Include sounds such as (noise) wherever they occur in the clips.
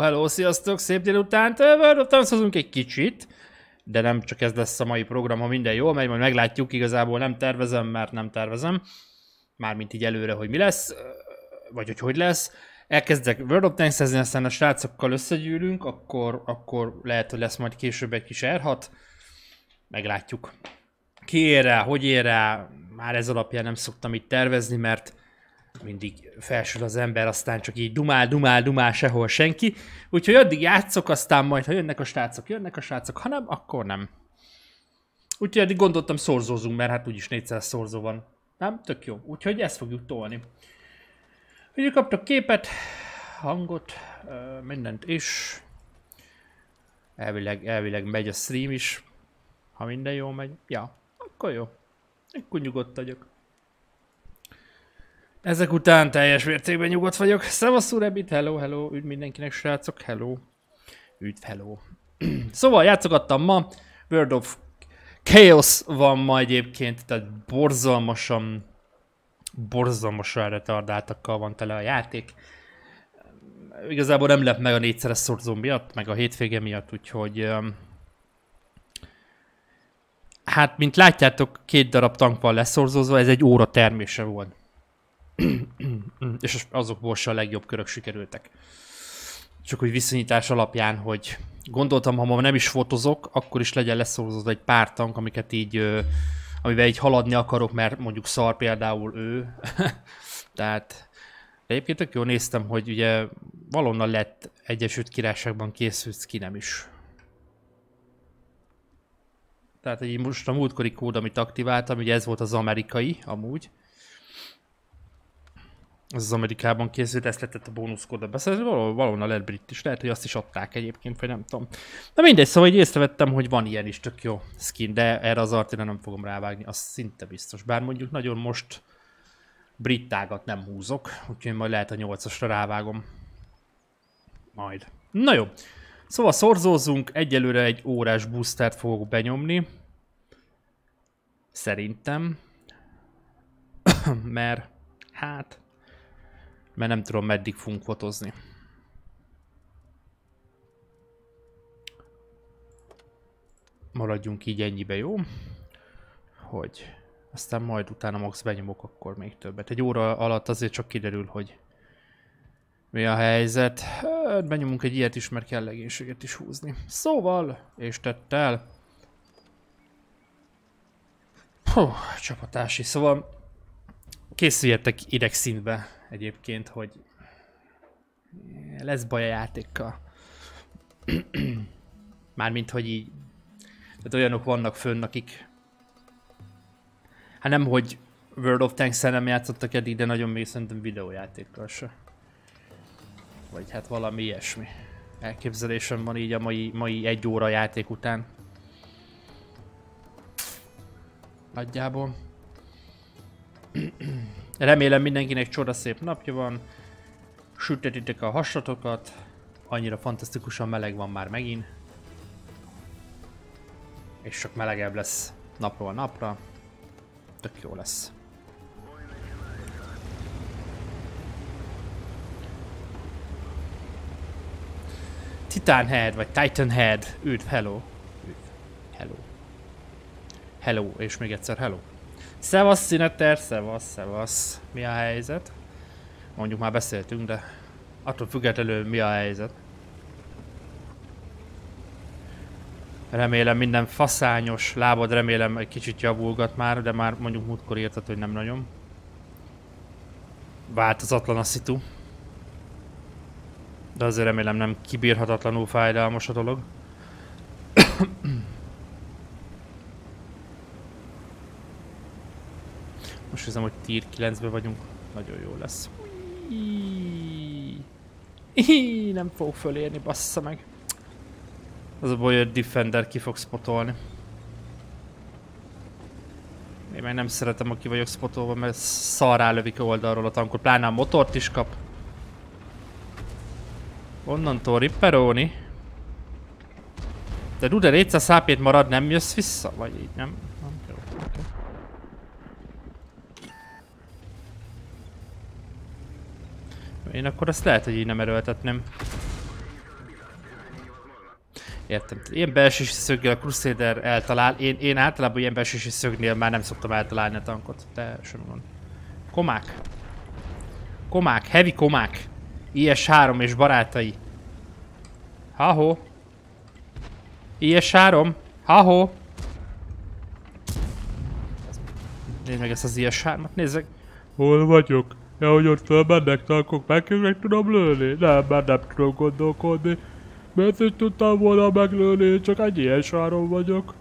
Hello, sziasztok, szép délután, World of Tanks egy kicsit, de nem csak ez lesz a mai program, ha minden jól megy, majd meglátjuk, igazából nem tervezem, mert nem tervezem, mármint így előre, hogy mi lesz, vagy hogy hogy lesz. Elkezdek World of tanks aztán a srácokkal összegyűlünk, akkor, akkor lehet, hogy lesz majd később egy kis r meglátjuk. Ki ér rá, hogy ér rá, már ez alapján nem szoktam itt tervezni, mert mindig felsül az ember, aztán csak így dumál, dumál, dumál, sehol senki. Úgyhogy addig játszok, aztán majd, ha jönnek a srácok, jönnek a srácok, ha nem, akkor nem. Úgyhogy addig gondoltam szorzózunk, mert hát úgyis 400 szorzó van. Nem? Tök jó. Úgyhogy ezt fogjuk tolni. Ugye kaptok képet, hangot, mindent is. Elvileg, elvileg megy a stream is. Ha minden jól megy. Ja, akkor jó. Akkor nyugodt vagyok. Ezek után teljes mértékben nyugodt vagyok. Szevaszú Rebit, hello, hello, üdv mindenkinek srácok, hello. Üdv, hello. (clears throat) szóval játszogattam ma, World of Chaos van ma egyébként, tehát borzalmasan, borzalmasan retardáltakkal van tele a játék. Igazából nem lep meg a négyszeres szorzó miatt, meg a hétvége miatt, úgyhogy... Hát, mint látjátok, két darab tank van leszorzózva, ez egy óra termése volt. (clears throat) és azokból se a legjobb körök sikerültek. Csak úgy viszonyítás alapján, hogy gondoltam, ha ma nem is fotozok, akkor is legyen leszorozva egy pár tank, amiket így, amivel így haladni akarok, mert mondjuk szar például ő. (laughs) Tehát egyébként tök jól néztem, hogy ugye valonnal lett Egyesült Királyságban készült skinem is. Tehát így most a múltkori kód, amit aktiváltam, ugye ez volt az amerikai amúgy, az az Amerikában készült, ezt lehetett a bónuszkódot beszerezni, valahol, valahol lett brit is, lehet, hogy azt is adták egyébként, vagy nem tudom. De mindegy, szóval így észrevettem, hogy van ilyen is tök jó skin, de erre az artira nem fogom rávágni, az szinte biztos. Bár mondjuk nagyon most brittágat nem húzok, úgyhogy majd lehet a nyolcasra rávágom. Majd. Na jó. Szóval szorzózunk, egyelőre egy órás boostert fogok benyomni. Szerintem. (coughs) Mert hát mert nem tudom meddig fogunk fotozni. Maradjunk így ennyibe, jó? Hogy aztán majd utána max benyomok akkor még többet. Egy óra alatt azért csak kiderül, hogy mi a helyzet. Benyomunk egy ilyet is, mert kell legénységet is húzni. Szóval, és tettel. Hú, csapatási. Szóval készüljetek idegszínbe egyébként, hogy lesz baj a játékkal. Mármint, hogy így... Tehát olyanok vannak fönn, akik... Hát nem, hogy World of tanks nem játszottak eddig, de nagyon még szerintem videójátékkal se. Vagy hát valami ilyesmi. Elképzelésem van így a mai, mai egy óra játék után. Nagyjából. Remélem mindenkinek csodaszép napja van. Sütetitek a hasatokat. Annyira fantasztikusan meleg van már megint. És csak melegebb lesz napról napra. Tök jó lesz. Titan Head, vagy Titan Head. Üdv, hello. Üdv. Hello. Hello, és még egyszer hello. Szevasz színeter, szevasz, szevasz. Mi a helyzet? Mondjuk már beszéltünk, de attól függetlenül mi a helyzet. Remélem minden faszányos lábad remélem egy kicsit javulgat már, de már mondjuk múltkor írtad, hogy nem nagyon. Változatlan a szitu. De azért remélem nem kibírhatatlanul fájdalmas a dolog. Most hiszem, hogy tier 9-ben vagyunk. Nagyon jó lesz. Iii, nem fog fölérni, bassza meg. Az a baj, hogy Defender ki fog spotolni. Én meg nem szeretem, aki vagyok spotolva, mert szarrá lövik oldalról a tankot. Pláne a motort is kap. Onnantól ripperolni. De Dude, 400 hp marad, nem jössz vissza? Vagy így nem? Én akkor azt lehet, hogy így nem erőltetném. Értem. Ilyen belsősi szöggel a Crusader eltalál. Én, én általában ilyen belsősi szögnél már nem szoktam eltalálni a tankot. De semmi gond. Komák. Komák, heavy komák. IS-3 és barátai. Ha-ho. IS-3. Ha-ho. Nézd meg ezt az IS-3-at, nézzek. Hol vagyok? Ja, hogy ott fölmennek tankok, meg, meg tudom lőni? Nem, már nem tudom gondolkodni. Mert hogy tudtam volna meglőni, csak egy ilyen sáron vagyok.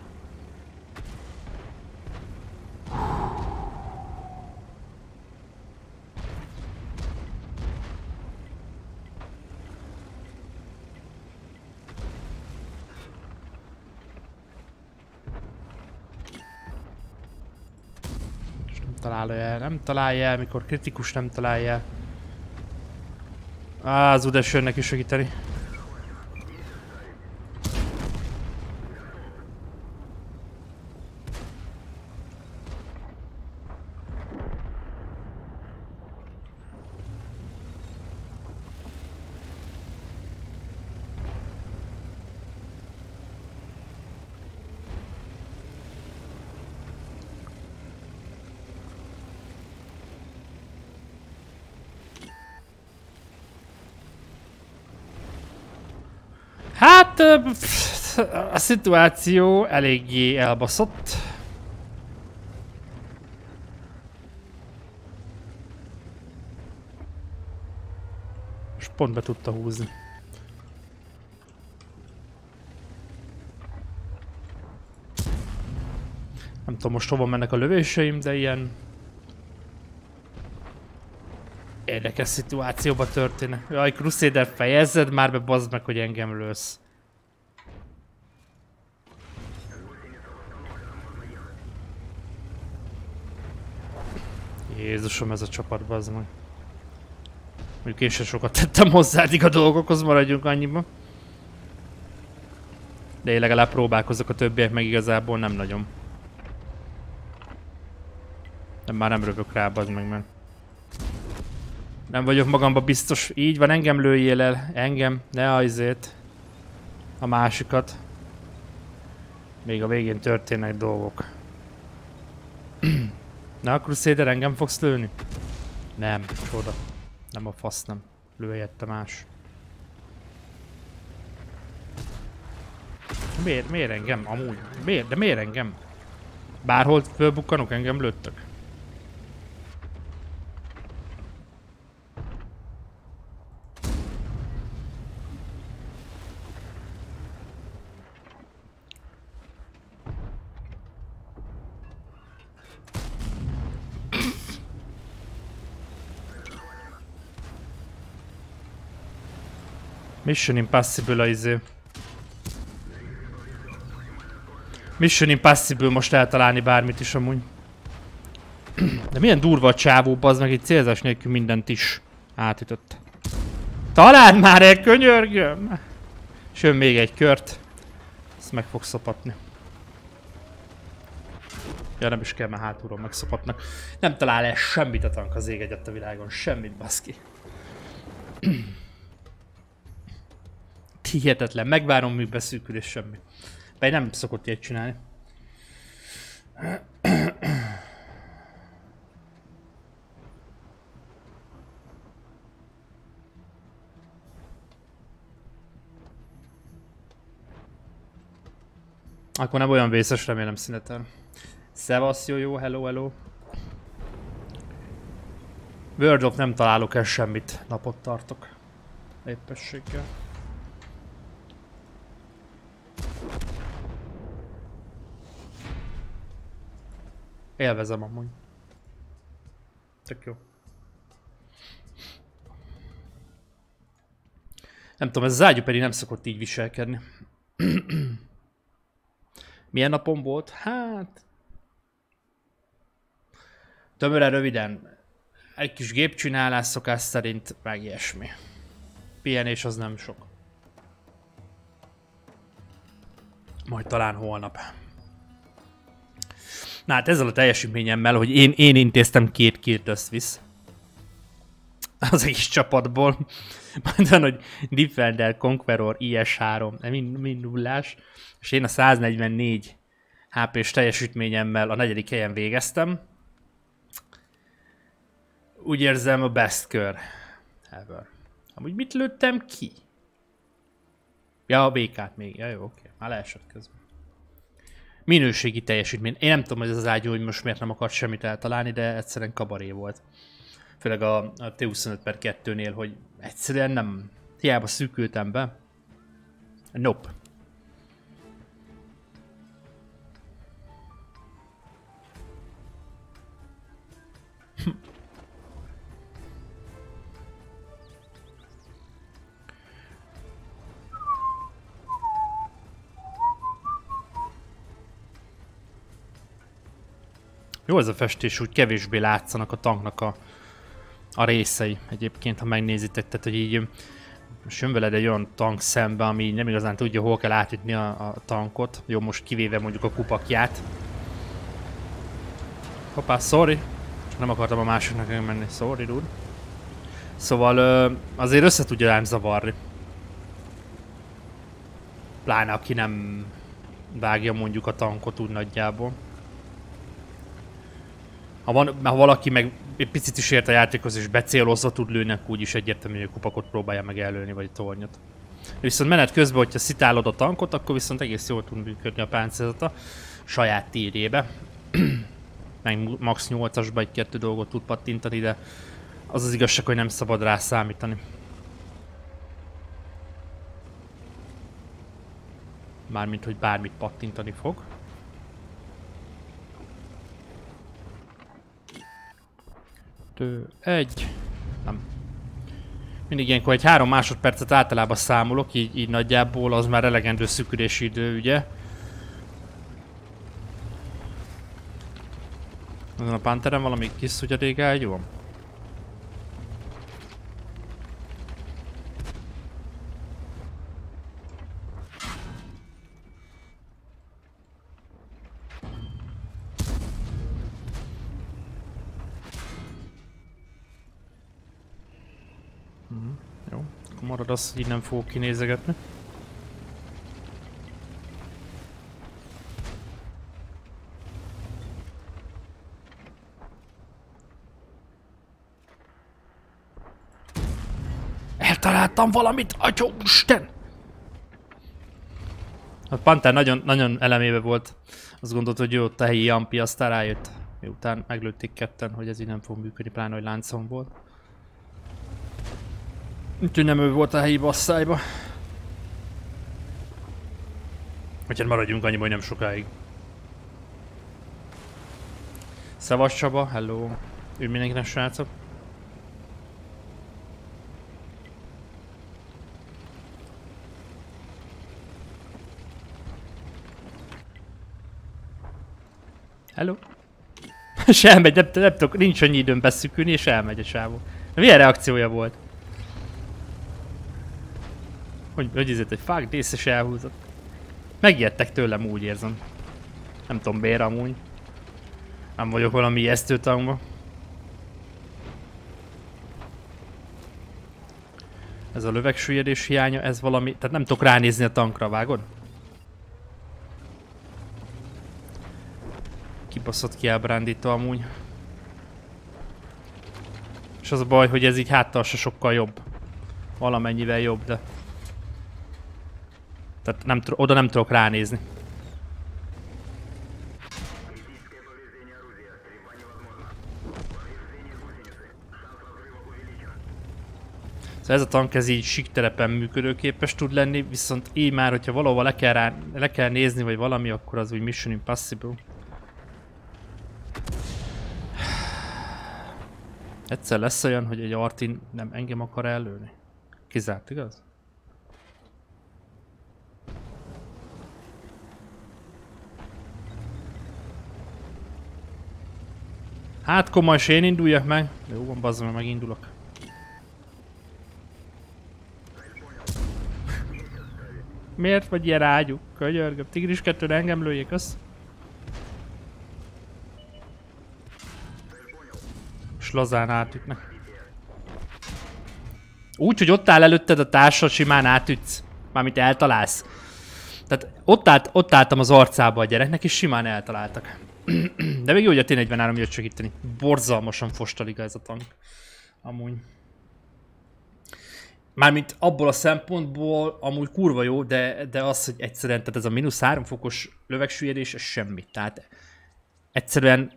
Találja el, nem találja el, mikor kritikus nem találja el. Á, az Udes jön neki segíteni. Hát a szituáció eléggé elbaszott. És pont be tudta húzni. Nem tudom most hova mennek a lövéseim, de ilyen Érdekes szituációba történnek. Jaj, Crusader, fejezzed már be, bazd meg, hogy engem lősz. Jézusom, ez a csapat, bazd meg. Mondjuk én sem sokat tettem hozzá eddig a dolgokhoz, maradjunk annyiba. De én legalább próbálkozok, a többiek meg igazából nem nagyon. De már nem rövök rá, bazd meg, mert... Nem vagyok magamba biztos. Így van, engem lőjél el. Engem, ne azért. A másikat. Még a végén történnek dolgok. (clears throat) Na, a Crusader engem fogsz lőni? Nem, csoda. Nem a fasz, nem. Lőj a más. Miért, miért engem? Amúgy. Miért? De miért engem? Bárhol fölbukkanok, engem lőttek. Mission Impossible a izé. Mission Impossible most eltalálni bármit is amúgy. De milyen durva a csávó, az meg egy célzás nélkül mindent is átütött. Találd már el, könyörgöm! És jön még egy kört. Ezt meg fog szopatni. Ja, nem is kell, mert hátulról megszopatnak. Nem talál el semmit a tank az ég egyet a világon. Semmit, baszki. Hihetetlen, megvárom, míg beszűkül és semmi. Pedig nem szokott ilyet csinálni. Akkor nem olyan vészes, remélem szünetel. Szevasz, jó, jó, hello, hello. World of nem találok el semmit, napot tartok. Éppességgel. Élvezem amúgy. Tök jó. Nem tudom, ez az ágyú pedig nem szokott így viselkedni. (clears throat) Milyen napom volt? Hát... Tömöre röviden. Egy kis gépcsinálás szokás szerint, meg ilyesmi. Pihenés az nem sok. Majd talán holnap. Na hát ezzel a teljesítményemmel, hogy én, én intéztem két kilt összvisz. az egész csapatból. (laughs) Majd van, hogy Defender, Conqueror, IS-3, mind, mind nullás, és én a 144 HP-s teljesítményemmel a negyedik helyen végeztem. Úgy érzem a best kör. Ever. Amúgy mit lőttem ki? Ja, a békát még. Ja, jó, oké. Már leesett közben. Minőségi teljesítmény. Én nem tudom, hogy ez az ágyú, hogy most miért nem akart semmit eltalálni, de egyszerűen kabaré volt. Főleg a, a T25 per 2-nél, hogy egyszerűen nem... Hiába szűkültem be. Nope. Jó ez a festés, úgy kevésbé látszanak a tanknak a, a részei egyébként, ha megnézitek, tehát hogy így most jön veled egy olyan tank szembe, ami nem igazán tudja, hol kell átütni a, a tankot. Jó, most kivéve mondjuk a kupakját. Hoppá, sorry. Nem akartam a másiknak menni, sorry dude. Szóval azért össze tudja rám zavarni. Pláne aki nem vágja mondjuk a tankot úgy nagyjából. Ha, van, ha valaki meg egy picit is ért a játékhoz és becélozva tud lőni, úgyis egyértelmű, hogy a kupakot próbálja meg előni, vagy tornyot. Viszont menet közben, hogyha szitálod a tankot, akkor viszont egész jól tud működni a páncélzata saját tírjébe. (clears throat) meg max 8-asba egy-kettő dolgot tud pattintani, de az az igazság, hogy nem szabad rá számítani. Mármint, hogy bármit pattintani fog. Kettő, egy. Nem. Mindig ilyenkor egy három másodpercet általában számolok, így, így nagyjából az már elegendő szükülési idő, ugye? Azon a Panteren valami kis szugyadégágy van? Marad az, így nem fogok kinézegetni. Eltaláltam valamit, atyó Isten! A Panther nagyon, nagyon elemébe volt. Azt gondolt, hogy jó, ott a helyi Jampi, aztán rájött. Miután meglőtték ketten, hogy ez így nem fog működni, pláne, hogy láncon volt. Úgyhogy nem ő volt a helyi basszájba. Hát maradjunk annyiba, hogy nem sokáig. Szevas Csaba, hello. Ő mindenkinek srácok. Hello. (laughs) és nem, nem, nem tudok, nincs annyi időm beszükülni, és elmegy a sávó. Milyen reakciója volt? Hogy, hogy ezért egy fuck díszes elhúzott. Megijedtek tőlem, úgy érzem. Nem tudom miért amúgy. Nem vagyok valami ijesztő tankba. Ez a lövegsüllyedés hiánya, ez valami... Tehát nem tudok ránézni a tankra, vágod? Kibaszott kiábrándító amúgy. És az a baj, hogy ez így háttal se sokkal jobb. Valamennyivel jobb, de... Tehát nem, oda nem tudok ránézni. Szóval ez a tank ez így sikterepen működőképes tud lenni, viszont így már, hogyha valahol le kell, rá, le kell nézni, vagy valami, akkor az úgy Mission Impossible. Egyszer lesz olyan, hogy egy Artin nem engem akar előni. Kizárt, igaz? Hát majd én induljak meg. Jó van, bazd meg, megindulok. Miért vagy ilyen rágyuk? Könyörgöm. Tigris 2 engem lőjék össze. És lazán átütnek. Úgy, hogy ott áll előtted a társad, simán átütsz. Mármint eltalálsz. Tehát ott, állt, ott álltam az arcába a gyereknek, és simán eltaláltak. De még jó, hogy a T-43 jött segíteni. Borzalmasan fostaliga ez a tank. Amúgy. Mármint abból a szempontból amúgy kurva jó, de, de az, hogy egyszerűen, tehát ez a mínusz 3 fokos lövegsüllyedés, ez semmi. Tehát egyszerűen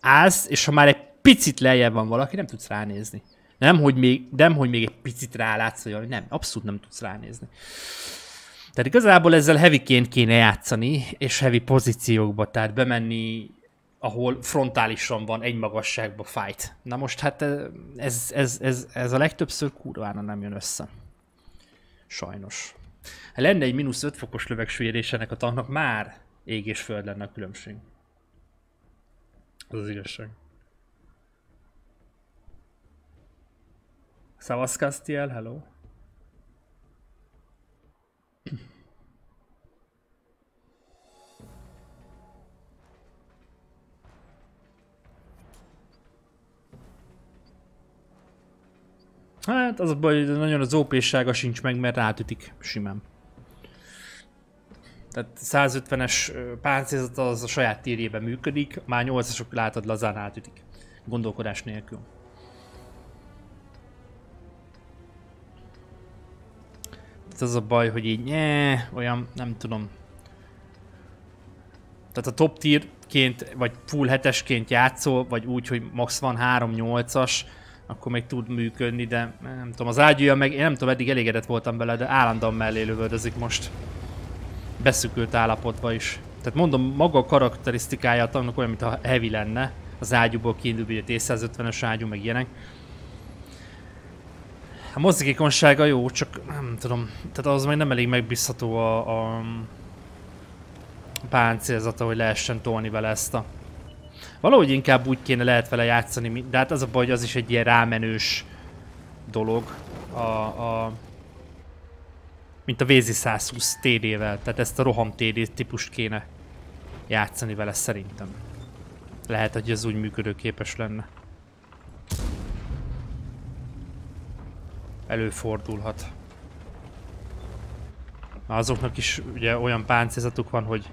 állsz, és ha már egy picit lejjebb van valaki, nem tudsz ránézni. Nem, hogy még, nem, hogy még egy picit rálátsz, vagy nem, abszolút nem tudsz ránézni. Tehát igazából ezzel heavyként kéne játszani, és heavy pozíciókba, tehát bemenni, ahol frontálisan van egy magasságba fight. Na most hát ez, ez, ez, ez a legtöbbször kurvára nem jön össze. Sajnos. Ha lenne egy mínusz 5 fokos lövegsüllyedés ennek a tanknak, már ég és föld lenne a különbség. Az az igazság. Szavasz Castiel, hello. Hát az a baj, hogy nagyon az op sincs meg, mert átütik simán. Tehát 150-es páncélzat az a saját térjében működik, már 8-asok látod lazán átütik. Gondolkodás nélkül. Tehát az a baj, hogy így nye, olyan, nem tudom. Tehát a top tierként, vagy full hetesként játszol, vagy úgy, hogy max van 3-8-as, akkor még tud működni, de nem tudom, az ágyúja meg, én nem tudom, eddig elégedett voltam bele, de állandóan mellé lövöldözik most. Beszükült állapotba is. Tehát mondom, maga a karakterisztikája annak olyan, mint a heavy lenne. Az ágyúból kiindul, ugye T-150-es ágyú, meg ilyenek. A mozgékonysága jó, csak nem tudom, tehát az majd nem elég megbízható a, a páncélzata, hogy lehessen tolni vele ezt a Valahogy inkább úgy kéne lehet vele játszani, de hát az a baj, hogy az is egy ilyen rámenős dolog. A, a, mint a Vézi 120 TD-vel, tehát ezt a roham TD típust kéne játszani vele szerintem. Lehet, hogy ez úgy működőképes lenne. Előfordulhat. Azoknak is ugye olyan páncézatuk van, hogy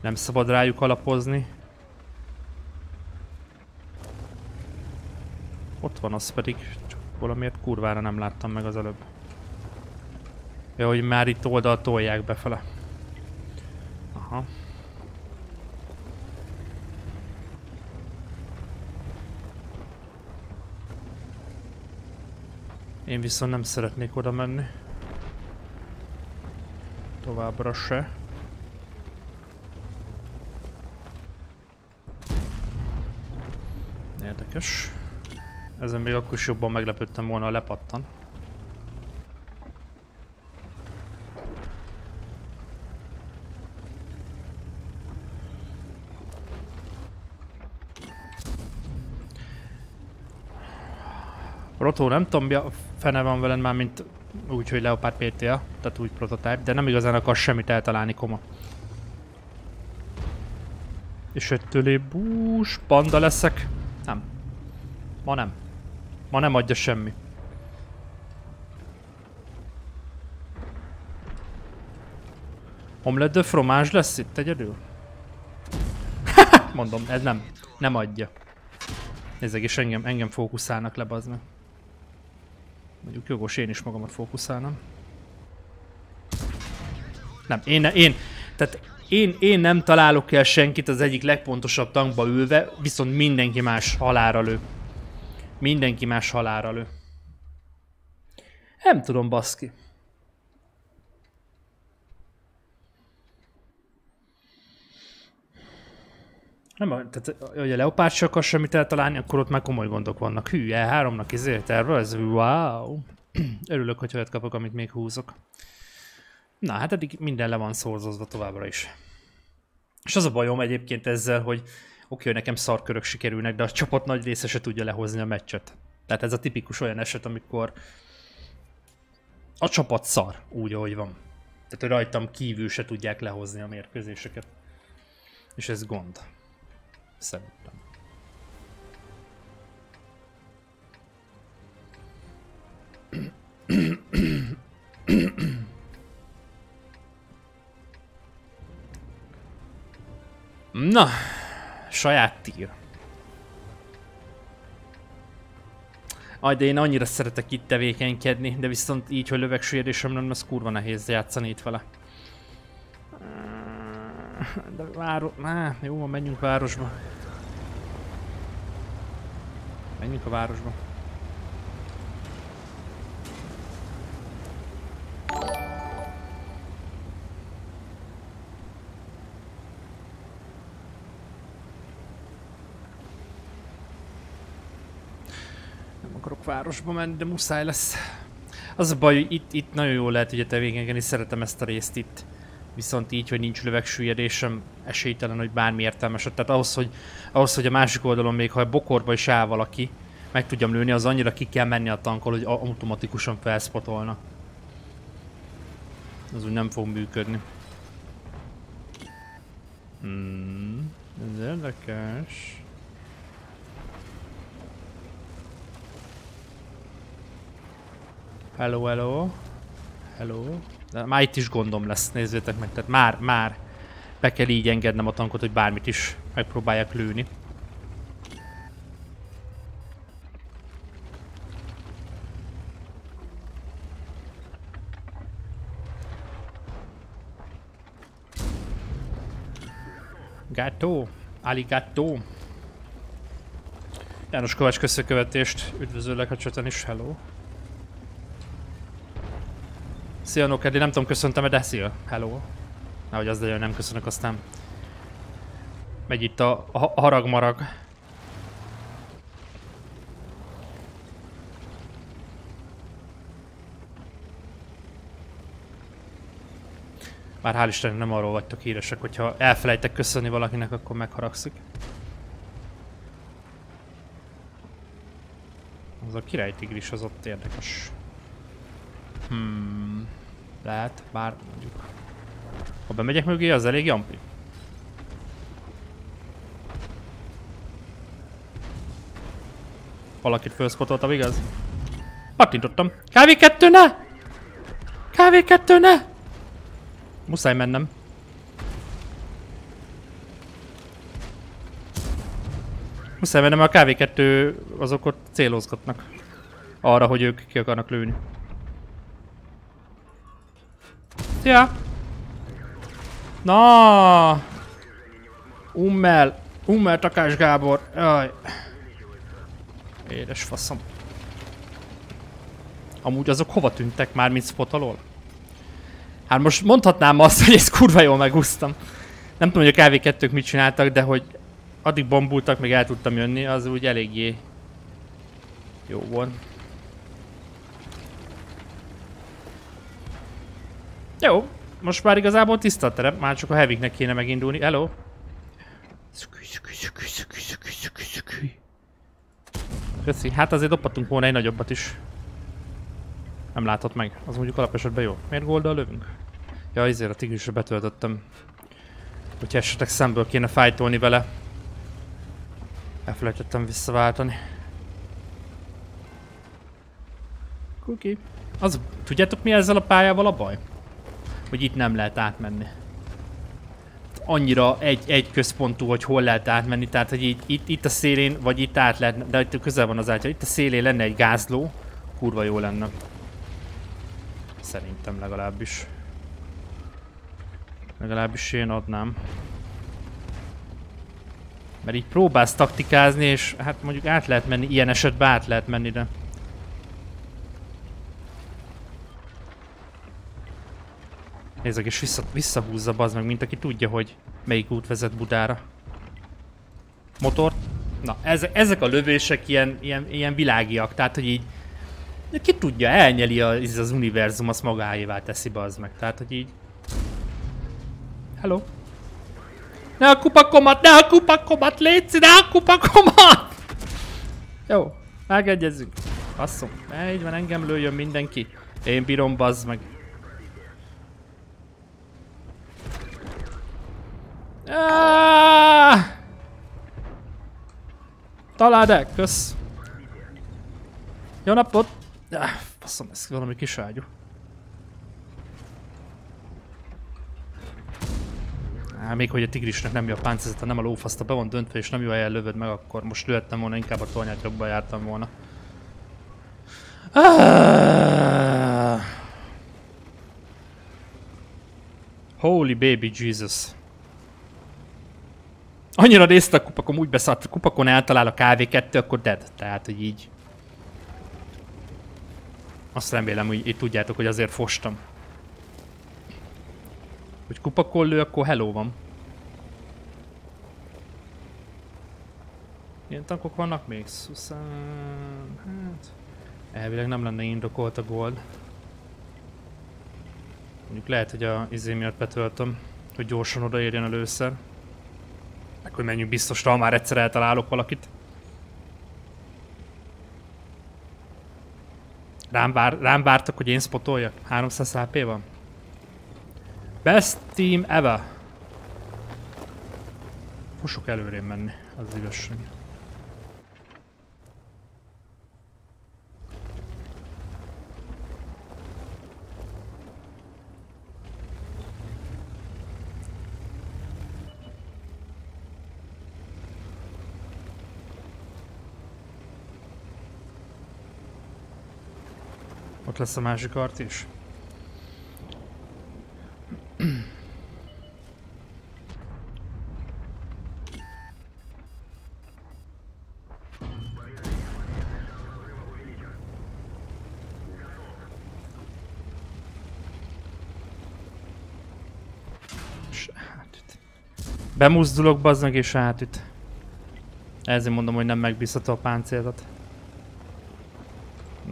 nem szabad rájuk alapozni. Ott van az pedig, csak valamiért kurvára nem láttam meg az előbb. Ja, hogy már itt oldal tolják befele. Aha. Én viszont nem szeretnék oda menni. Továbbra se. Érdekes. Ezen még akkor is jobban meglepődtem volna, a lepattan. Rotó nem tudom, mi a fene van veled már, mint úgy, hogy Leopard PTA, tehát úgy prototype, de nem igazán akar semmit eltalálni koma. És ettől bús, panda leszek? Nem. Ma nem. Ma nem adja semmi. Omelette de fromage lesz itt egyedül? (laughs) Mondom, ez nem. Nem adja. Nézzek, és engem, engem fókuszálnak le, bazd Mondjuk jogos, én is magamat fókuszálnám. Nem, én, én, tehát én, én nem találok el senkit az egyik legpontosabb tankba ülve, viszont mindenki más halára lő. Mindenki más halára lő. Nem tudom, baszki. Nem, tehát, hogy a leopárd se akar semmit eltalálni, akkor ott már komoly gondok vannak. Hű, E3-nak izé tervez, wow. (clears throat) Örülök, hogy olyat kapok, amit még húzok. Na, hát eddig minden le van szorzozva továbbra is. És az a bajom egyébként ezzel, hogy oké, hogy nekem szarkörök sikerülnek, de a csapat nagy része se tudja lehozni a meccset. Tehát ez a tipikus olyan eset, amikor a csapat szar, úgy, ahogy van. Tehát hogy rajtam kívül se tudják lehozni a mérkőzéseket. És ez gond. Szerintem. Na, saját tír. Aj, de én annyira szeretek itt tevékenykedni, de viszont így, hogy lövegsérésem nem lesz kurva nehéz játszani itt vele. De város... Á, jó, menjünk városba. Menjünk a városba. Akarok városba menni, de muszáj lesz. Az a baj, hogy itt, itt nagyon jól lehet ugye tevékenykedni, szeretem ezt a részt itt. Viszont így, hogy nincs lövegsüllyedésem, esélytelen, hogy bármi értelmes. Tehát ahhoz hogy, ahhoz, hogy a másik oldalon még, ha a bokorba is áll valaki, meg tudjam lőni, az annyira ki kell menni a tankol, hogy automatikusan felspotolna. Az úgy nem fog működni. Hmm, ez érdekes. Hello, hello. Hello. De már itt is gondom lesz, nézzétek meg. Tehát már, már be kell így engednem a tankot, hogy bármit is megpróbálják lőni. Gato. Aligato. János Kovács köszönkövetést. Üdvözöllek a csöten is. Hello. Szia Nokedi, nem tudom köszöntem-e, de szia. Hello. Nehogy az legyen, nem köszönök, aztán megy itt a, a haragmarag. Már hál' Istennek nem arról vagytok híresek, hogyha elfelejtek köszönni valakinek, akkor megharagszik. Az a királytigris az ott érdekes. Hmm. Lehet, bár mondjuk. Ha bemegyek mögé, az elég jampi. Valakit felszpotoltam, igaz? Pattintottam. KV2 ne! KV2 ne! Muszáj mennem. Muszáj mennem, a KV2 azok ott célozgatnak. Arra, hogy ők ki akarnak lőni. Szia! Na! Ummel! Ummel Takás Gábor! Jaj! Édes faszom. Amúgy azok hova tűntek már, mint spot alól? Hát most mondhatnám azt, hogy ezt kurva jól megúsztam. Nem tudom, hogy a KV2-k mit csináltak, de hogy addig bombultak, még el tudtam jönni, az úgy eléggé jó volt. Jó, most már igazából tiszta terep, már csak a heavynek kéne megindulni. Hello! Köszi, hát azért dobhatunk volna egy nagyobbat is. Nem láthat meg, az mondjuk alapesetben jó. Miért golddal lövünk? Ja, ezért a tigrisre betöltöttem. Hogyha esetleg szemből kéne fájtolni vele. Elfelejtettem visszaváltani. Kuki. Az, tudjátok mi ezzel a pályával a baj? Hogy itt nem lehet átmenni. Annyira egy, egy központú, hogy hol lehet átmenni, tehát hogy így, itt, itt a szélén, vagy itt át lehet, de itt közel van az átja, itt a szélén lenne egy gázló, kurva jó lenne. Szerintem legalábbis. Legalábbis én adnám. Mert így próbálsz taktikázni, és hát mondjuk át lehet menni, ilyen esetben át lehet menni, de... Nézzek, és vissza, visszahúzza bazd meg, mint aki tudja, hogy melyik út vezet Budára. Motor. Na, ezek, ezek a lövések ilyen, ilyen, ilyen világiak, tehát hogy így ki tudja, elnyeli a, az univerzum, azt magáévá teszi bazd meg, tehát hogy így... Hello? Ne a kupakomat, ne a kupakomat, létszi, ne a kupakomat! Jó, megegyezzünk. Basszom, így van, engem lőjön mindenki. Én bírom bazd meg. Találd el, kösz! Jó napot! Ah, faszom, ez valami kis ágyú. Hát még hogy a tigrisnek nem jó a páncélzata, nem a lófaszta, be van döntve és nem jó helyen lövöd meg, akkor most lőttem volna, inkább a tornyátokba jártam volna. Ah! Holy baby Jesus. Annyira részt a kupakon, úgy beszart, a kupakon eltalál a KV2, akkor dead. Tehát, hogy így. Azt remélem, hogy itt tudjátok, hogy azért fostam. Hogy kupakon lő, akkor hello van. Ilyen tankok vannak még? Susan... Hát... Elvileg nem lenne indokolt a gold. Mondjuk lehet, hogy a izé miatt betöltöm, hogy gyorsan odaérjen először. Meg hogy menjünk biztosra, ha már egyszer eltalálok valakit. Rám, vár, rám vártak, hogy én spotoljak? 300 HP van? Best team ever! Fosok előrém menni, az igazság. Ott lesz a másik art is. És átüt. Bemuzdulok bazdmeg és átüt. Ezért mondom, hogy nem megbízható a páncélzat.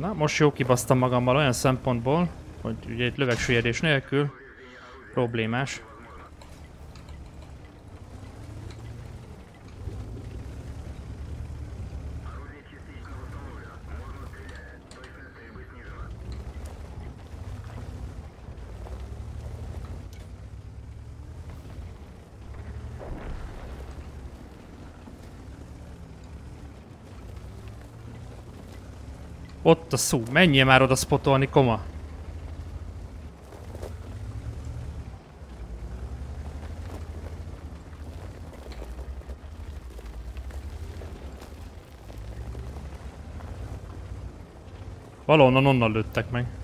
Na, most jó kibasztam magammal olyan szempontból, hogy ugye itt lövegsüllyedés nélkül problémás. Ott a szó. Menjél már oda spotolni, koma. Valahonnan onnan lőttek meg.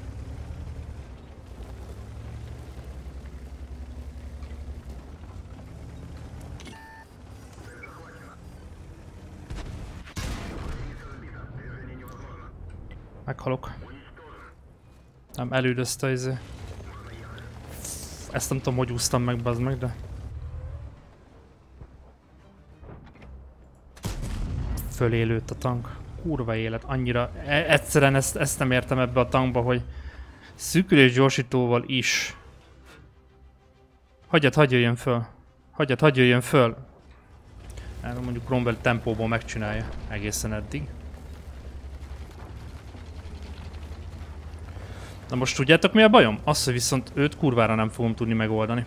Meghalok. Nem, elüldözte izé. Ezt nem tudom, hogy úsztam meg, bazd meg, de... Fölé lőtt a tank. Kurva élet, annyira... E egyszerűen ezt, ezt nem értem ebbe a tankba, hogy... Szűkülés gyorsítóval is. Hagyjad, hagyj jöjjön föl. Hagyjad, hagyj jöjjön föl. Erről mondjuk Cromwell tempóból megcsinálja egészen eddig. Na most tudjátok mi a bajom? Az, hogy viszont őt kurvára nem fogom tudni megoldani.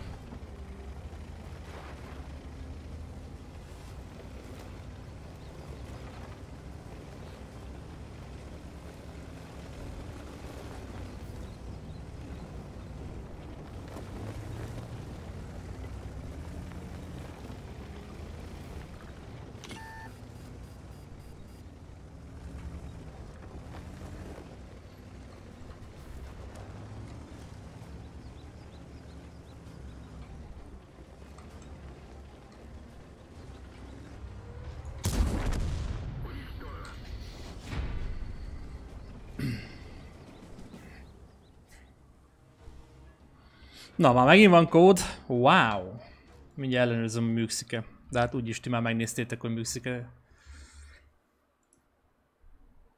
Na, már megint van kód. Wow. Mindjárt ellenőrzöm, hogy műkszik-e. De hát úgyis ti már megnéztétek, hogy műkszik-e.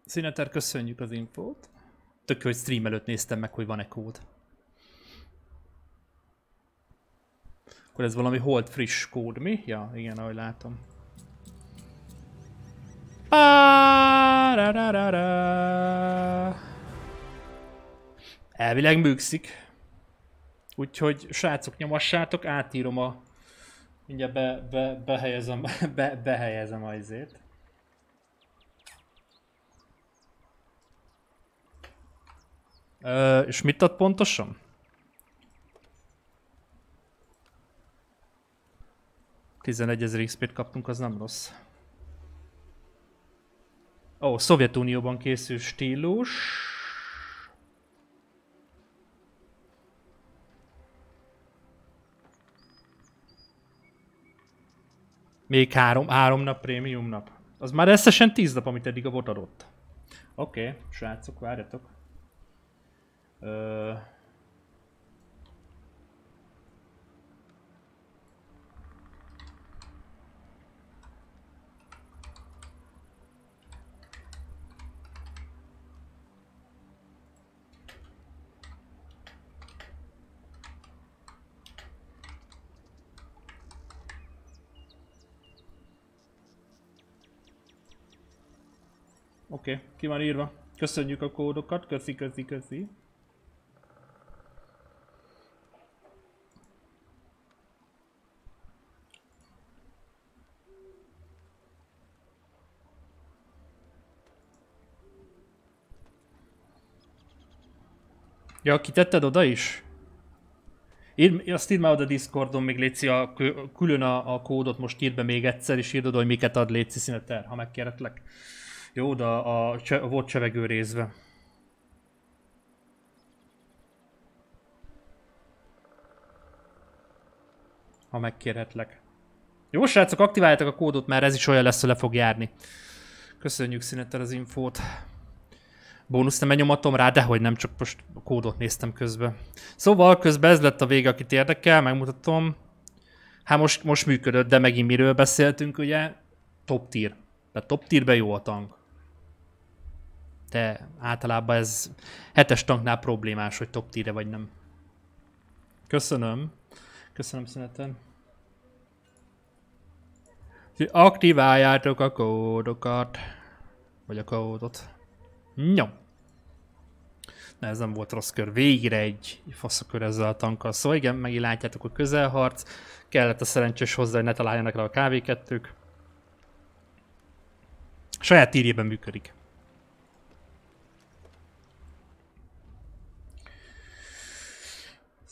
Színeter, köszönjük az infót. Tök hogy stream előtt néztem meg, hogy van-e kód. Akkor ez valami hold friss kód, mi? Ja, igen, ahogy látom. Elvileg műkszik. Úgyhogy srácok, nyomassátok, átírom a... Mindjárt be, be, behelyezem, (laughs) be, behelyezem a izét. Ö, és mit ad pontosan? 11 ezer XP-t kaptunk, az nem rossz. Ó, Szovjetunióban készül stílus. Még három, három nap prémium nap. Az már összesen tíz nap, amit eddig a bot adott. Oké, okay, srácok, várjatok. Ö... Oké, okay, ki van írva. Köszönjük a kódokat, köszi, köszi, köszi. Ja, kitetted oda is? Ír, azt írd már oda Discordon, még Léci, a, külön a, a, kódot most írd be még egyszer, és írd oda, hogy miket ad Léci színeter, ha megkérhetlek. Jó, de a, a volt csevegő részbe. Ha megkérhetlek. Jó, srácok, aktiváljátok a kódot, mert ez is olyan lesz, hogy le fog járni. Köszönjük szünetel az infót. Bónusz nem nyomatom rá, de hogy nem, csak most a kódot néztem közben. Szóval közben ez lett a vége, akit érdekel, megmutatom. Hát most, most működött, de megint miről beszéltünk, ugye? Top tier. Tehát top tierben jó a tank de általában ez hetes tanknál problémás, hogy top tier vagy nem. Köszönöm. Köszönöm szünetem. Aktiváljátok a kódokat. Vagy a kódot. Nyom. Na ez nem volt rossz kör. Végre egy faszakör ezzel a tankkal. Szóval igen, megint látjátok, hogy közelharc. Kellett a szerencsés hozzá, hogy ne találjanak le a kávékettők. Saját tírjében működik.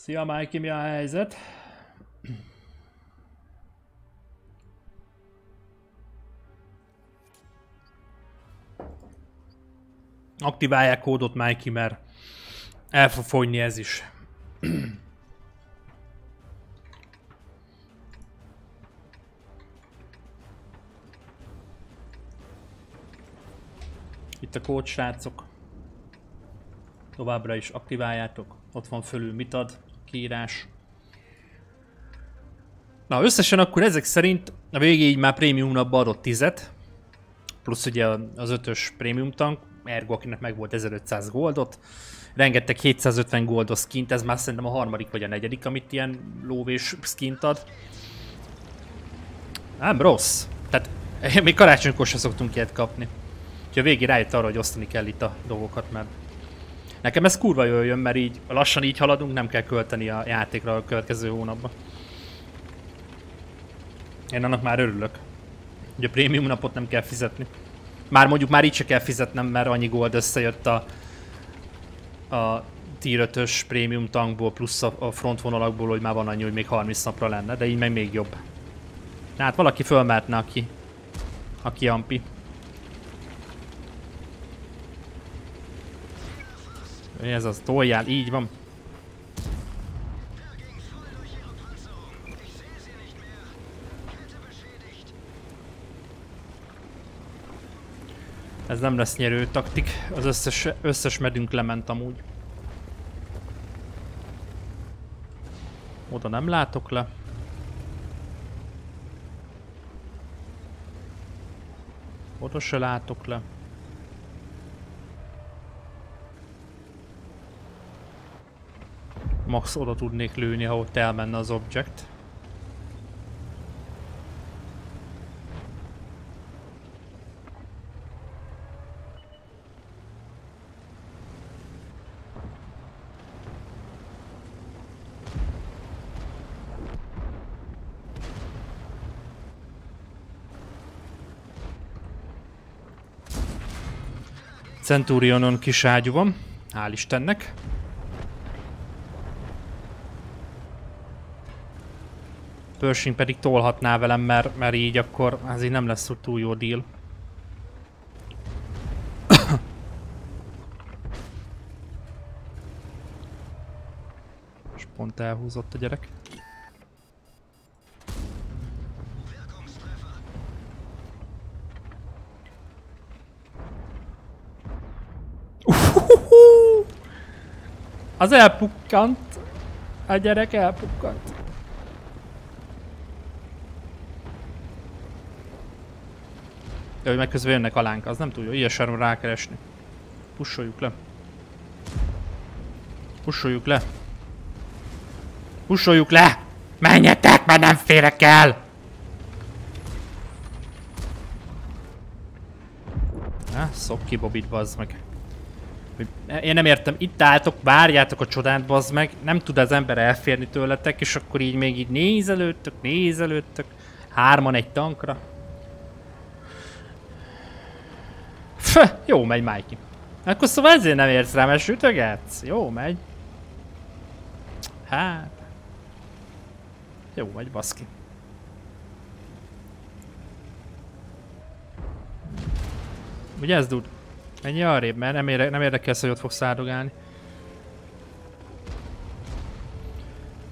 Szia Mikey, mi a helyzet? Aktiválják kódot Mikey, mert el fog fogyni ez is. Itt a kód srácok. Továbbra is aktiváljátok. Ott van fölül mit ad kiírás. Na összesen akkor ezek szerint a végéig már prémium napba adott 10 plusz ugye az ötös prémium tank, ergo akinek meg volt 1500 goldot, rengeteg 750 goldos skint, ez már szerintem a harmadik vagy a negyedik, amit ilyen lóvés skint ad. Nem rossz. Tehát (laughs) még karácsonykor sem szoktunk ilyet kapni. Úgyhogy a végén rájött arra, hogy osztani kell itt a dolgokat, mert Nekem ez kurva jól jön, mert így lassan így haladunk, nem kell költeni a játékra a következő hónapban. Én annak már örülök. Hogy a prémium napot nem kell fizetni. Már mondjuk már így se kell fizetnem, mert annyi gold összejött a, a tier 5-ös prémium tankból plusz a, frontvonalakból, hogy már van annyi, hogy még 30 napra lenne, de így meg még jobb. Hát valaki fölmehetne, aki, aki ampi. Ez az, toljál, így van. Ez nem lesz nyerő taktik, az összes, összes medünk lement amúgy. Oda nem látok le. Oda se látok le. Max oda tudnék lőni, ha ott elmenne az object. Centurionon kis ágyú van, hál' Istennek. Pershing pedig tolhatná velem, mert, mert így akkor az így nem lesz túl jó deal. És pont elhúzott a gyerek. Az elpukkant. A gyerek elpukkant. Jaj, meg közben jönnek alánk, az nem túl jó. Ilyesen rákeresni. Pusoljuk le. Pusoljuk le. Pusoljuk le! Menjetek, mert nem férek el! Na, szok ki Bobit, bazd meg. Én nem értem, itt álltok, várjátok a csodát, bazd meg, nem tud az ember elférni tőletek, és akkor így még így nézelődtök, nézelődtök, hárman egy tankra. Föh, jó megy Mikey. Akkor szóval ezért nem érsz rá, mert sütögetsz? Jó megy. Hát. Jó megy, baszki. Ugye ez dud? Menj arrébb, mert nem, érde, nem érdekel, hogy ott fogsz szárdogálni.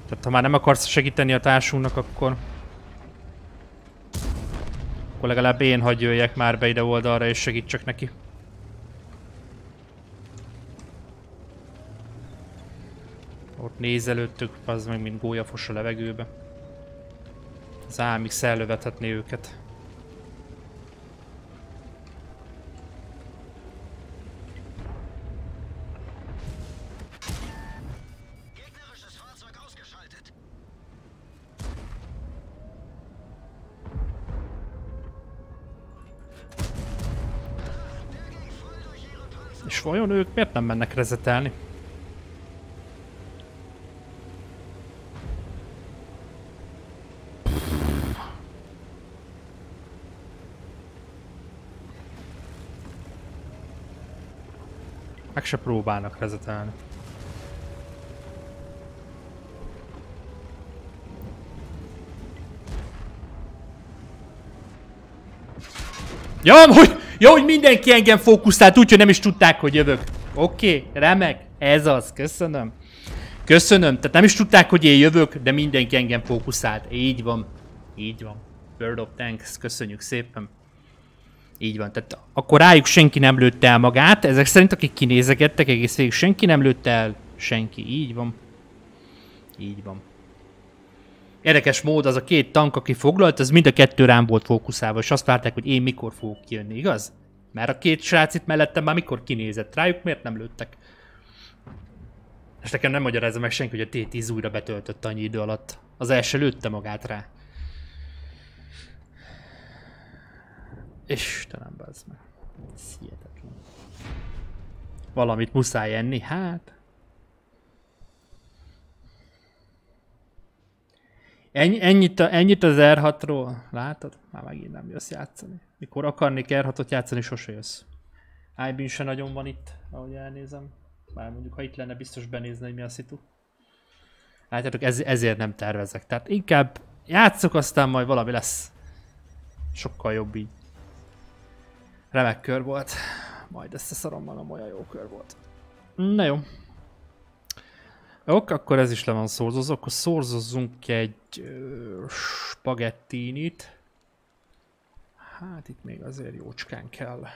Tehát ha már nem akarsz segíteni a társunknak, akkor... Akkor legalább én hagyj jöjjek már be ide oldalra és segítsek neki. Ott nézelődtük, az meg mint gólyafos a levegőbe. Az álmig szellövethetné őket. És vajon ők miért nem mennek rezetelni? Meg se próbálnak rezetelni. Ja, hogy, ja, hogy mindenki engem fókuszált, úgyhogy nem is tudták, hogy jövök. Oké, okay, remek. Ez az, köszönöm. Köszönöm, tehát nem is tudták, hogy én jövök, de mindenki engem fókuszált. Így van. Így van. Bird of Tanks, köszönjük szépen. Így van, tehát akkor rájuk senki nem lőtte el magát, ezek szerint akik kinézegettek egész végig, senki nem lőtte el senki, így van. Így van. Érdekes mód az a két tank, aki foglalt, az mind a kettő rám volt fókuszálva, és azt várták, hogy én mikor fogok kijönni, igaz? Mert a két srác itt mellettem már mikor kinézett, rájuk miért nem lőttek? És nekem nem magyarázza meg senki, hogy a T10 újra betöltött annyi idő alatt. Az első lőtte magát rá. Istenem, bazd meg. Ez hihetetlen. Valamit muszáj enni, hát. Ennyi, ennyit, ennyit az R6-ról, látod? Már megint nem jössz játszani. Mikor akarnék R6-ot játszani, sose jössz. IB se nagyon van itt, ahogy elnézem. Már mondjuk, ha itt lenne, biztos benézne, hogy mi a szitu. Látjátok, ez, ezért nem tervezek. Tehát inkább játszok, aztán majd valami lesz. Sokkal jobb így. Remek kör volt. Majd ezt a szarom olyan jó kör volt. Na jó. Ok, akkor ez is le van szorzozva, akkor szorzozzunk egy uh, spagettinit. Hát itt még azért jócskán kell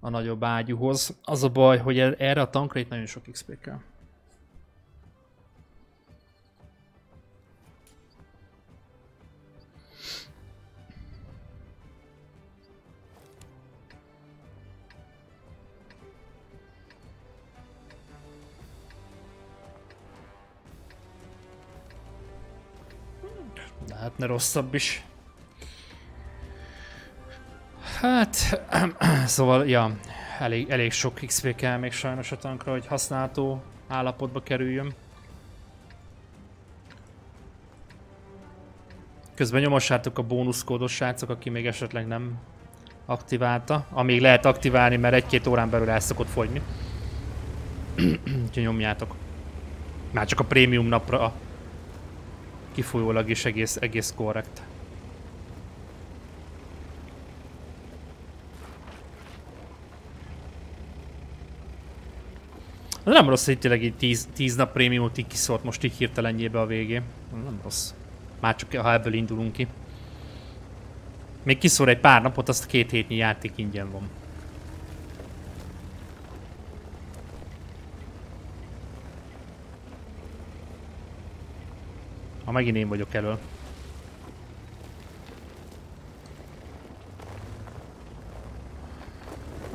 a nagyobb ágyúhoz. Az a baj, hogy erre a tankra itt nagyon sok XP kell. Lehetne rosszabb is. Hát, (clears throat) szóval, ja, elég, elég sok XP kell még sajnos a tankra, hogy használható állapotba kerüljön. Közben nyomossátok a bónuszkódos srácok, aki még esetleg nem aktiválta. Amíg lehet aktiválni, mert egy-két órán belül el szokott fogyni. (clears throat) Úgyhogy nyomjátok. Már csak a prémium napra kifolyólag is egész, egész korrekt. Nem rossz, hogy tényleg így 10, 10 nap prémiumot így kiszólt most így hirtelenjébe a végén. Nem rossz. Már csak ha ebből indulunk ki. Még kiszór egy pár napot, azt két hétnyi játék ingyen van. Ha megint én vagyok elől.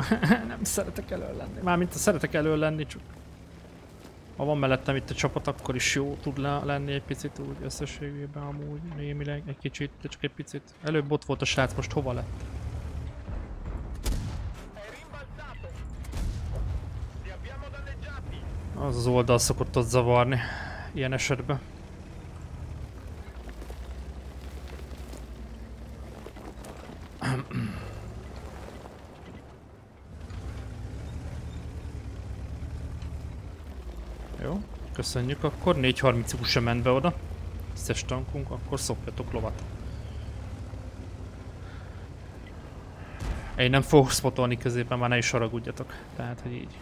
(laughs) nem szeretek elől lenni. Mármint szeretek elől lenni, csak ha van mellettem itt a csapat, akkor is jó tud le lenni egy picit úgy összességében amúgy némileg egy kicsit, de csak egy picit. Előbb ott volt a srác, most hova lett? Az az oldal szokott ott zavarni ilyen esetben. Jó, köszönjük akkor. 4.30 sem ment be oda. Összes tankunk, akkor szopjatok lovat. Én nem fogok spotolni középen, már ne is haragudjatok. Tehát, hogy így.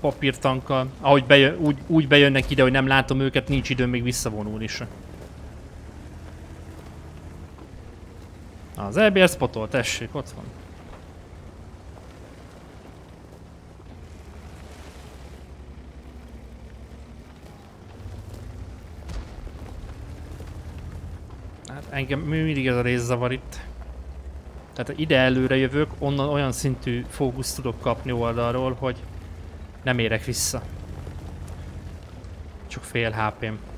Papírtankkal. Ahogy bejön, úgy, úgy bejönnek ide, hogy nem látom őket, nincs időm még visszavonulni se. Az EBR spotol, tessék, ott van. Hát engem mindig ez a rész zavar itt. Tehát ide előre jövök, onnan olyan szintű fókuszt tudok kapni oldalról, hogy nem érek vissza. Csak fél HP-m.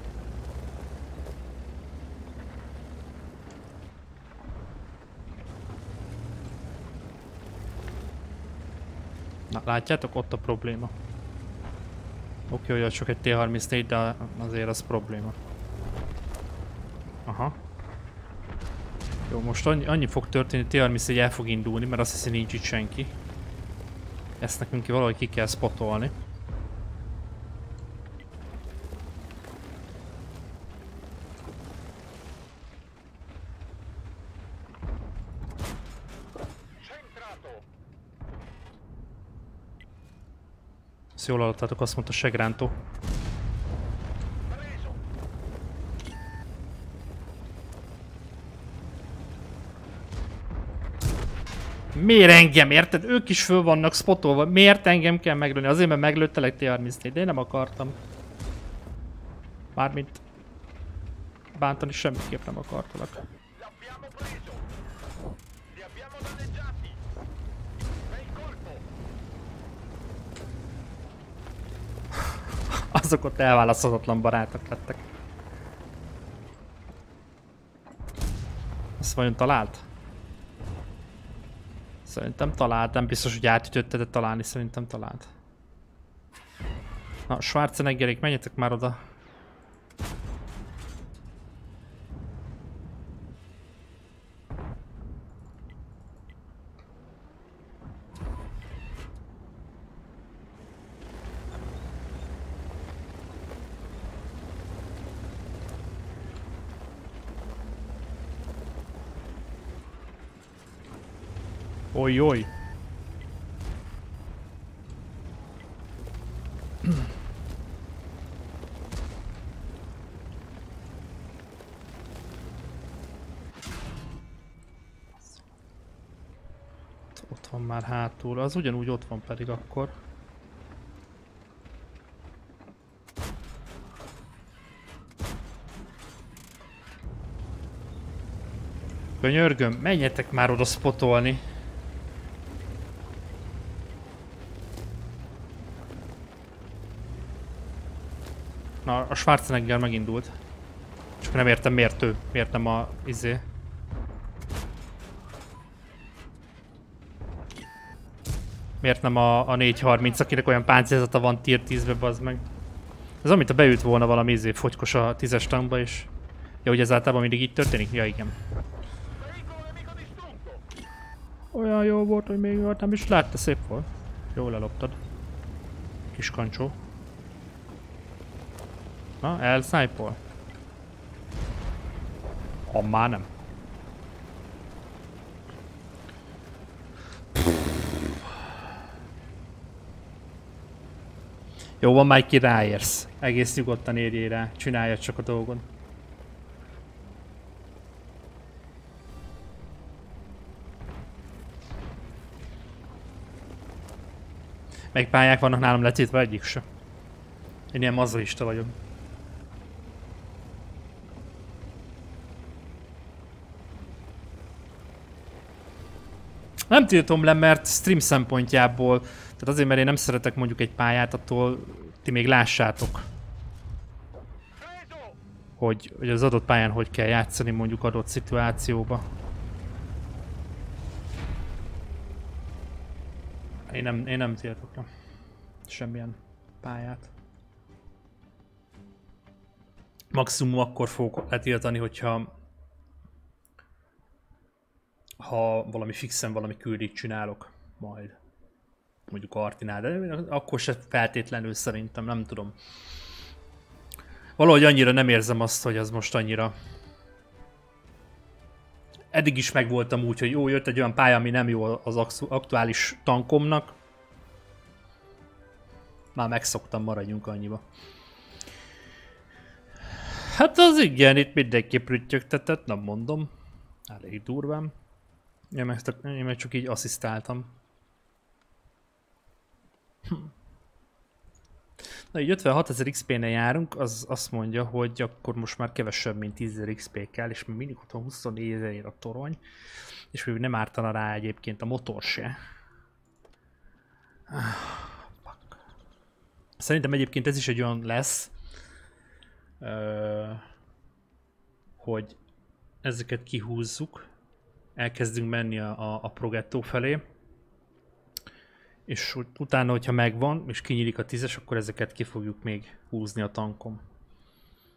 Na, látjátok? Ott a probléma. Oké, hogy csak egy T-34, de azért az probléma. Aha. Jó, most annyi, annyi fog történni, T-34 el fog indulni, mert azt hiszi nincs itt senki. Ezt nekünk valahogy ki kell spotolni. Ezt jól hallottátok, azt mondta segrántó. Miért engem, érted? Ők is föl vannak spotolva. Miért engem kell meglőni? Azért, mert meglőttelek T-34, de én nem akartam. Mármint... Bántani semmiképp nem akartalak. Azok ott elválaszthatatlan barátok lettek. Ezt vajon talált? Szerintem talált, nem biztos, hogy átütötte, de találni szerintem talált. Na, Schwarzeneggerék, menjetek már oda. Oj, oj. Ott van már hátul, az ugyanúgy ott van pedig akkor. Könyörgöm, menjetek már oda spotolni. A Schwarzenegger megindult. Csak nem értem miért ő, miért nem a izé. Miért nem a, a 430, akinek olyan páncélzata van tier 10-be, bazd meg. Ez amit a beült volna valami izé fogykos a 10-es tankba is. Ja, hogy ez általában mindig így történik? Ja, igen. Olyan jó volt, hogy még nem is látta, szép volt. Jól eloptad. Kis kancsó. Na, elsnipe Ha már nem. Jó van, Mikey, ráérsz. Egész nyugodtan érjél rá. Csinálja csak a dolgon. Meg pályák vannak nálam letétve egyik se. Én ilyen mazoista vagyok. Nem tiltom le, mert stream szempontjából, tehát azért, mert én nem szeretek mondjuk egy pályát, attól ti még lássátok, hogy, hogy az adott pályán hogy kell játszani mondjuk adott szituációba. Én nem, én nem tiltok le semmilyen pályát. Maximum akkor fogok letiltani, hogyha ha valami fixen valami küldit csinálok majd. Mondjuk Artinál, de akkor se feltétlenül szerintem, nem tudom. Valahogy annyira nem érzem azt, hogy az most annyira... Eddig is megvoltam úgy, hogy jó, jött egy olyan pálya, ami nem jó az aktuális tankomnak. Már megszoktam, maradjunk annyiba. Hát az igen, itt mindenki prüttyögtetett, nem mondom. Elég durván. Én meg, én meg csak így asszisztáltam. Na így 56 ezer XP-nél járunk, az azt mondja, hogy akkor most már kevesebb, mint 10 ezer XP kell, és még mindig otthon 24 ezer a torony, és még nem ártana rá egyébként a motor se. Szerintem egyébként ez is egy olyan lesz, hogy ezeket kihúzzuk, elkezdünk menni a, a, a Progetto felé, és utána, hogyha megvan, és kinyílik a tízes, akkor ezeket ki fogjuk még húzni a tankom.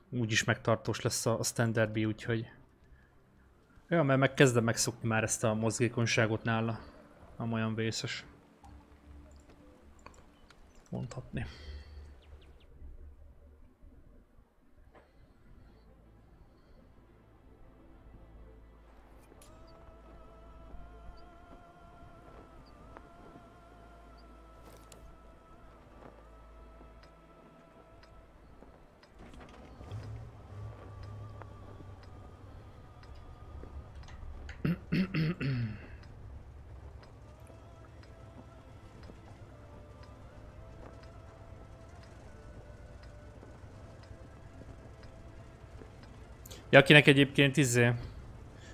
Úgyis megtartós lesz a, a Standard B, úgyhogy... Ja, mert meg kezdem megszokni már ezt a mozgékonyságot nála. Nem olyan vészes. Mondhatni. Ja, akinek egyébként izé...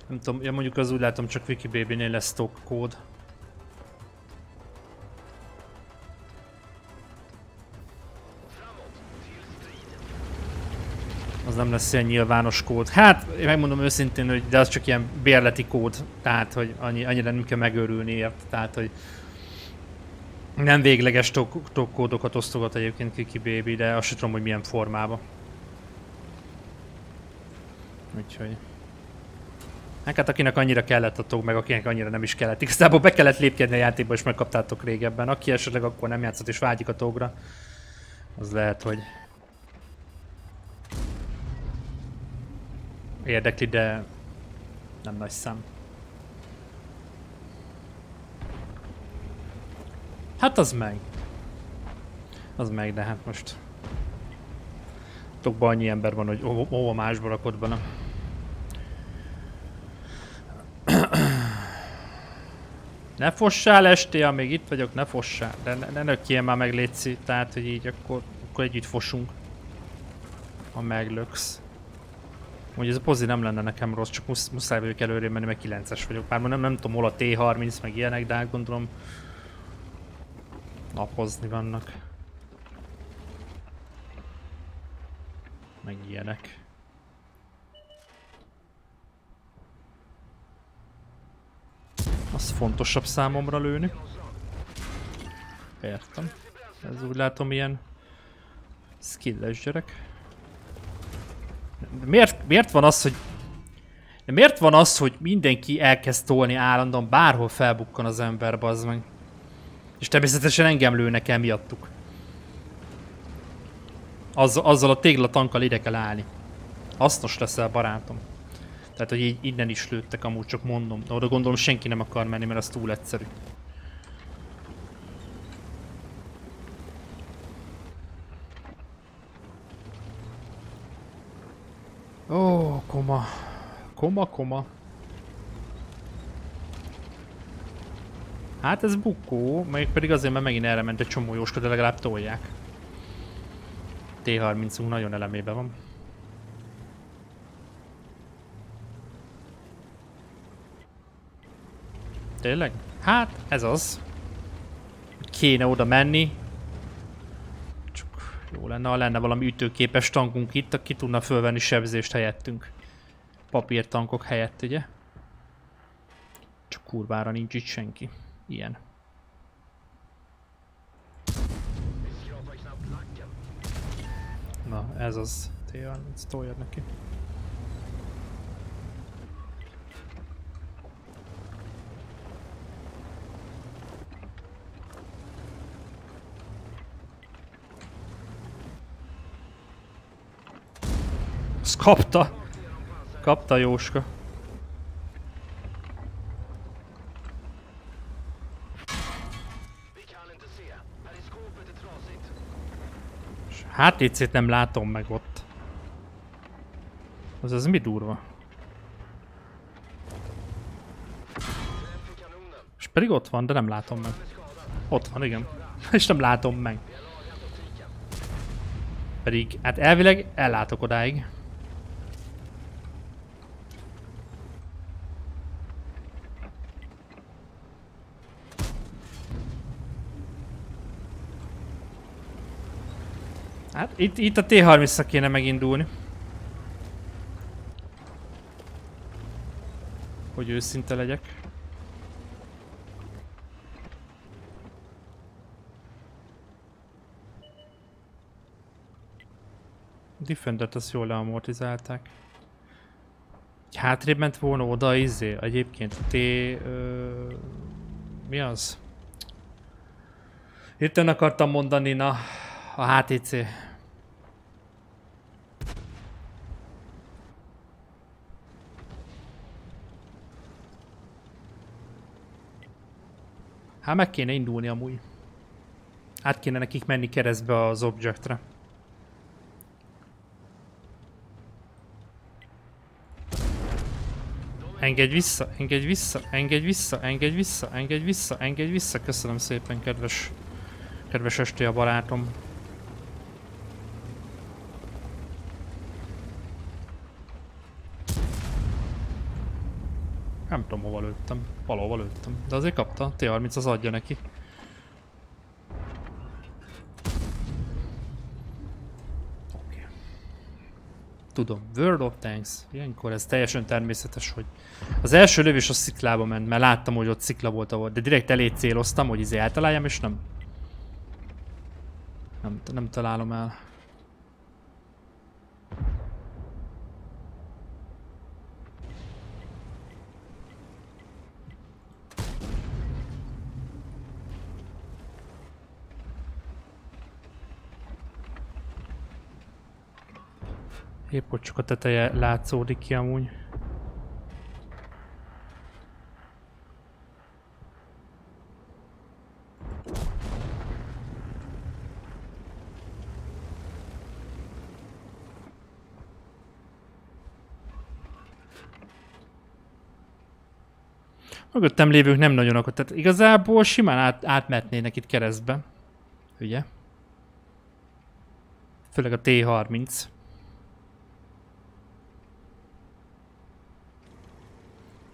Nem tudom, ja mondjuk az úgy látom csak Wikibaby-nél lesz stock kód. Az nem lesz ilyen nyilvános kód. Hát, én megmondom őszintén, hogy de az csak ilyen bérleti kód. Tehát, hogy annyi, annyira nem kell megőrülni ért. Tehát, hogy nem végleges tok, kódokat osztogat egyébként Kiki Baby, de azt sem tudom, hogy milyen formában. Úgyhogy... Hát akinek annyira kellett a tog, meg akinek annyira nem is kellett. Igazából be kellett lépkedni a játékba, és megkaptátok régebben. Aki esetleg akkor nem játszott és vágyik a togra, az lehet, hogy érdekli, de nem nagy szám. Hát az meg. Az meg, de hát most... Tokban annyi ember van, hogy hova másba rakod bele. Ne fossál esté, amíg itt vagyok, ne fossál. De ne, ne nökjél már meg, Léci. Tehát, hogy így akkor, akkor együtt fosunk. Ha meglöksz. Úgy ez a pozi nem lenne nekem rossz, csak musz, muszáj vagyok előre menni, meg 9-es vagyok. Bár nem, nem tudom hol a T30, meg ilyenek, de hát gondolom napozni vannak. Meg ilyenek. Az fontosabb számomra lőni. Értem. Ez úgy látom ilyen skilles gyerek. De miért, miért van az, hogy... De miért van az, hogy mindenki elkezd tolni állandóan, bárhol felbukkan az ember, bazd meg? És természetesen engem lőnek el miattuk. Az, azzal a téglatankkal ide kell állni. Hasznos leszel, barátom. Tehát hogy így innen is lőttek, amúgy csak mondom. De oda gondolom senki nem akar menni, mert az túl egyszerű. Ó, oh, koma. Koma, koma. Hát ez bukó, még pedig azért, mert megint erre ment egy csomó jóska, de legalább tolják. T-30-unk nagyon elemébe van. Tényleg? Hát, ez az. Kéne oda menni. Csak jó lenne, ha lenne valami ütőképes tankunk itt, aki tudna fölvenni sebzést helyettünk. Papírtankok helyett, ugye? Csak kurvára nincs itt senki. Ilyen. Na, ez az T-30, toljad neki. Azt kapta. Kapta Jóska. HTC-t nem látom meg ott. Az az mi durva? És pedig ott van, de nem látom meg. Ott van, igen. (laughs) És nem látom meg. Pedig, hát elvileg ellátok odáig. Itt, itt a T-30-szak kéne megindulni. Hogy őszinte legyek. Defendert azt jól leamortizálták. Hátrébb ment volna oda izé, egyébként T... Ö, mi az? Hirtelen akartam mondani, na, a HTC. Hát meg kéne indulni amúgy. Át kéne nekik menni keresztbe az objectre. Engedj vissza, engedj vissza, engedj vissza, engedj vissza, engedj vissza, engedj vissza. Köszönöm szépen, kedves, kedves esté a barátom. Nem tudom hova lőttem. Valahova lőttem. De azért kapta. T-30 az adja neki. Okay. Tudom. World of Tanks. Ilyenkor ez teljesen természetes, hogy az első lövés a sziklába ment, mert láttam, hogy ott szikla volt, ahol, de direkt elé céloztam, hogy izé eltaláljam, és nem. Nem, nem találom el. Csak a teteje látszódik ki amúgy. Mögöttem lévők nem nagyon akar, tehát igazából simán át, átmetnének itt keresztbe. Ugye? Főleg a T-30.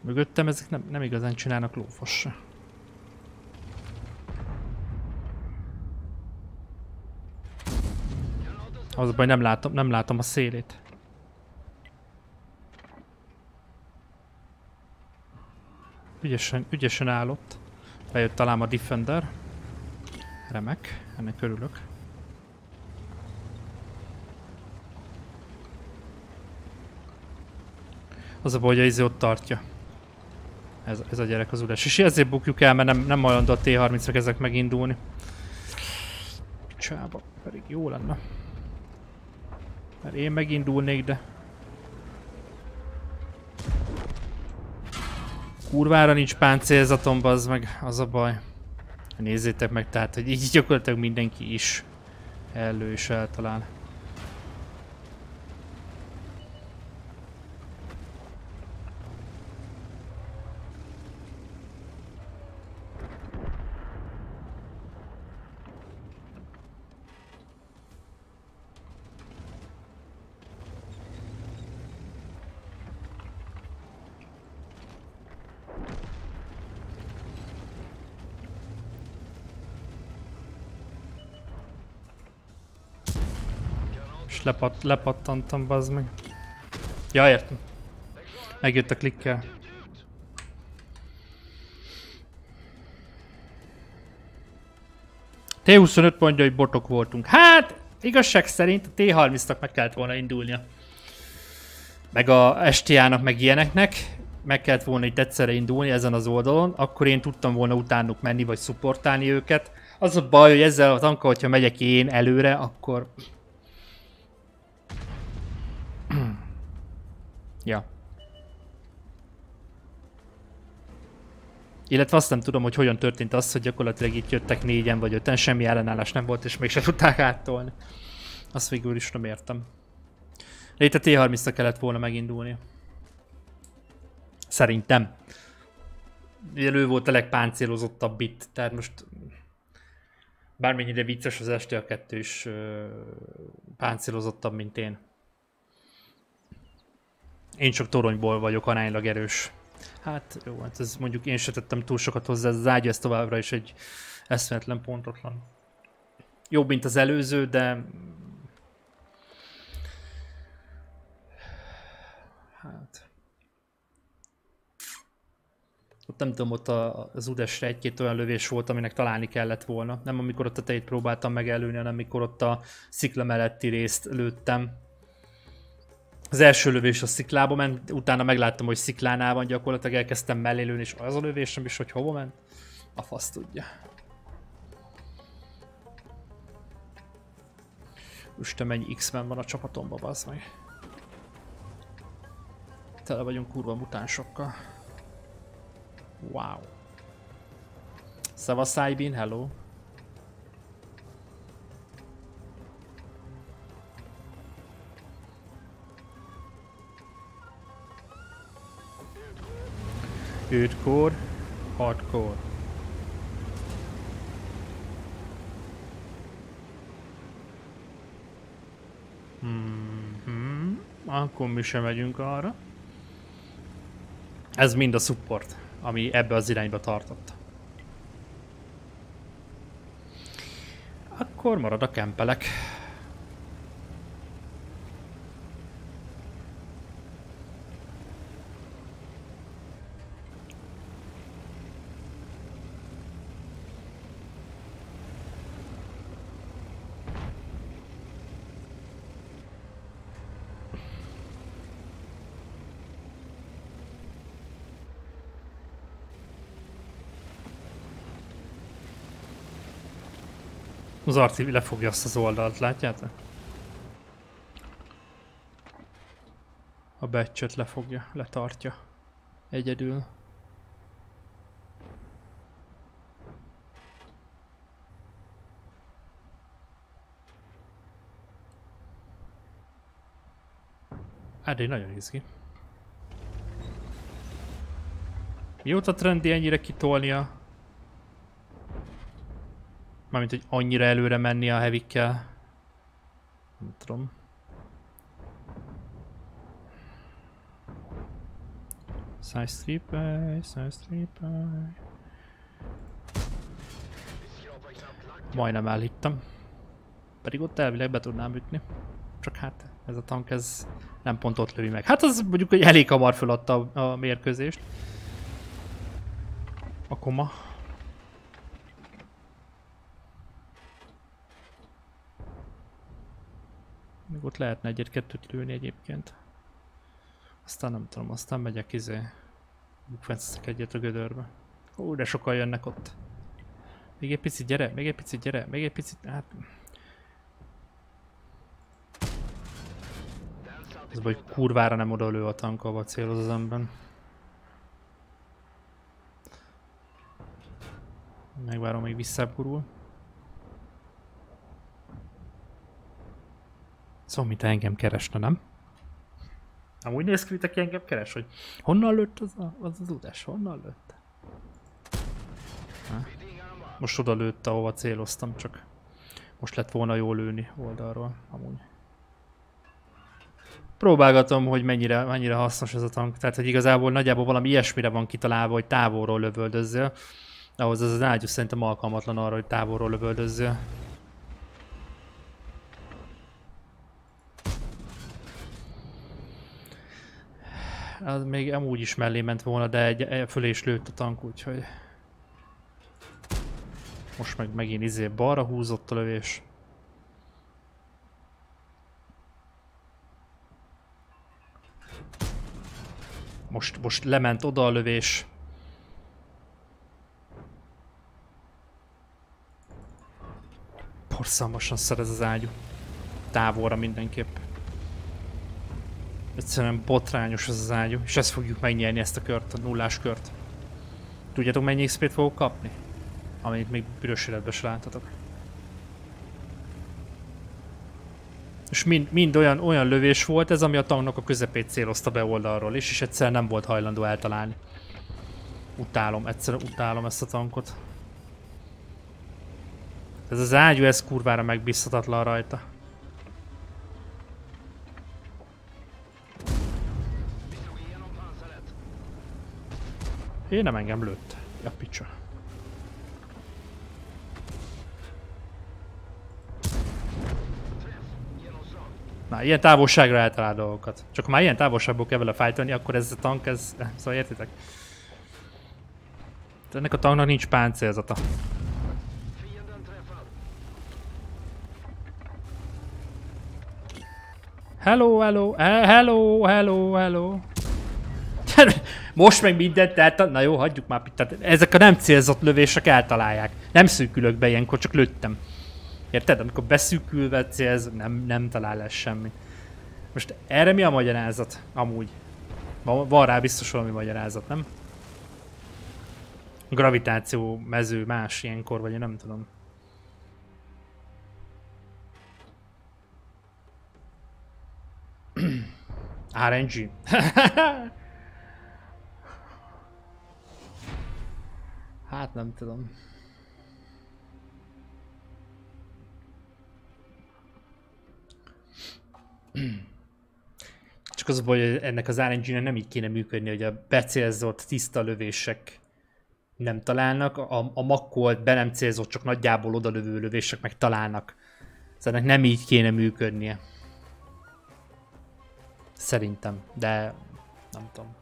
Mögöttem ezek nem, nem igazán csinálnak lófossa. Az baj, nem látom, nem látom a szélét. Ügyesen, ügyesen állott. Bejött talán a Defender. Remek, ennek örülök. Az a baj, hogy a izé ott tartja. Ez, ez a gyerek az udas. És ezért bukjuk el, mert nem, nem hajlandó a T-30-ak ezek megindulni. Csába, pedig jó lenne. Mert én megindulnék, de... Kurvára nincs páncélzatom, az meg, az a baj. Nézzétek meg, tehát, hogy így gyakorlatilag mindenki is elő és eltalál. Lepat, lepattantam, bazd meg. Ja, értem. Megjött a klikkel. T25 mondja, hogy botok voltunk. Hát, igazság szerint a T30-nak meg kellett volna indulnia. Meg a STA-nak, meg ilyeneknek. Meg kellett volna itt egyszerre indulni ezen az oldalon. Akkor én tudtam volna utánuk menni, vagy szupportálni őket. Az a baj, hogy ezzel a tankkal, hogyha megyek én előre, akkor Ja. Illetve azt nem tudom, hogy hogyan történt az, hogy gyakorlatilag itt jöttek négyen vagy öten, semmi ellenállás nem volt, és mégsem tudták áttolni. Azt végül is nem értem. Itt a T-30-ra kellett volna megindulni. Szerintem. Ugye ő volt a legpáncélozottabb itt, tehát most bármennyire vicces az este a kettő is páncélozottabb, mint én. Én csak toronyból vagyok aránylag erős. Hát jó, hát ez mondjuk én se tettem túl sokat hozzá, ez az ágy ez továbbra is egy eszméletlen pontotlan. Jobb, mint az előző, de... Hát... Ott nem tudom, ott az udesre egy-két olyan lövés volt, aminek találni kellett volna. Nem amikor ott a tejét próbáltam megelőni, hanem amikor ott a szikla melletti részt lőttem az első lövés a sziklába ment, utána megláttam, hogy sziklánál van gyakorlatilag, elkezdtem mellé és az a lövésem is, hogy hova ment, a fasz tudja. Isten mennyi X-Men van a csapatomban, bazd meg. Tele vagyunk kurva mutánsokkal. Wow. Szava Saibin, hello. Hardcore, hardcore. Mm-hmm. Akkor mi sem megyünk arra. Ez mind a support, ami ebbe az irányba tartott. Akkor marad a kempelek. Az Arti lefogja azt az oldalt, látjátok? A becsöt lefogja, letartja. Egyedül. Hát egy nagyon izgi. Mióta trendi ennyire kitolnia Mármint, hogy annyira előre menni a hevikkel. Nem tudom. Size stripper, size stripper. Majdnem elhittem. Pedig ott elvileg be tudnám ütni. Csak hát ez a tank ez nem pont ott lövi meg. Hát az mondjuk, hogy elég hamar feladta a, a mérkőzést. A koma. Még ott lehetne egyet-kettőt lőni egyébként. Aztán nem tudom, aztán megyek izé. Bukfencezek egyet a gödörbe. Ó, de sokan jönnek ott. Még egy picit gyere, még egy picit gyere, még egy picit, hát... Az baj, kurvára nem odalő a tankkal, vagy céloz az ember. Megvárom, még visszább gurul. Szóval, mint engem keresne, nem? Amúgy néz ki, mint aki engem keres, hogy honnan lőtt az a, az, az udás, honnan lőtt? Ha? Most oda lőtt, ahova céloztam, csak most lett volna jó lőni oldalról, amúgy. Próbálgatom, hogy mennyire, mennyire hasznos ez a tank. Tehát, hogy igazából nagyjából valami ilyesmire van kitalálva, hogy távolról lövöldözzél. Ahhoz az az ágyú szerintem alkalmatlan arra, hogy távolról lövöldözzél. Az még amúgy is mellé ment volna, de egy, fölé is lőtt a tank, úgyhogy... Most meg megint izé balra húzott a lövés. Most, most lement oda a lövés. Porszalmasan szar ez az ágyú. Távolra mindenképp. Egyszerűen botrányos ez az ágyú, és ezt fogjuk megnyerni ezt a kört, a nullás kört. Tudjátok mennyi XP-t fogok kapni? Amennyit még büdös életben se láttatok. És mind, mind olyan, olyan lövés volt ez, ami a tanknak a közepét célozta be oldalról is, és egyszerűen nem volt hajlandó eltalálni. Utálom, egyszerűen utálom ezt a tankot. Ez az ágyú, ez kurvára megbízhatatlan rajta. Én nem engem lőtt. Ja, picsa. Na, ilyen távolságra eltalál dolgokat. Csak már ilyen távolságból kell vele fájtani, akkor ez a tank, ez... Szóval értitek? Ennek a tanknak nincs páncélzata. Hello, hello, hello, hello, hello. Most meg mindent tehát, na jó, hagyjuk már. Tehát ezek a nem célzott lövések eltalálják. Nem szűkülök be ilyenkor, csak lőttem. Érted? Amikor beszűkülve célz, nem, nem talál el semmi. Most erre mi a magyarázat? Amúgy. Van, van rá biztos valami magyarázat, nem? Gravitáció mező más ilyenkor, vagy nem tudom. (clears throat) RNG. (laughs) hát nem tudom. Csak az a baj, hogy ennek az rng nem így kéne működni, hogy a becélzott tiszta lövések nem találnak, a, a makkolt, be nem célzott, csak nagyjából odalövő lövések meg találnak. Szóval ennek nem így kéne működnie. Szerintem, de nem tudom.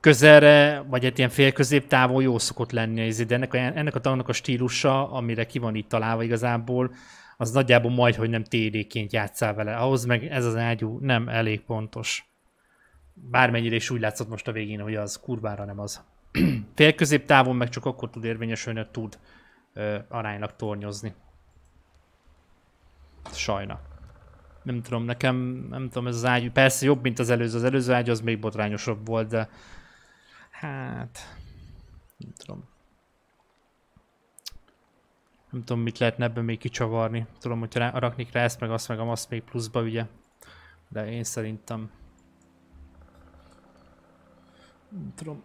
Közelre, vagy egy ilyen félközép távol jó szokott lenni, de ennek a, ennek a tanulnak a stílusa, amire ki van itt találva igazából, az nagyjából majd, hogy nem TD-ként játszál vele. Ahhoz meg ez az ágyú nem elég pontos. Bármennyire is úgy látszott most a végén, hogy az kurvára nem az. (clears throat) Félközép távon meg csak akkor tud érvényesülni, hogy tud ö, aránylag tornyozni. Sajna. Nem tudom, nekem, nem tudom, ez az ágyú, persze jobb, mint az előző, az előző ágy az még botrányosabb volt, de hát, nem tudom. Nem tudom, mit lehetne ebben még kicsavarni. Tudom, hogy rá, raknik rá ezt, meg azt, meg azt még pluszba, ugye. De én szerintem... Nem tudom.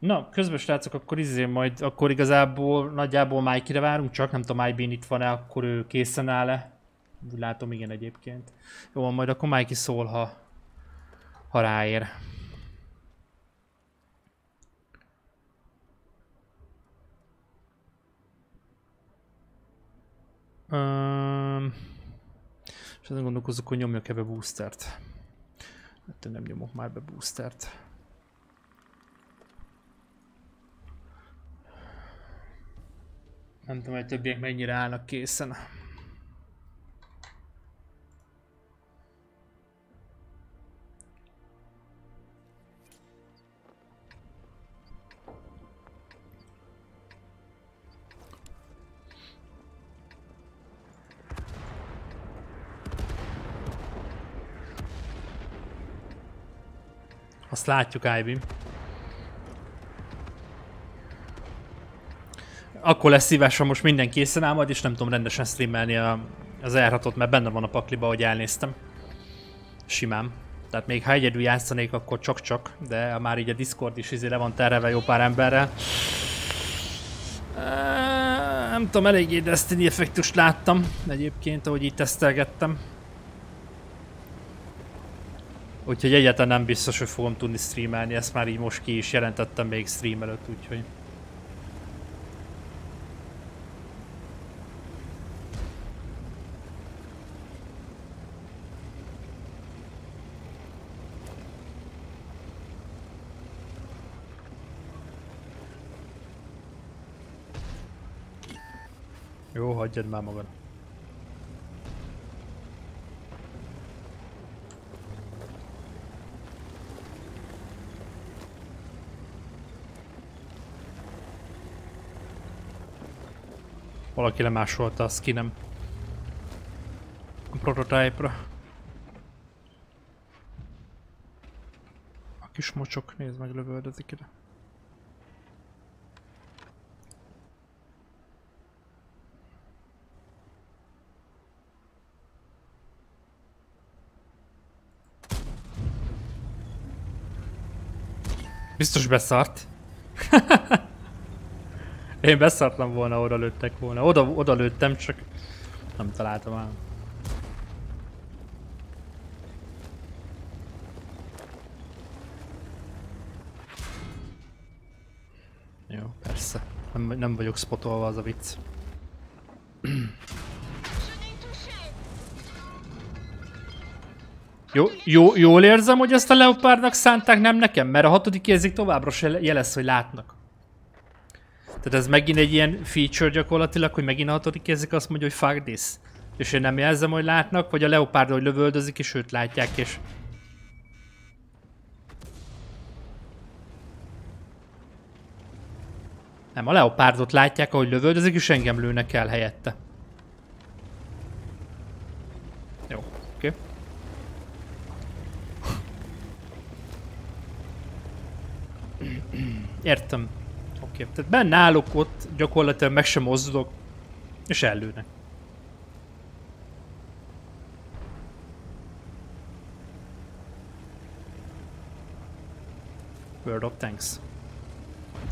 Na, közben srácok, akkor izé majd, akkor igazából nagyjából Mikey-re várunk, csak nem tudom, Mike itt van-e, akkor ő készen áll-e. Látom, igen egyébként. Jó, majd akkor Mikey szól, ha, ha ráér. Um, és ezen gondolkozok, hogy nyomjak-e be boostert. Hát nem nyomok már be boostert. Nem tudom, hogy többiek mennyire állnak készen. Azt látjuk, Ivy. Akkor lesz szíves, ha most minden készen áll majd, és nem tudom rendesen streamelni a, az r mert benne van a pakliba, hogy elnéztem. Simán. Tehát még ha egyedül játszanék, akkor csak-csak, de már így a Discord is izé le van terelve jó pár emberrel. Nem tudom, eléggé Destiny effektust láttam egyébként, ahogy így tesztelgettem. Úgyhogy egyáltalán nem biztos, hogy fogom tudni streamelni, ezt már így most ki is jelentettem még stream előtt, úgyhogy... Jó, hagyjad már magad. Valaki lemásolta a skinem. A prototype-ra. A kis mocsok, nézd meg, lövöldözik ide. Biztos beszart. (laughs) Én beszartam volna, oda lőttek volna. Oda, oda lőttem, csak nem találtam el. Jó, persze. Nem, nem vagyok spotolva, az a vicc. Jó, jó, jól érzem, hogy ezt a leopárdnak szánták, nem nekem? Mert a hatodik érzik továbbra se jelez, hogy látnak. Tehát ez megint egy ilyen feature gyakorlatilag, hogy megint a hatodik érzik azt mondja, hogy fuck this. És én nem jelzem, hogy látnak, vagy a leopárd, hogy lövöldözik, és őt látják, és... Nem, a leopárdot látják, ahogy lövöldözik, és engem lőnek el helyette. Jó, oké. Okay. Értem. Oké, okay. tehát benne állok ott, gyakorlatilag meg sem mozdulok, és ellőnek. World of Tanks.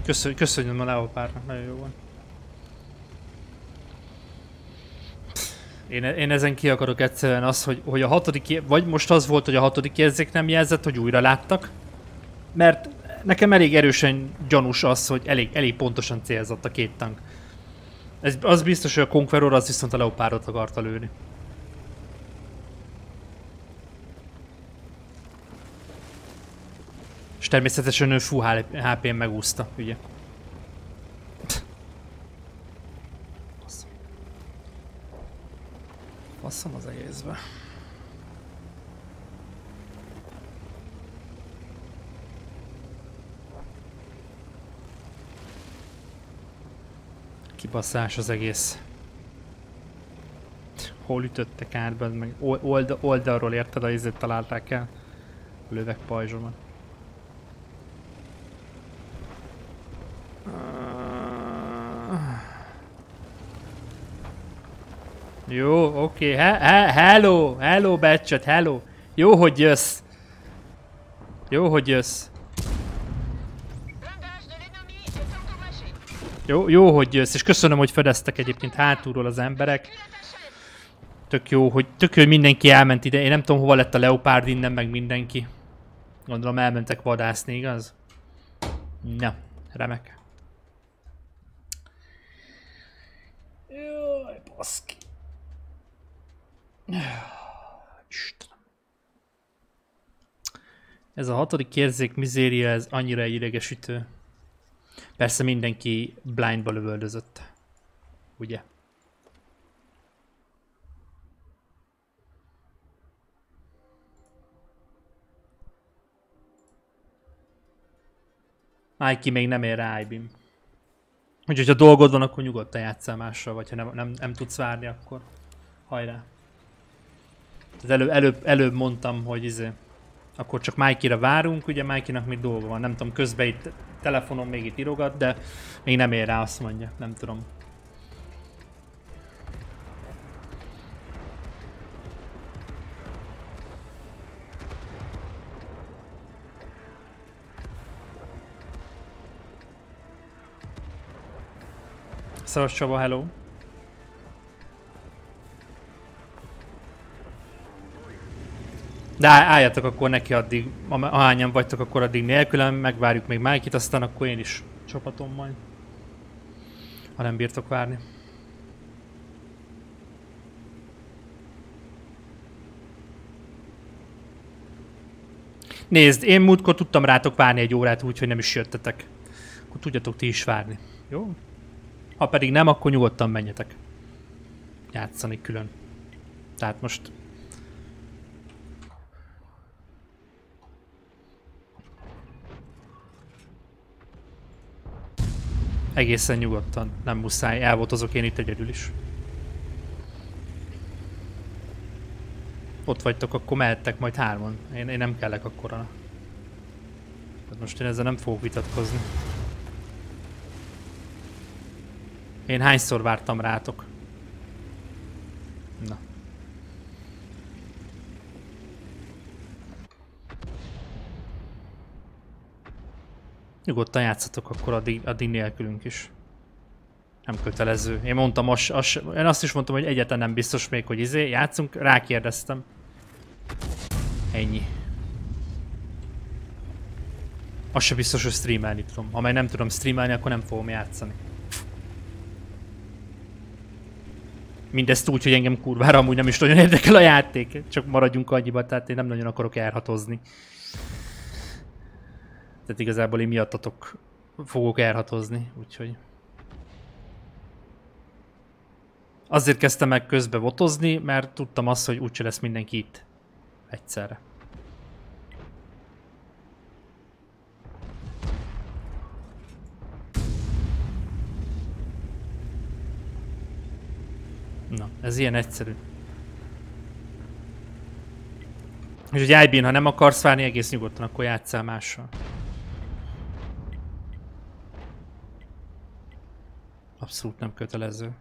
Köszön, köszönöm a Leopárnak, nagyon jó van. Én, én ezen ki akarok egyszerűen az, hogy, hogy a hatodik, vagy most az volt, hogy a hatodik érzék nem jelzett, hogy újra láttak. Mert nekem elég erősen gyanús az, hogy elég, elég pontosan célzott a két tank. Ez, az biztos, hogy a Conqueror az viszont a Leopardot akarta lőni. És természetesen ő full HP-n megúszta, ugye. Faszom az egészbe. Kibasszás az egész. Hol ütöttek át, meg old oldalról érted a izét találták el. A lövek pajzsomat. Jó, oké, he he hello, hello Batchet, hello. Jó, hogy jössz. Jó, hogy jössz. Jó, jó, hogy jössz, és köszönöm, hogy fedeztek egyébként hátulról az emberek. Tök jó, hogy, tök jó, hogy mindenki elment ide. Én nem tudom, hova lett a leopárd innen, meg mindenki. Gondolom elmentek vadászni, igaz? Na, remek. Jaj, baszki. Istenem. Ez a hatodik érzék mizéria, ez annyira idegesítő. Persze mindenki blindba lövöldözött. Ugye? Mikey még nem ér rá IBIM. Úgyhogy ha dolgod van, akkor nyugodtan játsszál mással, vagy ha nem, nem, nem tudsz várni, akkor hajrá. Tehát előbb, előbb, előbb mondtam, hogy izé, akkor csak Mikey-ra várunk, ugye Mikey-nak még dolga van, nem tudom, közben itt telefonon még itt írogat, de még nem ér rá, azt mondja, nem tudom. Szavasz Csaba, hello! De álljatok akkor neki addig, ahányan vagytok, akkor addig nélkülem, megvárjuk még Mike-it, aztán akkor én is csapatom majd. Ha nem bírtok várni. Nézd, én múltkor tudtam rátok várni egy órát úgy, hogy nem is jöttetek. Akkor tudjatok ti is várni. Jó? Ha pedig nem, akkor nyugodtan menjetek. Játszani külön. Tehát most... Egészen nyugodtan, nem muszáj, el volt azok én itt egyedül is. Ott vagytok, akkor mehettek majd hárman. Én, én nem kellek akkora. most én ezzel nem fogok vitatkozni. Én hányszor vártam rátok? Na. Nyugodtan játszatok akkor addig, addig nélkülünk is. Nem kötelező. Én mondtam, az, az, én azt is mondtam, hogy egyetlen nem biztos még, hogy izé, játszunk, rákérdeztem. Ennyi. Az se biztos, hogy streamelni tudom. Ha nem tudom streamelni, akkor nem fogom játszani. Mindezt úgy, hogy engem kurvára amúgy nem is nagyon érdekel a játék. Csak maradjunk annyiba, tehát én nem nagyon akarok elhatozni. Tehát igazából én miattatok fogok elhatozni, úgyhogy... Azért kezdtem meg közbe votozni, mert tudtam azt, hogy úgyse lesz mindenki itt. Egyszerre. Na, ez ilyen egyszerű. És hogy IBN, ha nem akarsz várni egész nyugodtan, akkor játsszál mással. Abszolút nem kötelező.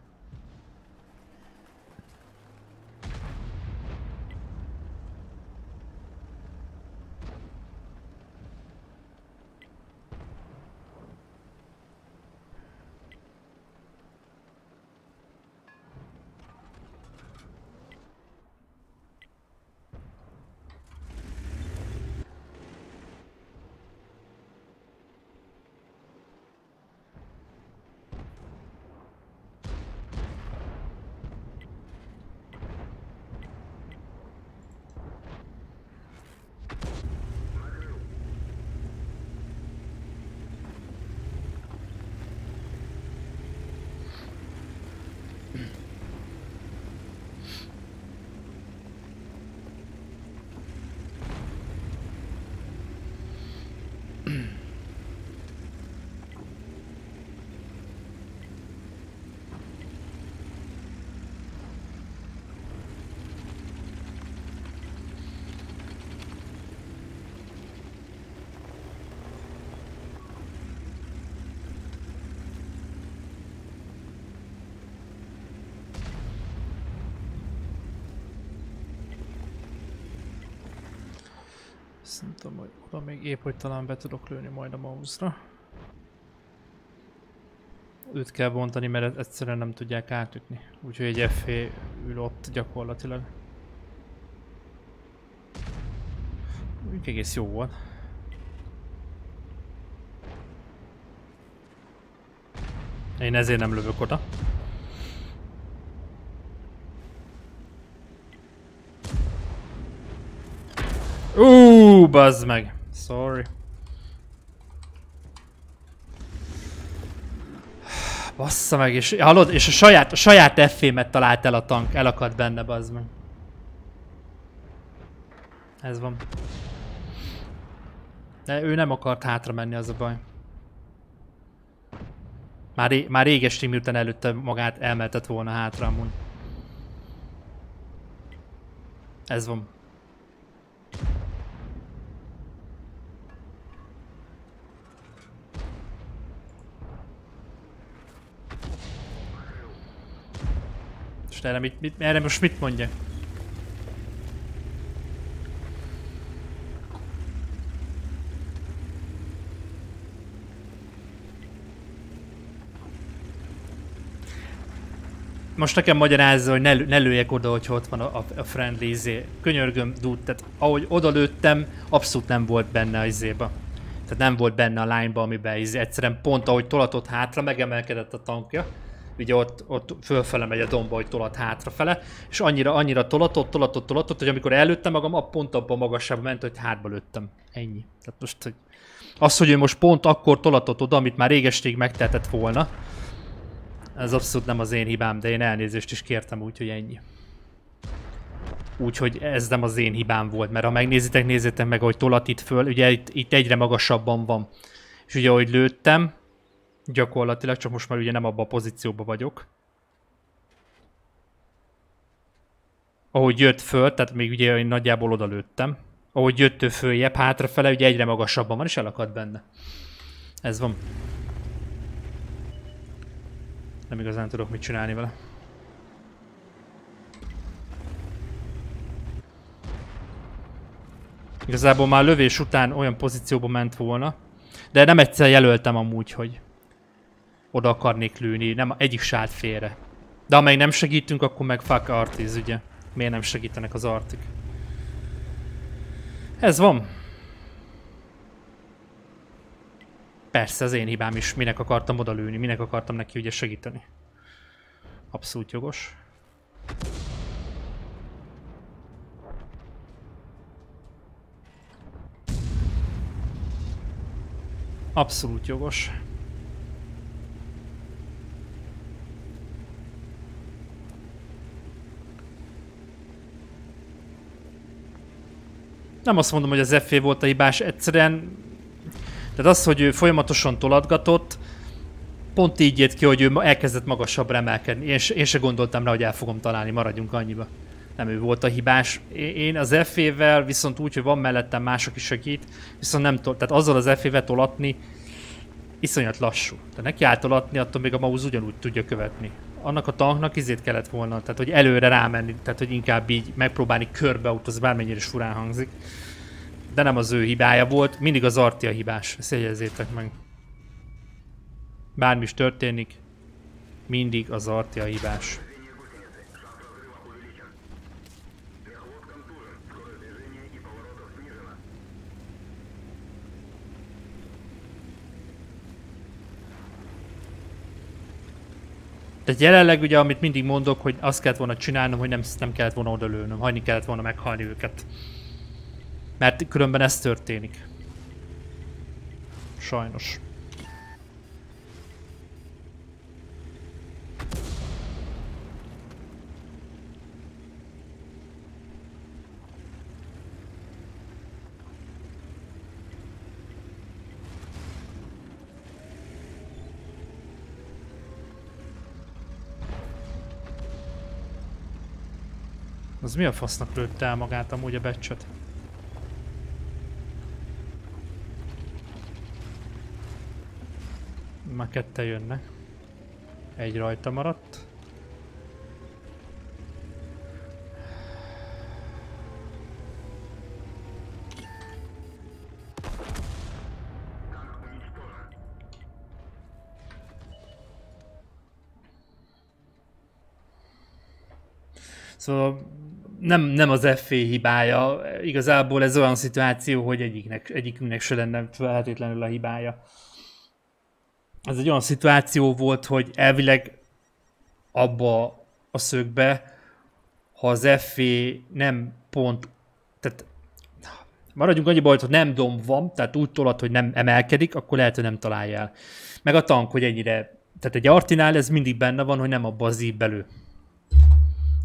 épp hogy talán be tudok lőni majd a mouse-ra. Őt kell bontani, mert egyszerűen nem tudják átütni. Úgyhogy egy FV ül ott gyakorlatilag. Úgy egész jó volt. Én ezért nem lövök oda. Ú, bazd meg! Sorry. Bassza meg, és hallod, és a saját, a saját F-émet talált el a tank, elakadt benne, bazd meg. Ez van. De ő nem akart hátra menni, az a baj. Már, ré, már réges miután előtte magát elmeltett volna hátra amúgy. Ez van. És erre, mit, mit, erre most mit mondja? most nekem magyarázza, hogy ne, ne lőjek oda, hogy ott van a, a, a friendly izé. Könyörgöm, dude, tehát ahogy oda lőttem, abszolút nem volt benne a izéba. Tehát nem volt benne a lányba, amiben izé. Egyszerűen pont ahogy tolatott hátra, megemelkedett a tankja. Ugye ott, ott fölfele megy a domba, hogy tolat hátrafele, és annyira, annyira tolatott, tolatott, tolatott, hogy amikor előttem magam, a pont abban magasabban ment, hogy hátba lőttem. Ennyi. Tehát most, hogy az, hogy ő most pont akkor tolatott oda, amit már régestig megtehetett volna, ez abszolút nem az én hibám, de én elnézést is kértem, úgyhogy ennyi. Úgyhogy ez nem az én hibám volt, mert ha megnézitek, nézzétek meg, hogy tolat itt föl, ugye itt, itt egyre magasabban van. És ugye ahogy lőttem, gyakorlatilag, csak most már ugye nem abban a pozícióban vagyok. Ahogy jött föl, tehát még ugye én nagyjából oda lőttem. Ahogy jött ő följebb, hátrafele, ugye egyre magasabban van, és elakadt benne. Ez van. Nem igazán tudok mit csinálni vele. Igazából már lövés után olyan pozícióba ment volna. De nem egyszer jelöltem amúgy, hogy oda akarnék lőni, nem egyik se állt félre. De amely nem segítünk, akkor meg fuck artiz, ugye? Miért nem segítenek az artik? Ez van. Persze, az én hibám is. Minek akartam odalőni, minek akartam neki ugye segíteni. Abszolút jogos. Abszolút jogos. Nem azt mondom, hogy az FF volt a hibás, egyszerűen tehát az, hogy ő folyamatosan tolatgatott, pont így jött ki, hogy ő elkezdett magasabbra emelkedni. Én, én se gondoltam rá, hogy el fogom találni, maradjunk annyiba. Nem ő volt a hibás. Én az F-vel viszont úgy, hogy van mellettem mások is segít, viszont nem tol- tehát azzal az F-vel tolatni iszonyat lassú. Tehát neki általatni, attól még a mouse ugyanúgy tudja követni. Annak a tanknak izét kellett volna, tehát hogy előre rámenni, tehát hogy inkább így megpróbálni körbeautózni, bármennyire is furán hangzik de nem az ő hibája volt, mindig az Arti a hibás, ezt jegyezzétek meg. Bármi is történik, mindig az Arti a hibás. Tehát jelenleg ugye, amit mindig mondok, hogy azt kellett volna csinálnom, hogy nem, nem kellett volna odalőnöm, hagyni kellett volna meghalni őket. Mert különben ez történik. Sajnos. Az mi a fasznak lőtte el magát amúgy a becset? Már kette jönnek. Egy rajta maradt. Szóval nem, nem az FF hibája, igazából ez olyan szituáció, hogy egyiknek, egyikünknek se lenne feltétlenül a hibája ez egy olyan szituáció volt, hogy elvileg abba a szögbe, ha az FV nem pont, tehát maradjunk annyiba, hogy nem domb van, tehát úgy tolad, hogy nem emelkedik, akkor lehet, hogy nem találja el. Meg a tank, hogy ennyire, tehát egy artinál ez mindig benne van, hogy nem abba az belő.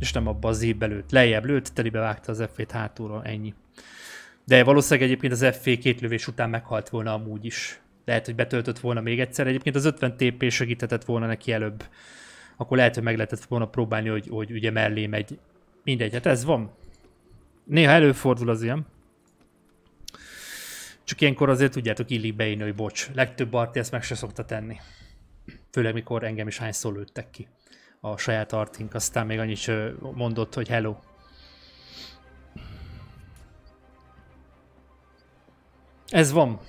És nem abba az belőtt. Lejjebb lőtt, telibe vágta az f hátulról, ennyi. De valószínűleg egyébként az f két lövés után meghalt volna amúgy is. Lehet, hogy betöltött volna még egyszer. Egyébként az 50 TP segíthetett volna neki előbb. Akkor lehet, hogy meg lehetett volna próbálni, hogy, hogy ugye mellé megy. Mindegy, hát ez van. Néha előfordul az ilyen. Csak ilyenkor azért tudjátok illik beírni, hogy bocs. Legtöbb arti ezt meg se szokta tenni. Főleg mikor engem is hányszor lőttek ki a saját artink, aztán még annyit mondott, hogy hello. Ez van.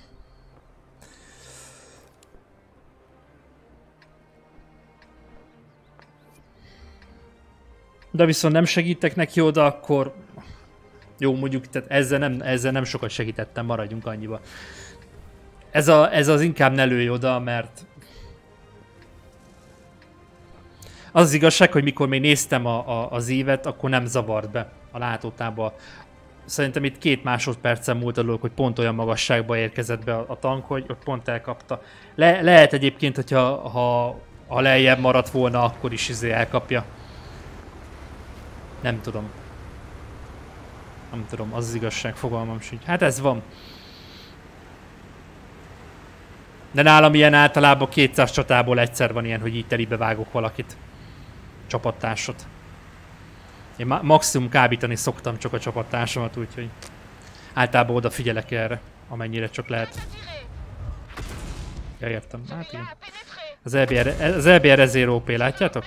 De viszont nem segítek neki oda, akkor jó, mondjuk, tehát ezzel nem, ezzel nem sokat segítettem, maradjunk annyiba. Ez, a, ez az inkább ne lőj oda, mert az az igazság, hogy mikor még néztem a, a, az évet, akkor nem zavart be a látótába. Szerintem itt két másodpercen múlt alól, hogy pont olyan magasságba érkezett be a, a tank, hogy ott pont elkapta. Le, lehet egyébként, hogyha ha, ha lejjebb maradt volna, akkor is izé elkapja. Nem tudom. Nem tudom, az, az igazság, fogalmam sincs. Hát ez van. De nálam ilyen általában 200 csatából egyszer van ilyen, hogy így telibe vágok valakit. Csapattársat. Én ma maximum kábítani szoktam csak a csapattársamat, úgyhogy általában odafigyelek erre, amennyire csak lehet. Ja, értem. Hát igen. Az EBR, az EBR ezért OP, látjátok?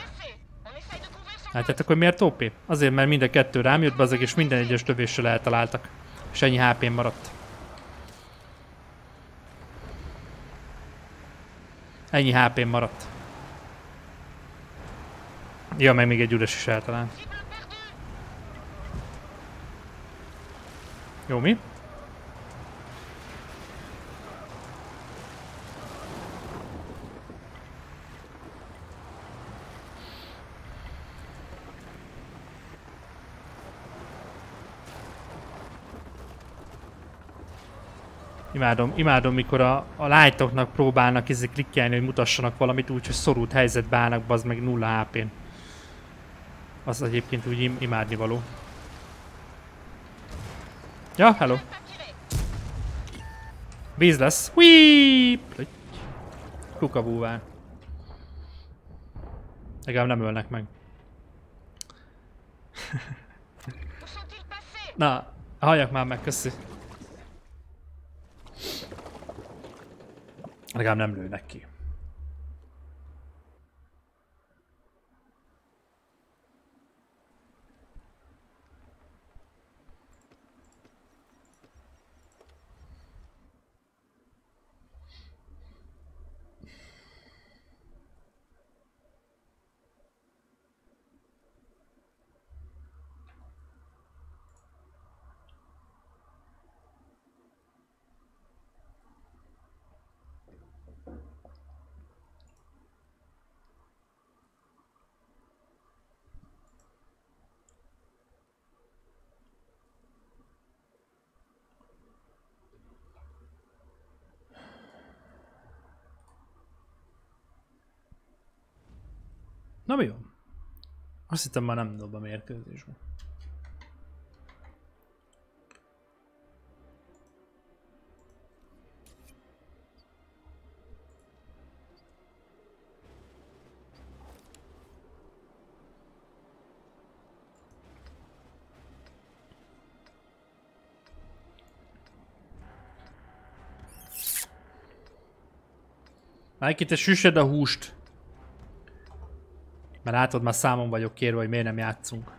Látjátok, hogy miért OP? Azért, mert mind a kettő rám jött bazeg, és minden egyes tövéssel eltaláltak. És ennyi hp maradt. Ennyi hp maradt. Ja, meg még egy üres is eltalált. Jó, mi? Imádom, imádom, mikor a, a lightoknak próbálnak ezek klikkelni, hogy mutassanak valamit úgy, hogy szorult helyzetbe állnak, bazd meg nulla HP-n. Az egyébként úgy im imádni való. Ja, hello. Víz lesz. Weep! Kukabúván. Legalább nem ölnek meg. Na, halljak már meg, köszi. Legalább nem lőnek ki. Na mi van? Azt hittem már nem dob a mérkőzésbe. Mike, te süsed a húst. Mert látod, már számon vagyok kérve, hogy miért nem játszunk.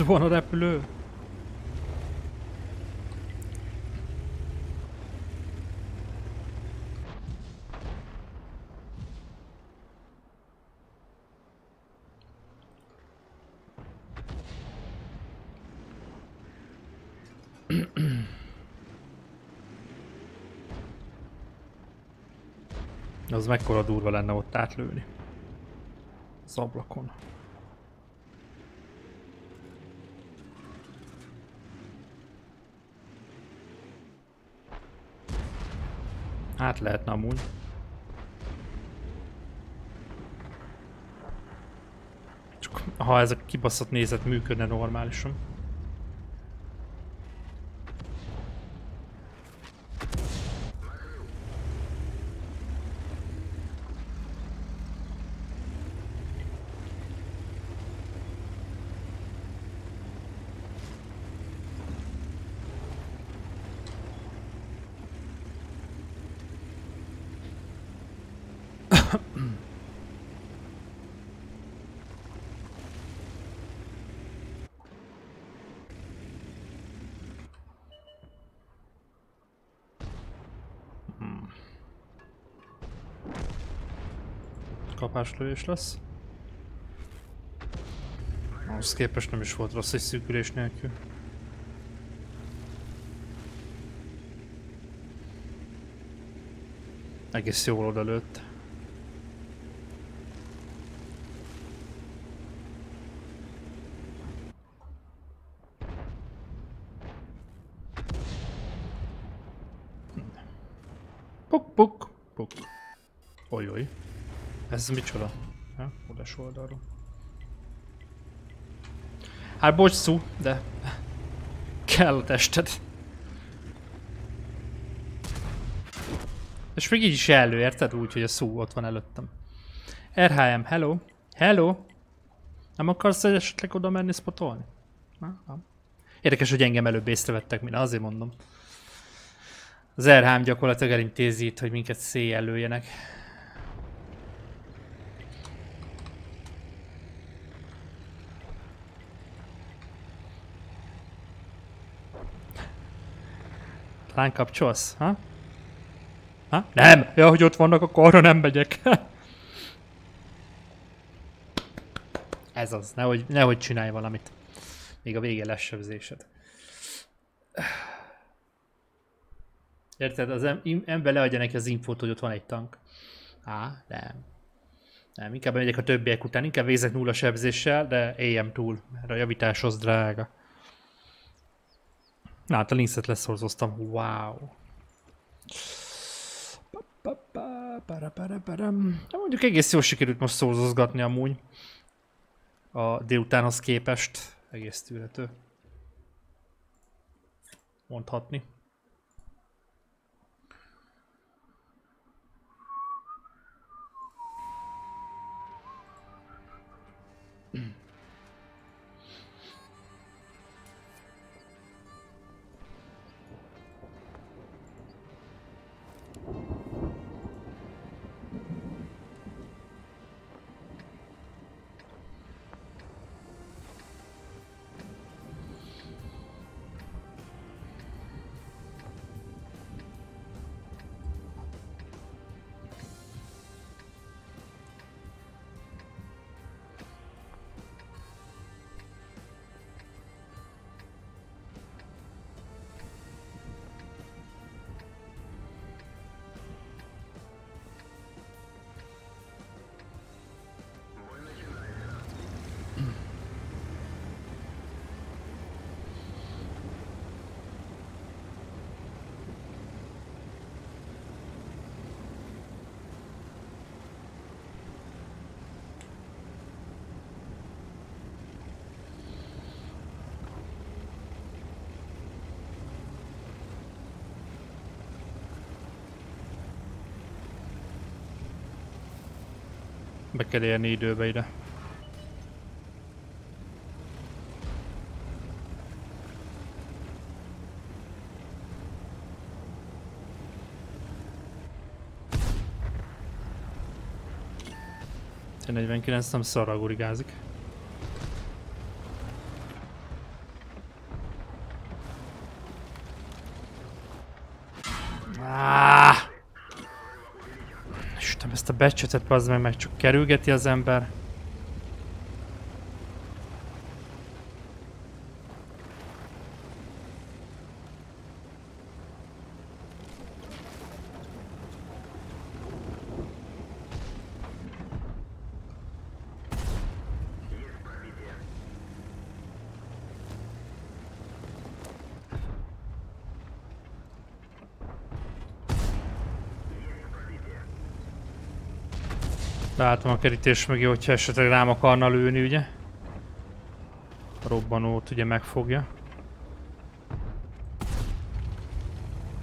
Az van a repülő? Az mekkora durva lenne ott átlőni. Az ablakon. Hát lehetne amúgy. Csak ha ez a kibaszott nézet működne normálisan. Kapáslövés lesz. Ahhoz képest nem is volt rossz egy szűkülés nélkül. Egész jól odalőtt. Ez micsoda? Ja, odas oldalról. Hát bocs szú, de kell a tested. És még így is elő, érted? Úgy, hogy a szó ott van előttem. RHM, hello. Hello. Nem akarsz esetleg oda menni spotolni? Érdekes, hogy engem előbb észrevettek, mint azért mondom. Az RHM gyakorlatilag elintézi itt, hogy minket széjjelöljenek. Talán kapcsolsz, ha? Ha? Nem! Ja, hogy ott vannak, akkor arra nem megyek. (laughs) Ez az, nehogy, nehogy csinálj valamit. Még a vége lesz sebzésed. Érted? Az em ember leadja neki az infót, hogy ott van egy tank. Á, nem. Nem, inkább megyek a többiek után, inkább végzek nulla sebzéssel, de éljem túl, mert a javításhoz drága. Na, hát a linkset leszorzoztam. Wow. De mondjuk egész jól sikerült most szorzozgatni amúgy. A délutánhoz képest. Egész tűrhető. Mondhatni. Kell érni időbe ide. T49 nem szarra becsetet az meg, meg csak kerülgeti az ember. Látom a kerítés mögé, hogyha esetleg rám akarna lőni, ugye? A robbanót ugye megfogja.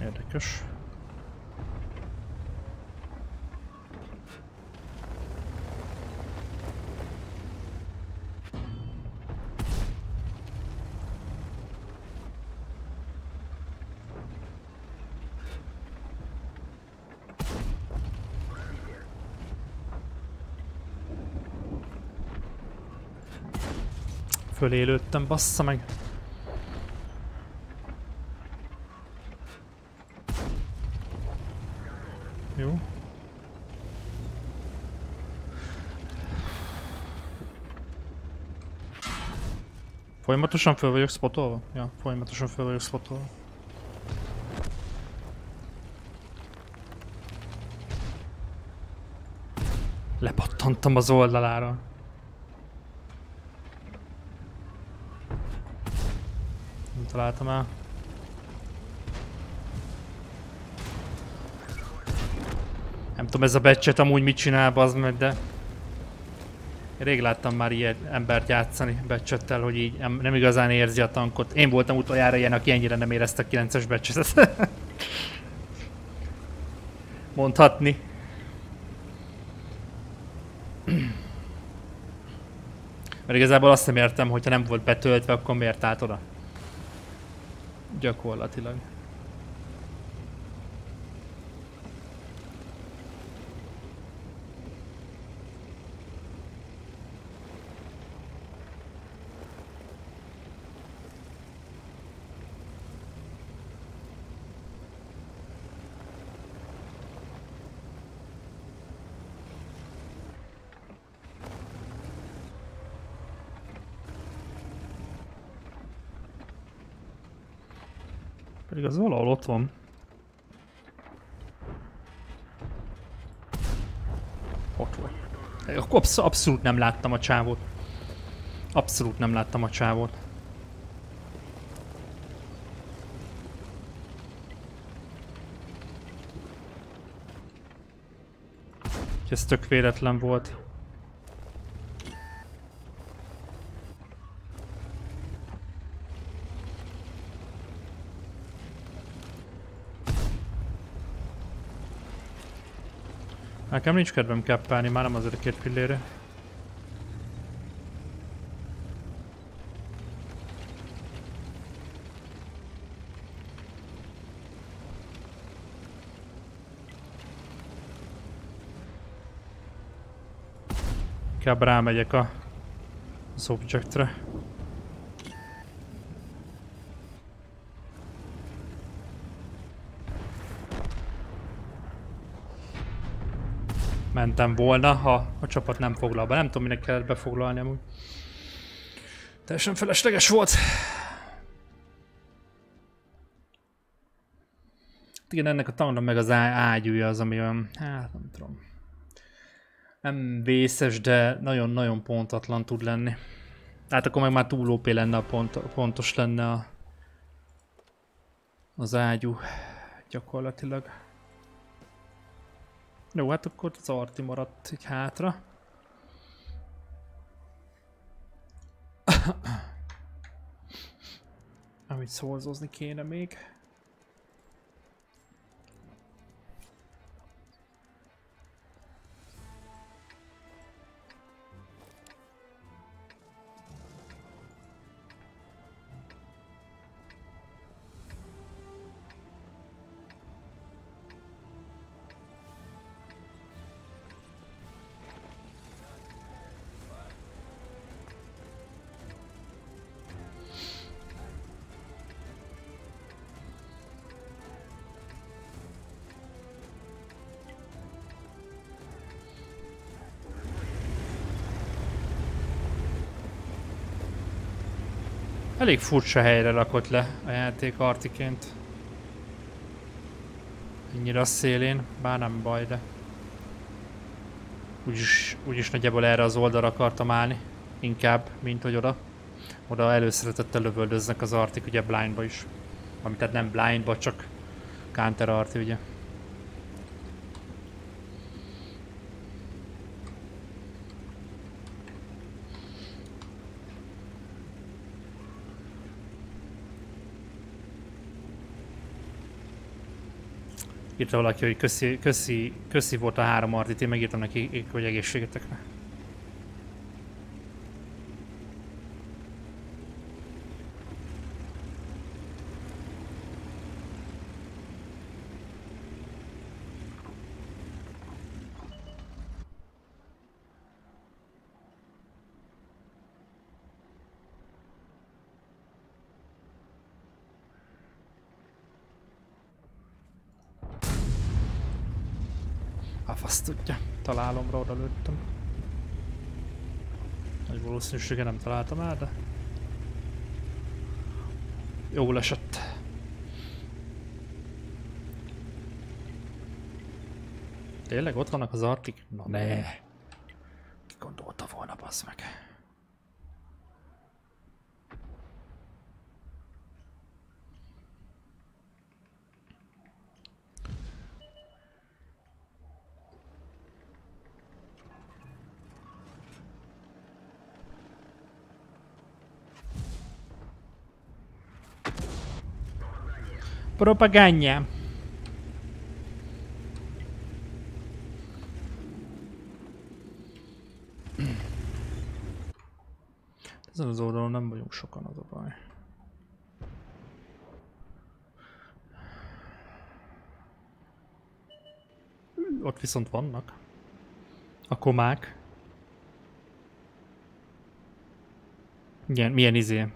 Érdekes. Fölé lőttem, bassza meg. Jó. Folyamatosan föl vagyok spotolva? Ja, folyamatosan föl vagyok spotolva. Lepattantam az oldalára. Találtam el. Nem tudom ez a becset amúgy mit csinál az meg, de... Rég láttam már ilyen embert játszani becsettel, hogy így nem, igazán érzi a tankot. Én voltam utoljára ilyen, aki ennyire nem érezte a 9-es becsetet. (laughs) Mondhatni. Mert igazából azt nem értem, hogyha nem volt betöltve, akkor miért állt oda? Gyakorlatilag. Pedig az valahol ott van. Ott volt. Akkor absz abszolút nem láttam a csávót. Abszolút nem láttam a csávót. Ez tök véletlen volt. Nekem nincs kedvem keppelni, már nem azért a két pillére. Inkább rámegyek a az objectre. Mentem volna, ha a csapat nem foglal be. Nem tudom, minek kellett befoglalni amúgy. Teljesen felesleges volt. Igen, ennek a tanknak meg az ágyúja az, ami olyan, hát nem tudom. Nem vészes, de nagyon-nagyon pontatlan tud lenni. Hát akkor meg már túl OP lenne a pont, pontos lenne a, az ágyú gyakorlatilag. Jó, hát akkor az arti maradt így hátra. (coughs) Amit szolzozni kéne még. Elég furcsa helyre rakott le a játék artiként. Ennyire a szélén, bár nem baj, de... Úgyis, úgyis nagyjából erre az oldalra akartam állni. Inkább, mint hogy oda. Oda előszeretettel lövöldöznek az artik, ugye blindba is. Ami tehát nem blindba, csak counter arti, ugye. Írta valaki, hogy köszi, köszi, köszi volt a három artit, én megírtam neki, hogy egészségetekre. fasz tudja. Találomra oda lőttem. Nagy valószínűsége nem találtam el, de... Jól esett. Tényleg ott vannak az artik? Na ne. Ki gondolta volna, bassz meg. Propaganda. Ezen az oldalon nem vagyunk sokan, az a baj. Ott viszont vannak. A komák. Igen, milyen izé.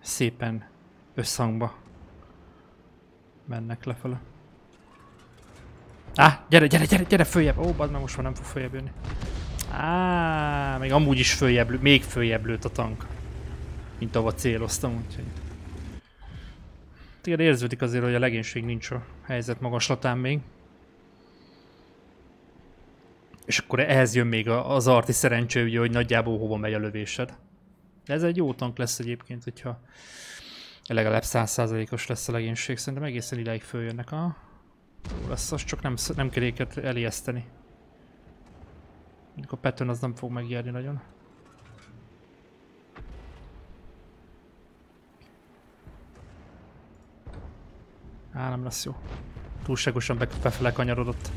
Szépen összhangba mennek lefele. Á, gyere, gyere, gyere, gyere följebb! Ó, bad, most már nem fog följebb jönni. Á, még amúgy is följebb, még följebb lőtt a tank. Mint ahova céloztam, úgyhogy... Igen, érződik azért, hogy a legénység nincs a helyzet magaslatán még. És akkor ehhez jön még az arti szerencsé, ugye, hogy nagyjából hova megy a lövésed. De ez egy jó tank lesz egyébként, hogyha legalább százszázalékos lesz a legénység. Szerintem egészen ideig följönnek a... Lesz az, csak nem, nem kell őket elijeszteni. A Patton az nem fog megérni nagyon. Á, nem lesz jó. Túlságosan befele kanyarodott.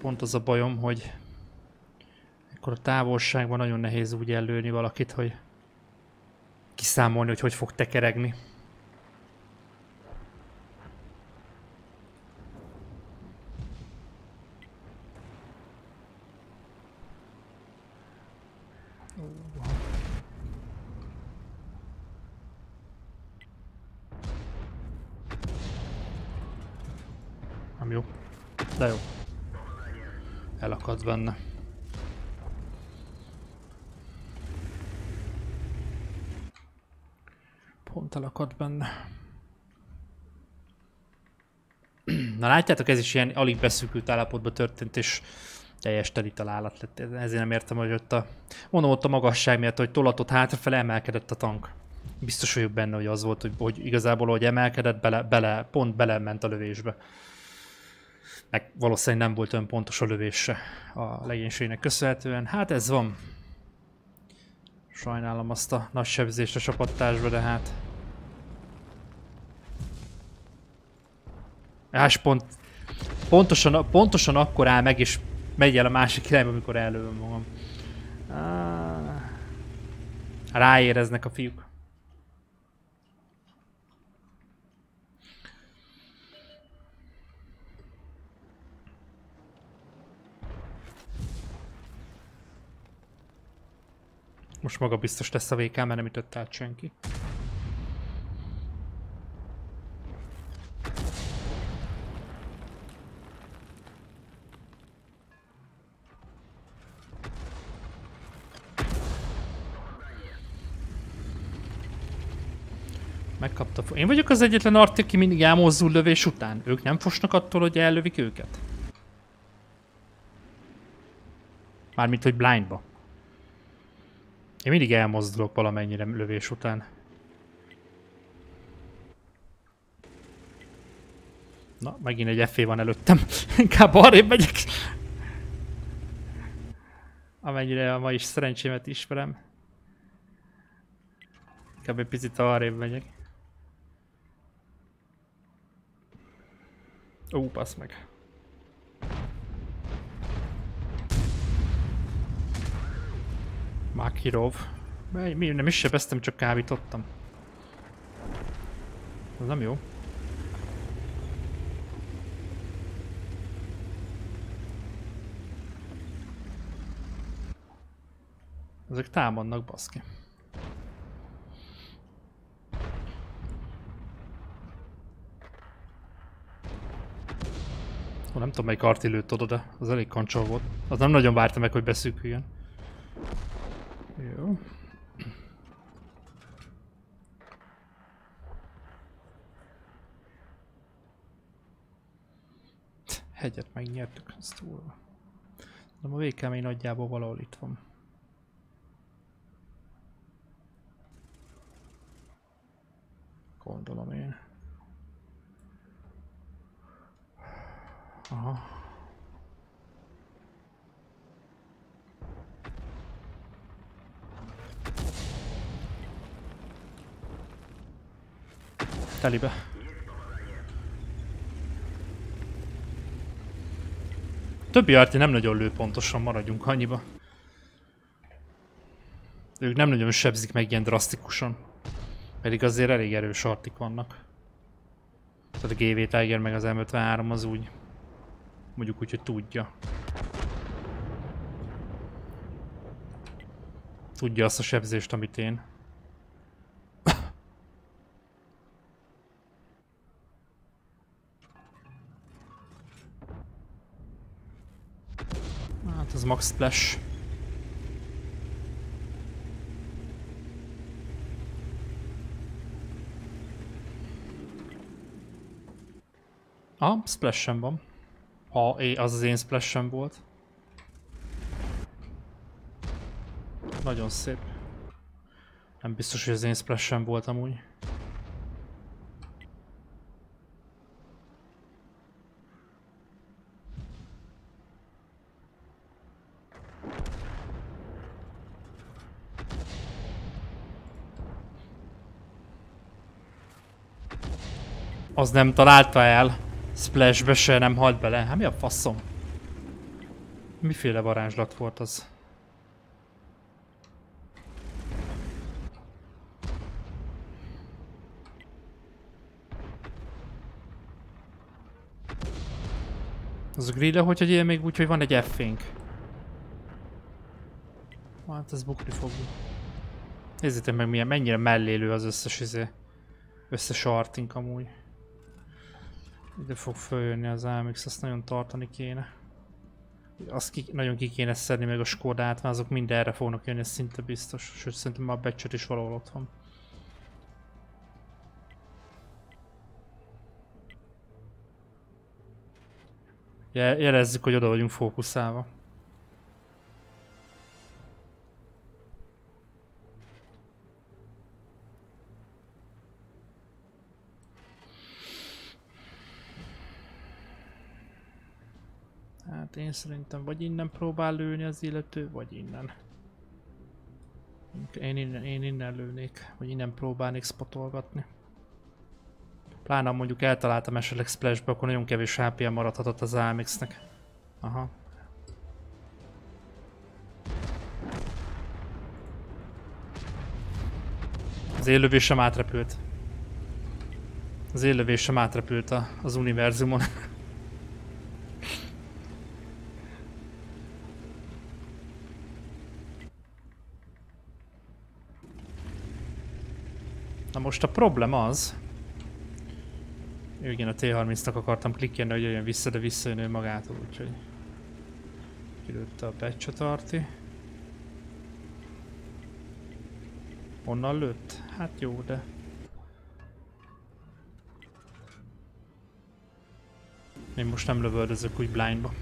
Pont az a bajom, hogy akkor a távolságban nagyon nehéz úgy előni valakit, hogy kiszámolni, hogy hogy fog tekeregni. Nem jó. De jó. Elakadsz benne. Pont elakadt benne. Na látjátok, ez is ilyen alig beszűkült állapotban történt, és teljes teli találat lett. Ezért nem értem, hogy ott a... Mondom, ott a magasság miatt, hogy tolatott hátrafele emelkedett a tank. Biztos vagyok benne, hogy az volt, hogy, hogy igazából, hogy emelkedett, bele, bele, pont belement a lövésbe. Meg valószínűleg nem volt olyan pontos a lövése a legénységnek köszönhetően. Hát ez van. Sajnálom azt a nagy sebzést a csapattásba, de hát... Ás pont... Pontosan, pontosan akkor áll meg, és megy el a másik irányba, amikor előm magam. Ráéreznek a fiúk. Most maga biztos lesz a VK, mert nem ütött át senki. Megkapta. Én vagyok az egyetlen art, aki mindig elmozdul lövés után. Ők nem fosnak attól, hogy ellövik őket? Mármint, hogy blindba. Én mindig elmozdulok valamennyire lövés után. Na, megint egy FA van előttem. (laughs) Inkább arrébb megyek. Amennyire a ma is szerencsémet ismerem. Inkább egy picit arrébb megyek. Ó, passz meg. Makirov. Mi, mi, nem is sebeztem, csak kábítottam. Ez nem jó. Ezek támadnak, baszki. Nem tudom melyik arti lőtt oda, de az elég kancsol volt. Az nem nagyon várta meg, hogy beszűküljön. Jó. Hegyet megnyertük, ez túl. De a VKM nagyjából valahol itt van. Gondolom én. Aha. Telibe. Többi arti nem nagyon lő pontosan, maradjunk annyiba. Ők nem nagyon sebzik meg ilyen drasztikusan. Pedig azért elég erős artik vannak. Tehát a GV Tiger meg az M53 az úgy... Mondjuk úgy, hogy tudja. Tudja azt a sebzést, amit én. Az max splash. Ah, splash van. Ha az az én splash volt. Nagyon szép. Nem biztos, hogy az én splash volt amúgy. Az nem találta el. Splashbe se nem halt bele. Hát mi a faszom? Miféle varázslat volt az? Az grille, hogy él még úgy, hogy van egy F-fénk. Hát ez bukni fog. Nézzétek meg milyen, mennyire mellélő az összes izé. Összes artink amúgy. Ide fog följönni az AMX, azt nagyon tartani kéne. Azt ki, nagyon ki kéne szedni meg a Skodát, mert azok mind erre fognak jönni, ez szinte biztos. Sőt, szerintem már a becsöt is valahol ott van. Jelezzük, hogy oda vagyunk fókuszálva. Hát én szerintem vagy innen próbál lőni az illető, vagy innen. Én innen, én innen lőnék, vagy innen próbálnék spotolgatni. Pláne mondjuk eltaláltam esetleg splashbe, akkor nagyon kevés hp maradhatott az AMX-nek. Aha. Az élővésem átrepült. Az élővésem átrepült az univerzumon. (laughs) most a problema az... Ő igen, a T-30-nak akartam klikkelni, hogy jöjjön vissza, de visszajön ő magától, úgyhogy... Kilőtte a becsatarti. Honnan lőtt? Hát jó, de... Én most nem lövöldözök úgy blindba.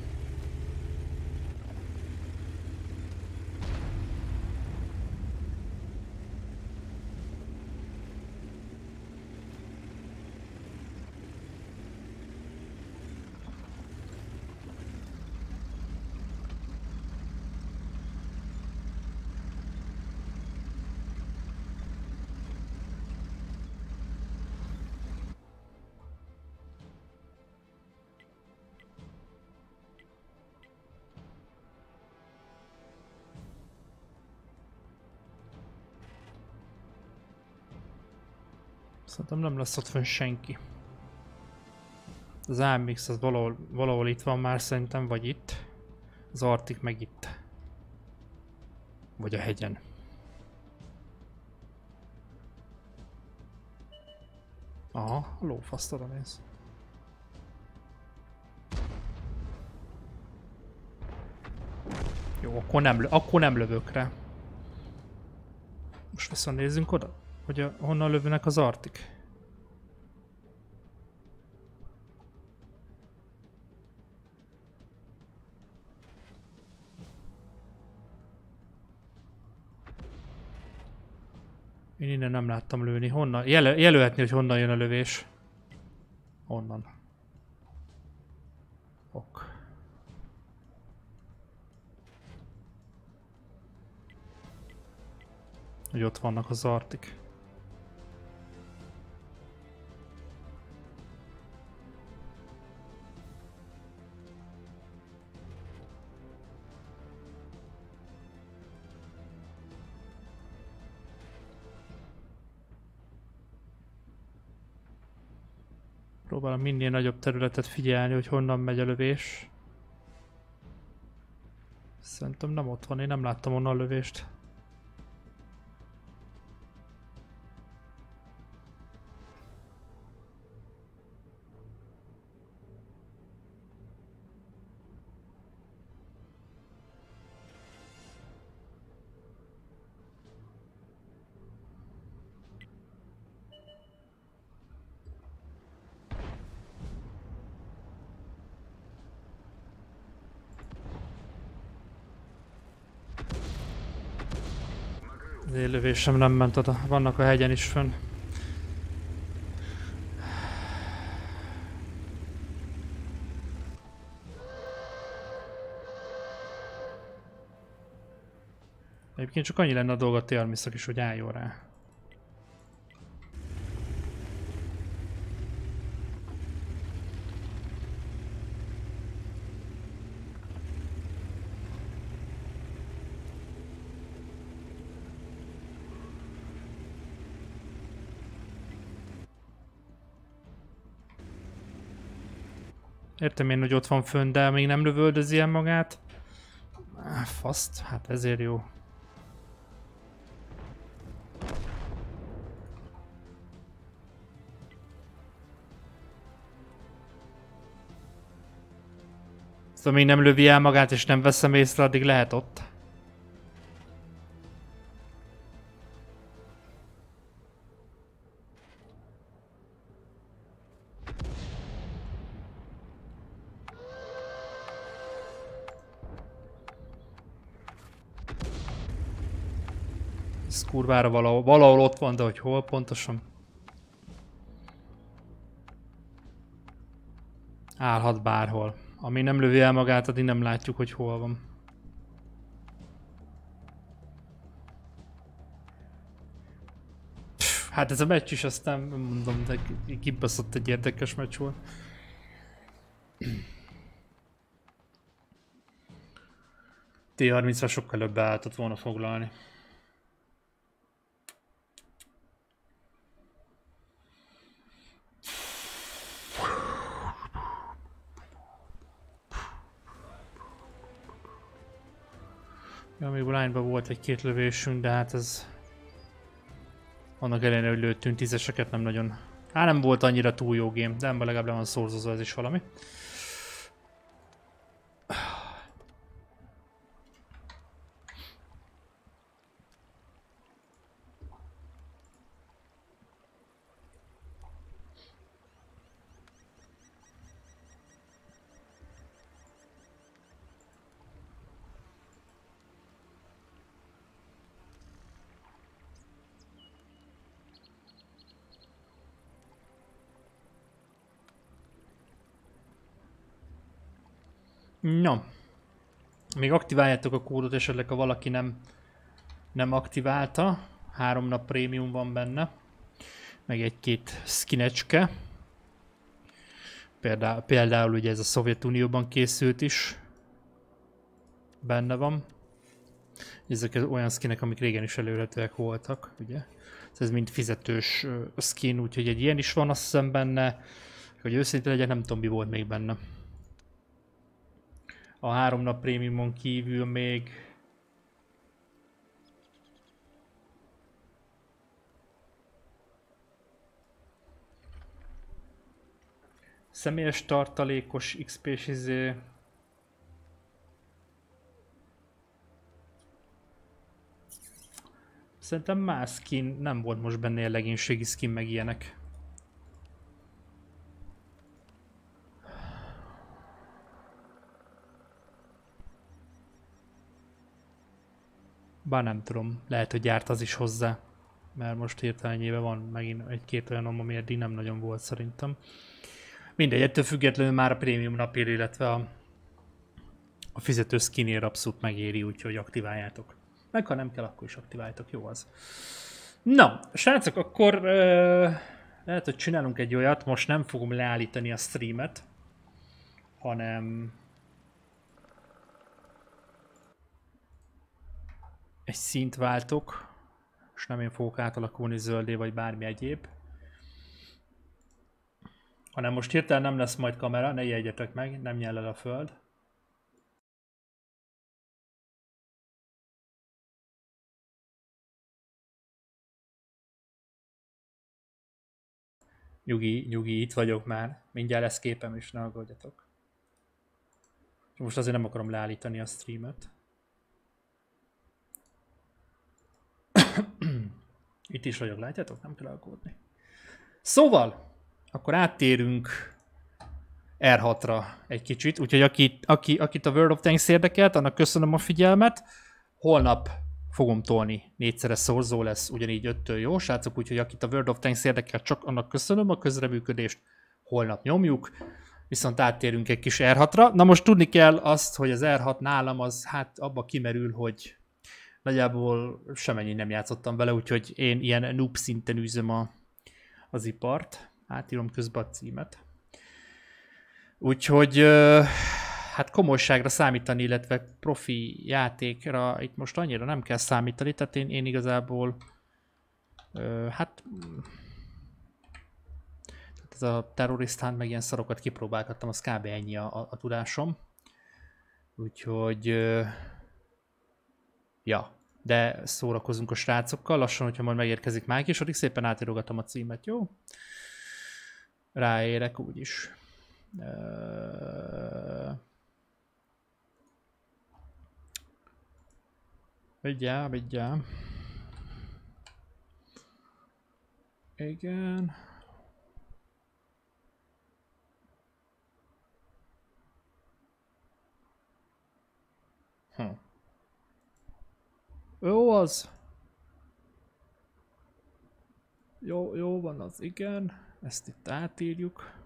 Szerintem nem lesz ott fönn senki. Az AMX az valahol, valahol itt van már szerintem, vagy itt. Az Arctic meg itt. Vagy a hegyen. Aha, a lófaszt néz. Jó, akkor nem, akkor nem lövök rá. Most viszont nézzünk oda. Hogy a, honnan lövőnek az artik? Én innen nem láttam lőni. Honnan? Jel jelölhetni, hogy honnan jön a lövés. Honnan. Ok. hogy ott vannak az artik. Próbálom minél nagyobb területet figyelni, hogy honnan megy a lövés. Szerintem nem ott van, én nem láttam onnan a lövést. Lövésem nem ment oda. Vannak a hegyen is fönn. Egyébként csak annyi lenne a dolga Térmiszak is, hogy álljon rá. Értem én, hogy ott van fönn, de még nem lövöldözi el magát. Faszt, hát ezért jó. Szóval még nem lövi el magát és nem veszem észre, addig lehet ott. Kurvára valahol, valahol ott van, de hogy hol pontosan. Állhat bárhol. Ami nem lövi el magát, addig nem látjuk, hogy hol van. hát ez a meccs is aztán, mondom, de kibaszott egy érdekes meccs volt. T30-ra sokkal előbb beálltott volna foglalni. Ja, még lányban volt egy-két lövésünk, de hát ez... Annak ellenére, hogy lőttünk tízeseket, nem nagyon... Hát nem volt annyira túl jó game, de ember legalább le van szorzozva ez is valami. No. Még aktiváljátok a kódot esetleg, ha valaki nem, nem aktiválta. Három nap prémium van benne. Meg egy-két skinecske. Például, például ugye ez a Szovjetunióban készült is. Benne van. Ezek olyan skinek, amik régen is elérhetőek voltak, ugye. Ez mind fizetős skin, úgyhogy egy ilyen is van azt hiszem benne. Hogy őszintén legyen, nem tudom mi volt még benne. A három nap prémiumon kívül még személyes tartalékos XP-s izé. Szerintem más skin nem volt most benne legénységi skin meg ilyenek. Bár nem tudom, lehet, hogy gyárt az is hozzá. Mert most hirtelenjében van megint egy-két olyan ami eddig nem nagyon volt szerintem. Mindegy, ettől függetlenül már a prémium napér, illetve a, a fizető skinér abszolút megéri, úgyhogy aktiváljátok. Meg ha nem kell, akkor is aktiváljátok, jó az. Na, srácok, akkor uh, lehet, hogy csinálunk egy olyat, most nem fogom leállítani a streamet, hanem egy szint váltok, és nem én fogok átalakulni zöldé, vagy bármi egyéb. Hanem most hirtelen nem lesz majd kamera, ne jegyetek meg, nem nyel el a föld. Nyugi, nyugi, itt vagyok már. Mindjárt lesz képem is, ne aggódjatok. Most azért nem akarom leállítani a streamet. Itt is vagyok, látjátok? Nem kell aggódni. Szóval, akkor áttérünk R6-ra egy kicsit, úgyhogy aki, aki, akit a World of Tanks érdekelt, annak köszönöm a figyelmet. Holnap fogom tolni, négyszeres szorzó lesz, ugyanígy öttől jó, srácok, úgyhogy akit a World of Tanks érdekel, csak annak köszönöm a közreműködést, holnap nyomjuk, viszont áttérünk egy kis R6-ra. Na most tudni kell azt, hogy az R6 nálam az hát abba kimerül, hogy nagyjából semennyi nem játszottam vele, úgyhogy én ilyen noob szinten űzöm a, az ipart. Átírom közben a címet. Úgyhogy hát komolyságra számítani, illetve profi játékra itt most annyira nem kell számítani, tehát én, én igazából hát ez a terroristán meg ilyen szarokat kipróbálgattam, az kb. ennyi a, a tudásom. Úgyhogy ja, de szórakozunk a srácokkal, lassan, hogyha majd megérkezik Mike, és addig szépen átirogatom a címet, jó? Ráérek úgyis. Vigyál, vigyál. Igen. Hm. Jó az. Jó, jó van az, igen. Ezt itt átírjuk.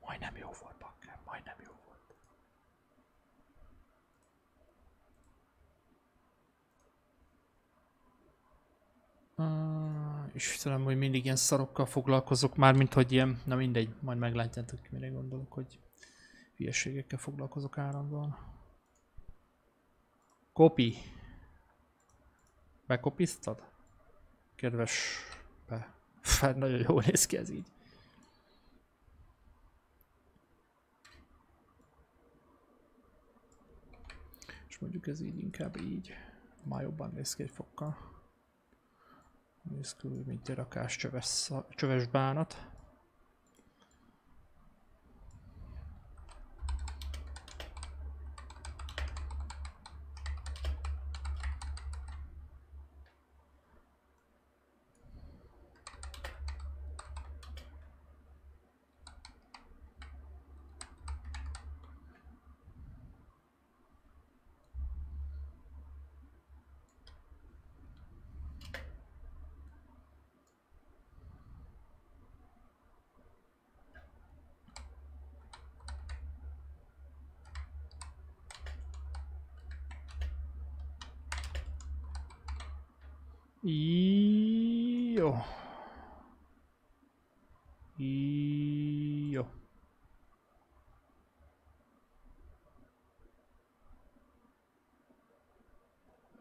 Majdnem jó volt, bakker, majdnem jó volt. Uh, Istenem, hogy mindig ilyen szarokkal foglalkozok, már mint hogy ilyen, na mindegy, majd meglátjátok, mire gondolok, hogy hülyeségekkel foglalkozok állandóan. Kopi. Bekopiztad? Kedves... Be. (laughs) Hát nagyon jól néz ki ez így. És mondjuk ez így inkább így. Már jobban néz ki egy fokkal. Néz ki, mint egy rakás csöves, csöves bánat.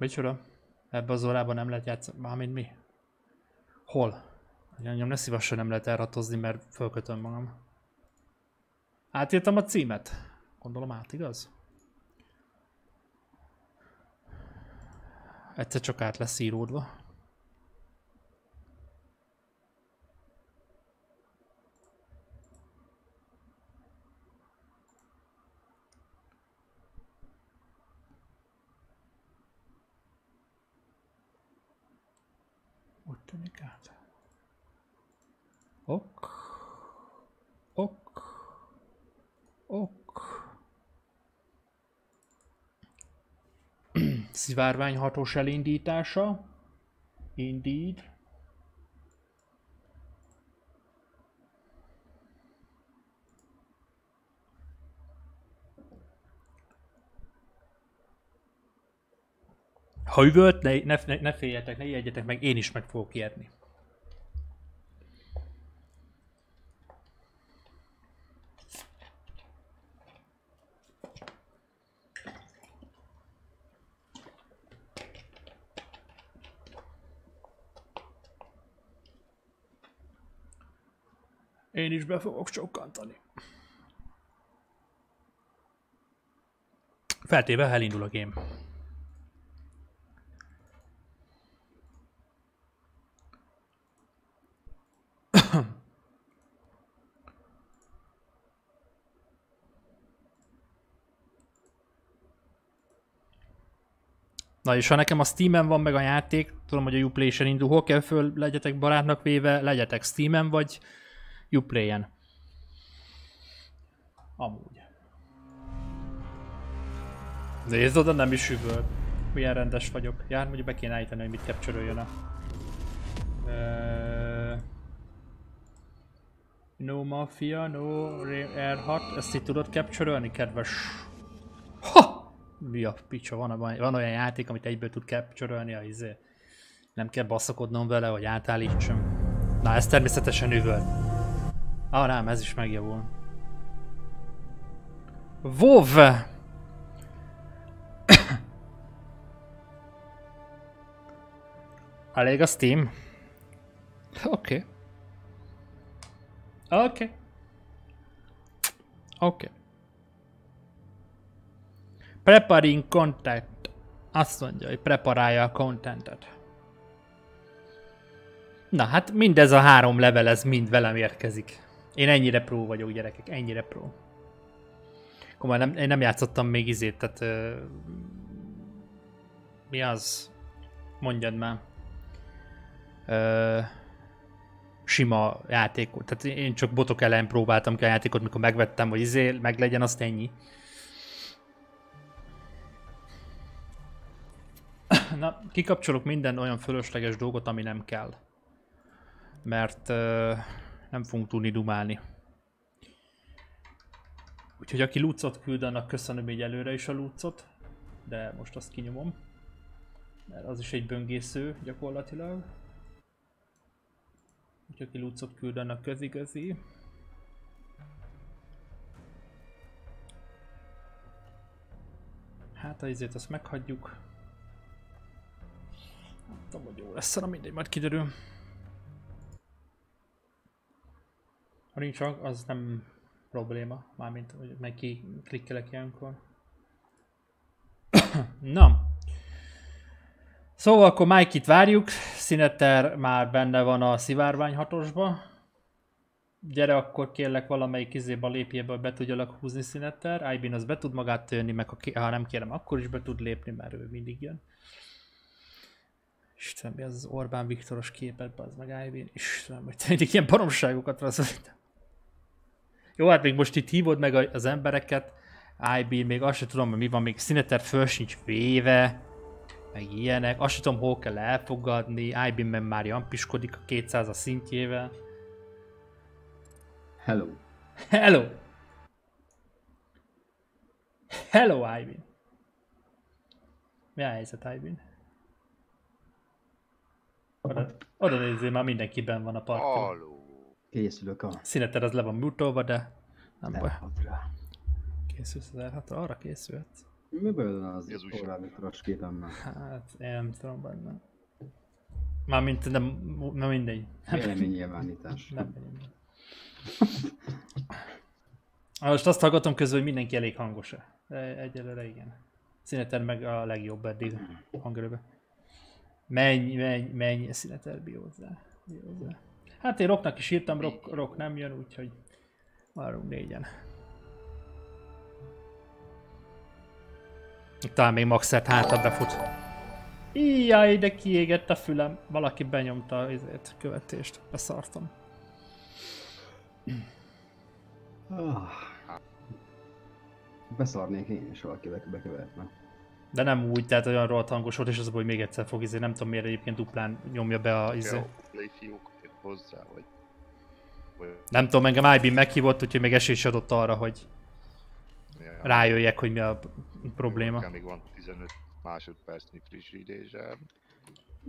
Micsoda? Ebbe az órában nem lehet játszani. Mármint mi? Hol? Engem ne szívesen nem lehet elratozni, mert fölkötöm magam. Átírtam a címet. Gondolom át, igaz? Egyszer csak át lesz íródva. Tűnik át. Ok. Ok. Ok. (clears throat) Szivárvány hatós elindítása. Indeed. Ha üvölt, ne, ne, ne, ne féljetek, ne ijedjetek meg, én is meg fogok ijedni. Én is be fogok csokkantani. Feltéve elindul a game. Na és ha nekem a Steam-en van meg a játék, tudom, hogy a Uplay-en indul, hol kell föl legyetek barátnak véve, legyetek Steam-en vagy Uplay-en. Amúgy. Nézd oda, nem is üvöl. Milyen rendes vagyok. Jár, mondjuk be kéne állítani, hogy mit capture a... Uh... No Mafia, no R6, ezt itt tudod capture kedves? Ha! Mi a picsa, van, van olyan játék, amit egyből tud capture a izé. Nem kell baszakodnom vele, hogy átállítsam. Na, ez természetesen üvöl. Ah, nem, ez is megjavul. WoW! (coughs) Elég a Steam? Oké. Okay. Oké. Okay. Oké. Okay. Preparing content. Azt mondja, hogy preparálja a contentet. Na hát mindez a három level, ez mind velem érkezik. Én ennyire pró vagyok, gyerekek, ennyire pró. Akkor nem, én nem játszottam még izét, tehát... Uh, mi az? Mondjad már. Uh, sima játékot. Tehát én csak botok ellen próbáltam ki a játékot, mikor megvettem, hogy izé, meg legyen, azt ennyi. Na, kikapcsolok minden olyan fölösleges dolgot, ami nem kell. Mert uh, nem fogunk tudni dumálni. Úgyhogy aki lúcot küld, annak köszönöm így előre is a lúcot. De most azt kinyomom. Mert az is egy böngésző gyakorlatilag. Úgyhogy aki lúcot küld, annak közi-közi. Hát a izét azt meghagyjuk. Nem hogy jó lesz, mindegy, majd kiderül. Ha nincs az nem probléma, mármint, hogy meg ki klikkelek ilyenkor. (coughs) Na. Szóval akkor Mike-it várjuk, Színeter már benne van a szivárvány hatosba. Gyere akkor kérlek valamelyik izébe lépjébe, be tudjalak húzni Színeter. Ibin az be tud magát törni, meg ha nem kérem, akkor is be tud lépni, mert ő mindig jön. Isten, mi az az Orbán Viktoros képet, az meg Ivy. Istenem, hogy mindig ilyen baromságokat rajzoltam. Jó, hát még most itt hívod meg az embereket, IB, még azt sem tudom, hogy mi van, még színeter föl sincs véve, meg ilyenek, azt sem tudom, hol kell elfogadni, IB meg már jampiskodik a 200 a szintjével. Hello. Hello. Hello, Ivy. Mi a helyzet, Ivy? Oda, oda nézzél, már mindenki benn van a. Halló. Készülök a Színeted az le van mutolva, de nem baj. elhatra. Készülsz az r arra készülhetsz. Miből van az Ez Orbán Viktoros képemmel? Hát, én nem tudom benne. Mármint nem, nem mindegy. Véleménynyilvánítás. Nem mindegy. Ah, Most azt hallgatom közül, hogy mindenki elég hangos Egyelőre igen. Színeter meg a legjobb eddig hangerőbe. Menj, menj, menj, Színeter, biózzá. biózzá. Hát én Rocknak is írtam, Rock, rock nem jön, úgyhogy várunk négyen. Talán még Maxert hátra befut. Jaj, de kiégett a fülem. Valaki benyomta az izét, követést. Beszartam. Ah. Beszarnék én is valakivel bekövetne. De nem úgy, tehát olyan rohadt hangos volt, és az hogy még egyszer fog izé. Nem tudom miért egyébként duplán nyomja be a izé. Jó, hozzá, vagy... Nem tudom, engem IB meghívott, úgyhogy még esély adott arra, hogy ja, rájöjjek, hogy mi a probléma. Még van 15 másodpercnyi frissítésem.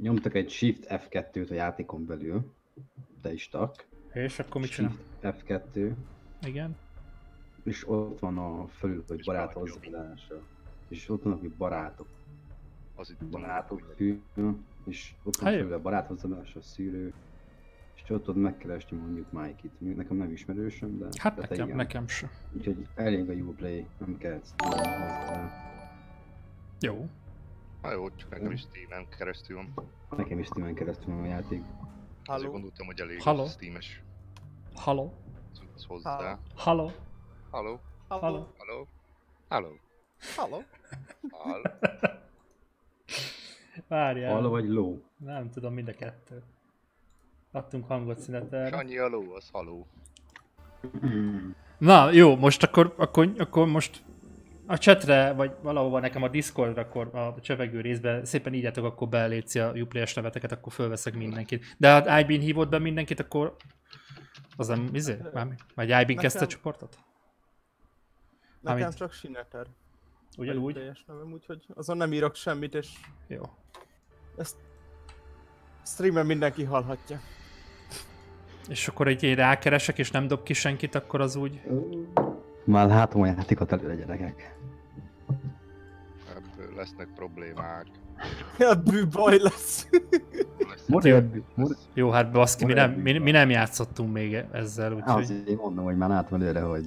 Nyomtak egy Shift F2-t a játékon belül. Te is tak. És akkor mit csinál? Shift F2. Igen. És ott van a fölül, hogy barát hozzáállása. És ott vannak, hogy barátok. Az itt Barátok. És ott van fölül a barát hozzáállása, szűrő. És ott tudod megkeresni mondjuk Mike-it. Nekem nem ismerősöm, de... Hát de nekem, igen. nekem se. Úgyhogy elég a Uplay, nem kell. Jó. Na jó, csak nekem is Steam-en keresztül van. Nekem is Steam-en keresztül van a játék. Azért gondoltam, hogy elég Halló? a Steam-es Halló? hozzá. Halló? Halló? Halló? Halló? Halló? Halló? Halló? Várjál. Halló vagy low? Nem tudom, mind a kettő. Adtunk hangot szünetelre. Sanyi a ló, az haló. Na, jó, most akkor, akkor, akkor most a chatre, vagy valahova nekem a Discordra, akkor a csevegő részbe szépen írjátok, akkor belétszi a Uplay-es neveteket, akkor fölveszek mindenkit. De ha IBN hívott be mindenkit, akkor az nem, izé? Mármi? Vagy Nekem- kezdte a csoportot? Nekem Amit- csak Sineter. Ugyanúgy? Teljes nevem, úgyhogy azon nem írok semmit, és Jó. ezt streamen mindenki hallhatja. És akkor egy én rákeresek, és nem dob ki senkit, akkor az úgy... Már látom a játékot előre gyerekek. Ebből lesznek problémák. Bű baj lesz. Morjad. Jó, hát baszki, mi nem, mi, mi nem játszottunk még ezzel, úgyhogy... Azért mondom, hogy már látom előre, hogy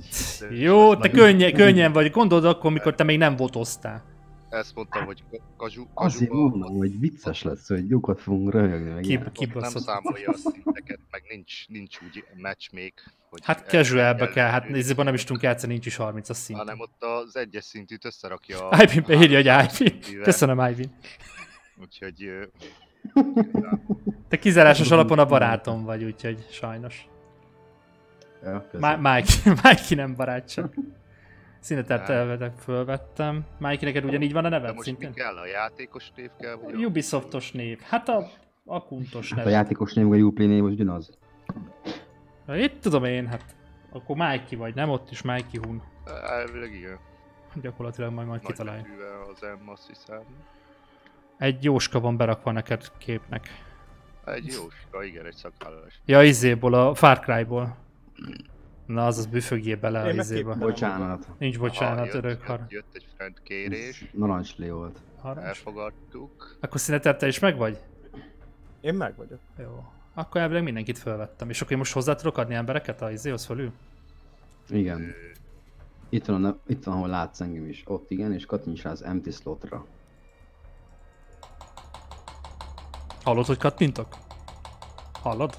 Jó, te könnyen, könnyen vagy. Gondold akkor, mikor te még nem votoztál. Ezt mondtam, hogy kazsu, azért mondom, hogy vicces lesz, hogy jókat fogunk röhögni, meg Ki- nem számolja a szinteket, meg nincs, nincs úgy match még. Hogy Hát casualbe el- kell, hát nézzében nem is tudunk játszani, nincs is 30 a szint. Hanem ott az egyes szintűt összerakja. (laughs) Ivy beírja, hogy. Mivel- Köszönöm, Ivy. Úgyhogy Te kizárásos alapon a barátom vagy, úgyhogy sajnos. Ja, Mike, (laughs) Mikey nem barát csak. Színetet Nem. elvetek, fölvettem. Mikey, neked ugyanígy van a de neved most mi szintén? kell? A játékos név kell? Vagy a... Ubisoftos név. Hát a akuntos Hát a játékos név, a Uplay név az ugyanaz. Itt tudom én, hát akkor Mikey vagy, nem? Ott is Mikey Hun. Elvileg igen. Gyakorlatilag majd majd Nagy kitalálja. betűvel az M, azt hiszem. Egy jóska van berakva neked képnek. Egy jóska, igen, egy szakállas. Ja, izéból, a Far Cry-ból. Na, azaz büfögjél bele a Én meg izébe. Bocsánat. Nincs bocsánat, jött, örök jött, har. jött egy friend kérés, Narancslé volt. Harancs. elfogadtuk. Akkor színetel, te is meg vagy? Én meg vagyok. Jó. Akkor elvileg mindenkit fölvettem. És akkor én most hozzá tudok adni embereket a izéhoz fölül? Igen. Itt van, a- itt van, ahol látsz engem is. Ott igen, és kattints rá az empty slotra. Hallod, hogy kattintok? Hallod?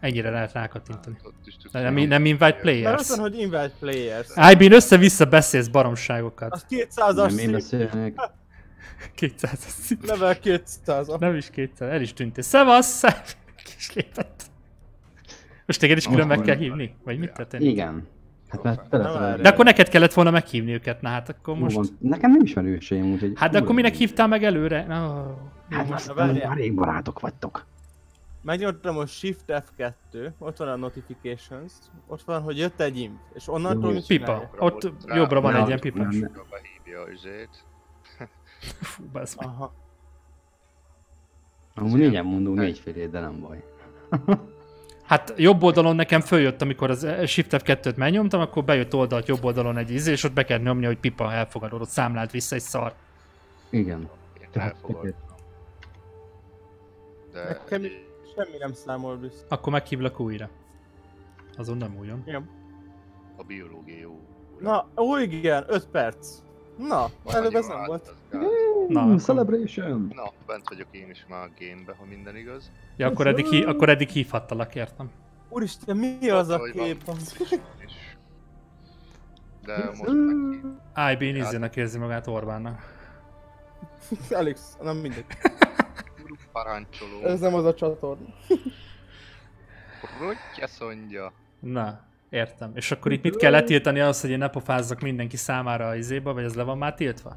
Ennyire lehet rákattintani. Tudsz Nem, nem, invite Mert players. az van, hogy invite players. IBN össze-vissza beszélsz baromságokat. Az 200-as Nem én szint, beszélnek. (laughs) 200 szint. level 200 -a. Nem is 200, el is tűntél. Szevasz! (laughs) Kis lépett. Most téged is külön meg kell hívni? Vagy mit történik? Igen. Hát mert erre. De akkor neked kellett volna meghívni őket, na hát akkor Most... most... Nekem nem ismerőseim, úgyhogy... Hát de akkor minek hívtál meg előre? No. Hát várjál. már rég barátok vagytok. Megnyomtam a Shift F2, ott van a notifications, ott van, hogy jött egy imp, és onnantól Jó. mit Pipa. Ott jobbra van egy ilyen pipa. nem. Behívja izét. (laughs) Fú, bazd meg. Aha. Amúgy négyen mondunk négyfélét, de nem baj. Hát jobb oldalon nekem följött, amikor az Shift F2-t megnyomtam, akkor bejött oldalt jobb oldalon egy íz, és ott be kell nyomni, hogy pipa elfogadott, számlált vissza egy szar. Igen. Elfogadtam. De Nekem semmi nem számol vissza. Akkor meghívlak újra. Azon nem újon. Igen. a biológia jó. Na, ó igen, 5 perc. Na, előbb ez nem volt. Na, akkor, celebration! Na, bent vagyok én is már a gamebe, ha minden igaz. ja, akkor, eddig, hí- akkor eddig hívhattalak, értem. Úristen, mi az a Hogy van. kép? Az... (laughs) De most meg IB nézzének érzi magát Orbánnak. Alex, (laughs) nem mindegy. parancsoló. Ez nem az a csatorna. (laughs) Rotty mondja. Na, értem. És akkor itt mit kell letiltani az, hogy én ne pofázzak mindenki számára a izéba, vagy ez le van már tiltva?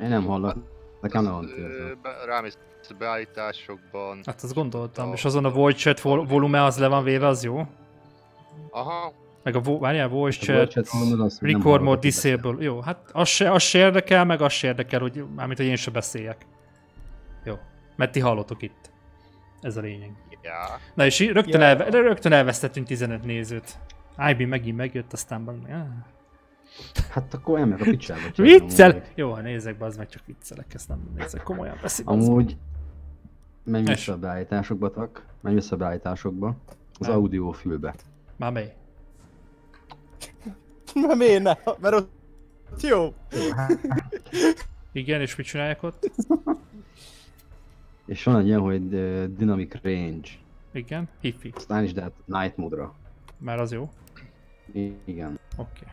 Én nem hallok. Nekem le van tiltva. beállításokban. Hát azt gondoltam. És azon a voice chat vol- volume az le van véve, az jó? Aha, Meg a vo- várjál, voice A chat, nem record mode disable. Jó, hát az se, az se érdekel, meg az se érdekel, hogy, mármint, hogy én se beszéljek. Jó. Mert ti hallotok itt. Ez a lényeg. Já. Na és rögtön, Ja. elve- rögtön elvesztettünk 15 nézőt. IB megint megjött, aztán... ban- Ah. Hát akkor elmek a picsába. Viccel! amúgy. Jó, ha nézek, az meg csak viccelek, ezt nem nézek komolyan veszik. Amúgy menj vissza a beállításokba, tak. Menj vissza a beállításokba. Az Nem. audio fülbe. Már mely? (laughs) Én, ne, mert ott jó. Igen, és mit csinálják ott? (laughs) És van egy ilyen, hogy uh, dynamic range. Igen, hifi. Azt állítsd át night módra. Már az jó. I- igen. Oké.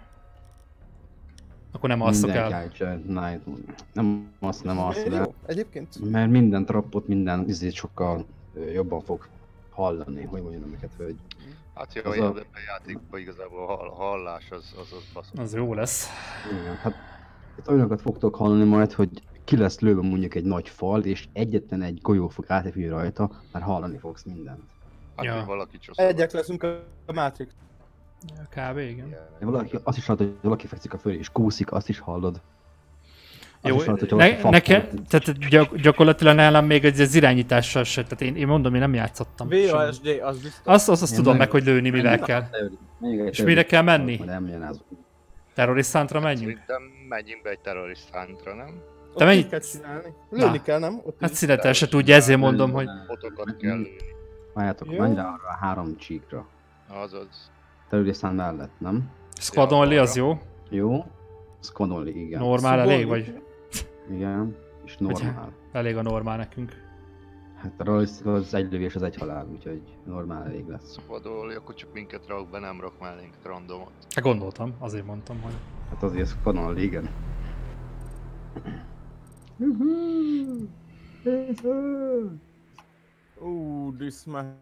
Akkor nem alszok el. állítsa night módra. Nem azt, nem de... jó? Egyébként? Mert minden trappot, minden izét sokkal ö, jobban fog hallani, hogy mondjam neked, hogy Hát jó, Az a- a... játékban igazából a hall- hallás az, az, az baszott. Az jó lesz. igen, hát itt olyanokat fogtok hallani majd, hogy ki lesz lőve mondjuk egy nagy fal, és egyetlen egy golyó fog átépülni rajta, már hallani fogsz mindent. Hát, Ja. valaki csoszol. Egyek leszünk a Matrix. Kb. igen. De valaki, azt is hallod, hogy valaki fekszik a föl és kúszik, azt is hallod. Jó, is hallod, hogy ne, nekem, tehát gyak, gyakorlatilag nálam még egy az irányítással se, tehát én, én mondom, én nem játszottam. VASD, az biztos. Azt, azt, azt tudom meg- meg, hogy lőni mivel kell. És mire kell menni? Terrorisztántra menjünk? Szerintem menjünk be egy terrorisztántra, nem? Te mennyit- mit kell csinálni? Lőni Na. kell, nem? Ott Hát így. színetel se tudja, ezért mondom, hogy Fotokat kell lőni. Várjátok, menj rá arra a három csíkra. Azaz. Terrorisztán mellett, nem? squad only az jó, Jó? Squad only, igen. normál Szóval- elég, vagy Igen. És normál. (laughs) elég a normál nekünk. Hát a az egy lövés, az egy halál, úgyhogy normál elég lesz. Szabadul, akkor csak minket rak be, nem rak mellénk randomot. Hát gondoltam, azért mondtam, hogy Hát azért squad only, igen. Ú, this man.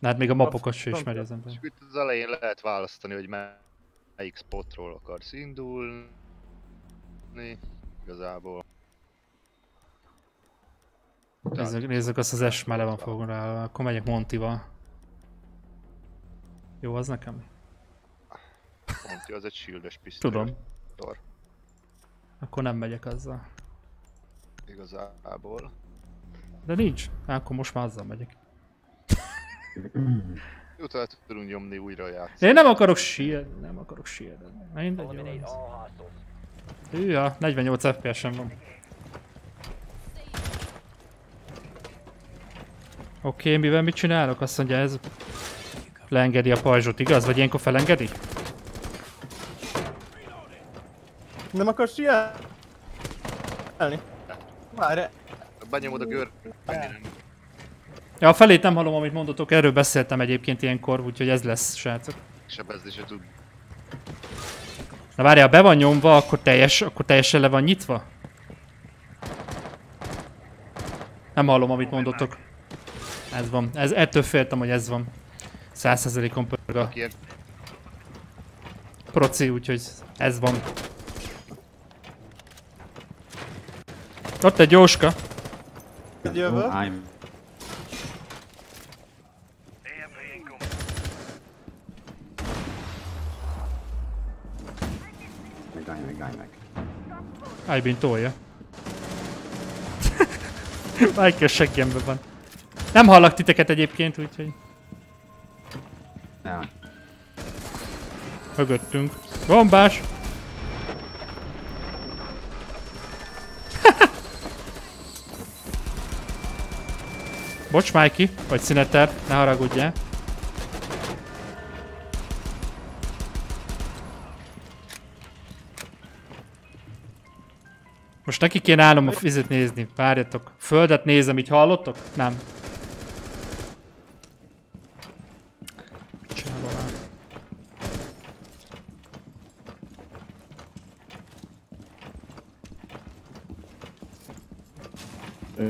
Na hát még a mapokat se ismeri az ember. És itt az elején lehet választani, hogy me- melyik spotról akarsz indulni. Igazából. Nézzük, nézzük azt az S már le van fogva, akkor megyek Montival. Jó, az nekem? Monti, az egy shieldes pisztoly. Tudom. Tor. Akkor nem megyek azzal. Igazából. De nincs. Á, akkor most már azzal megyek. Utána tudunk nyomni újra a játszani. Én nem akarok shield, nem akarok shield. Mindegy. Hűha, 48 FPS-en van. Oké, okay, mivel mit csinálok? Azt mondja, ez leengedi a pajzsot, igaz? Vagy ilyenkor felengedi? Nem akarsz sielni? Várj, Benyomod a gör... Ja, a felét nem hallom, amit mondotok, erről beszéltem egyébként ilyenkor, úgyhogy ez lesz, srácok. Sebezni se tud. Na várjál, be van nyomva, akkor teljes, akkor teljesen le van nyitva? Nem hallom, amit mondotok. Ez van. Ez, ettől féltem, hogy ez van. 100%-on pörg a proci, úgyhogy ez van. Ott egy gyorska. jövök. I'm... Meg állj meg. Ájbin tolja. (laughs) Michael seggembe van. Nem hallak titeket egyébként, úgyhogy Nem. mögöttünk. Bombás! Bocs, Mikey, vagy Szüneter, ne haragudjál. Most neki kéne állnom a fizet nézni, várjatok. Földet nézem, így hallottok? Nem.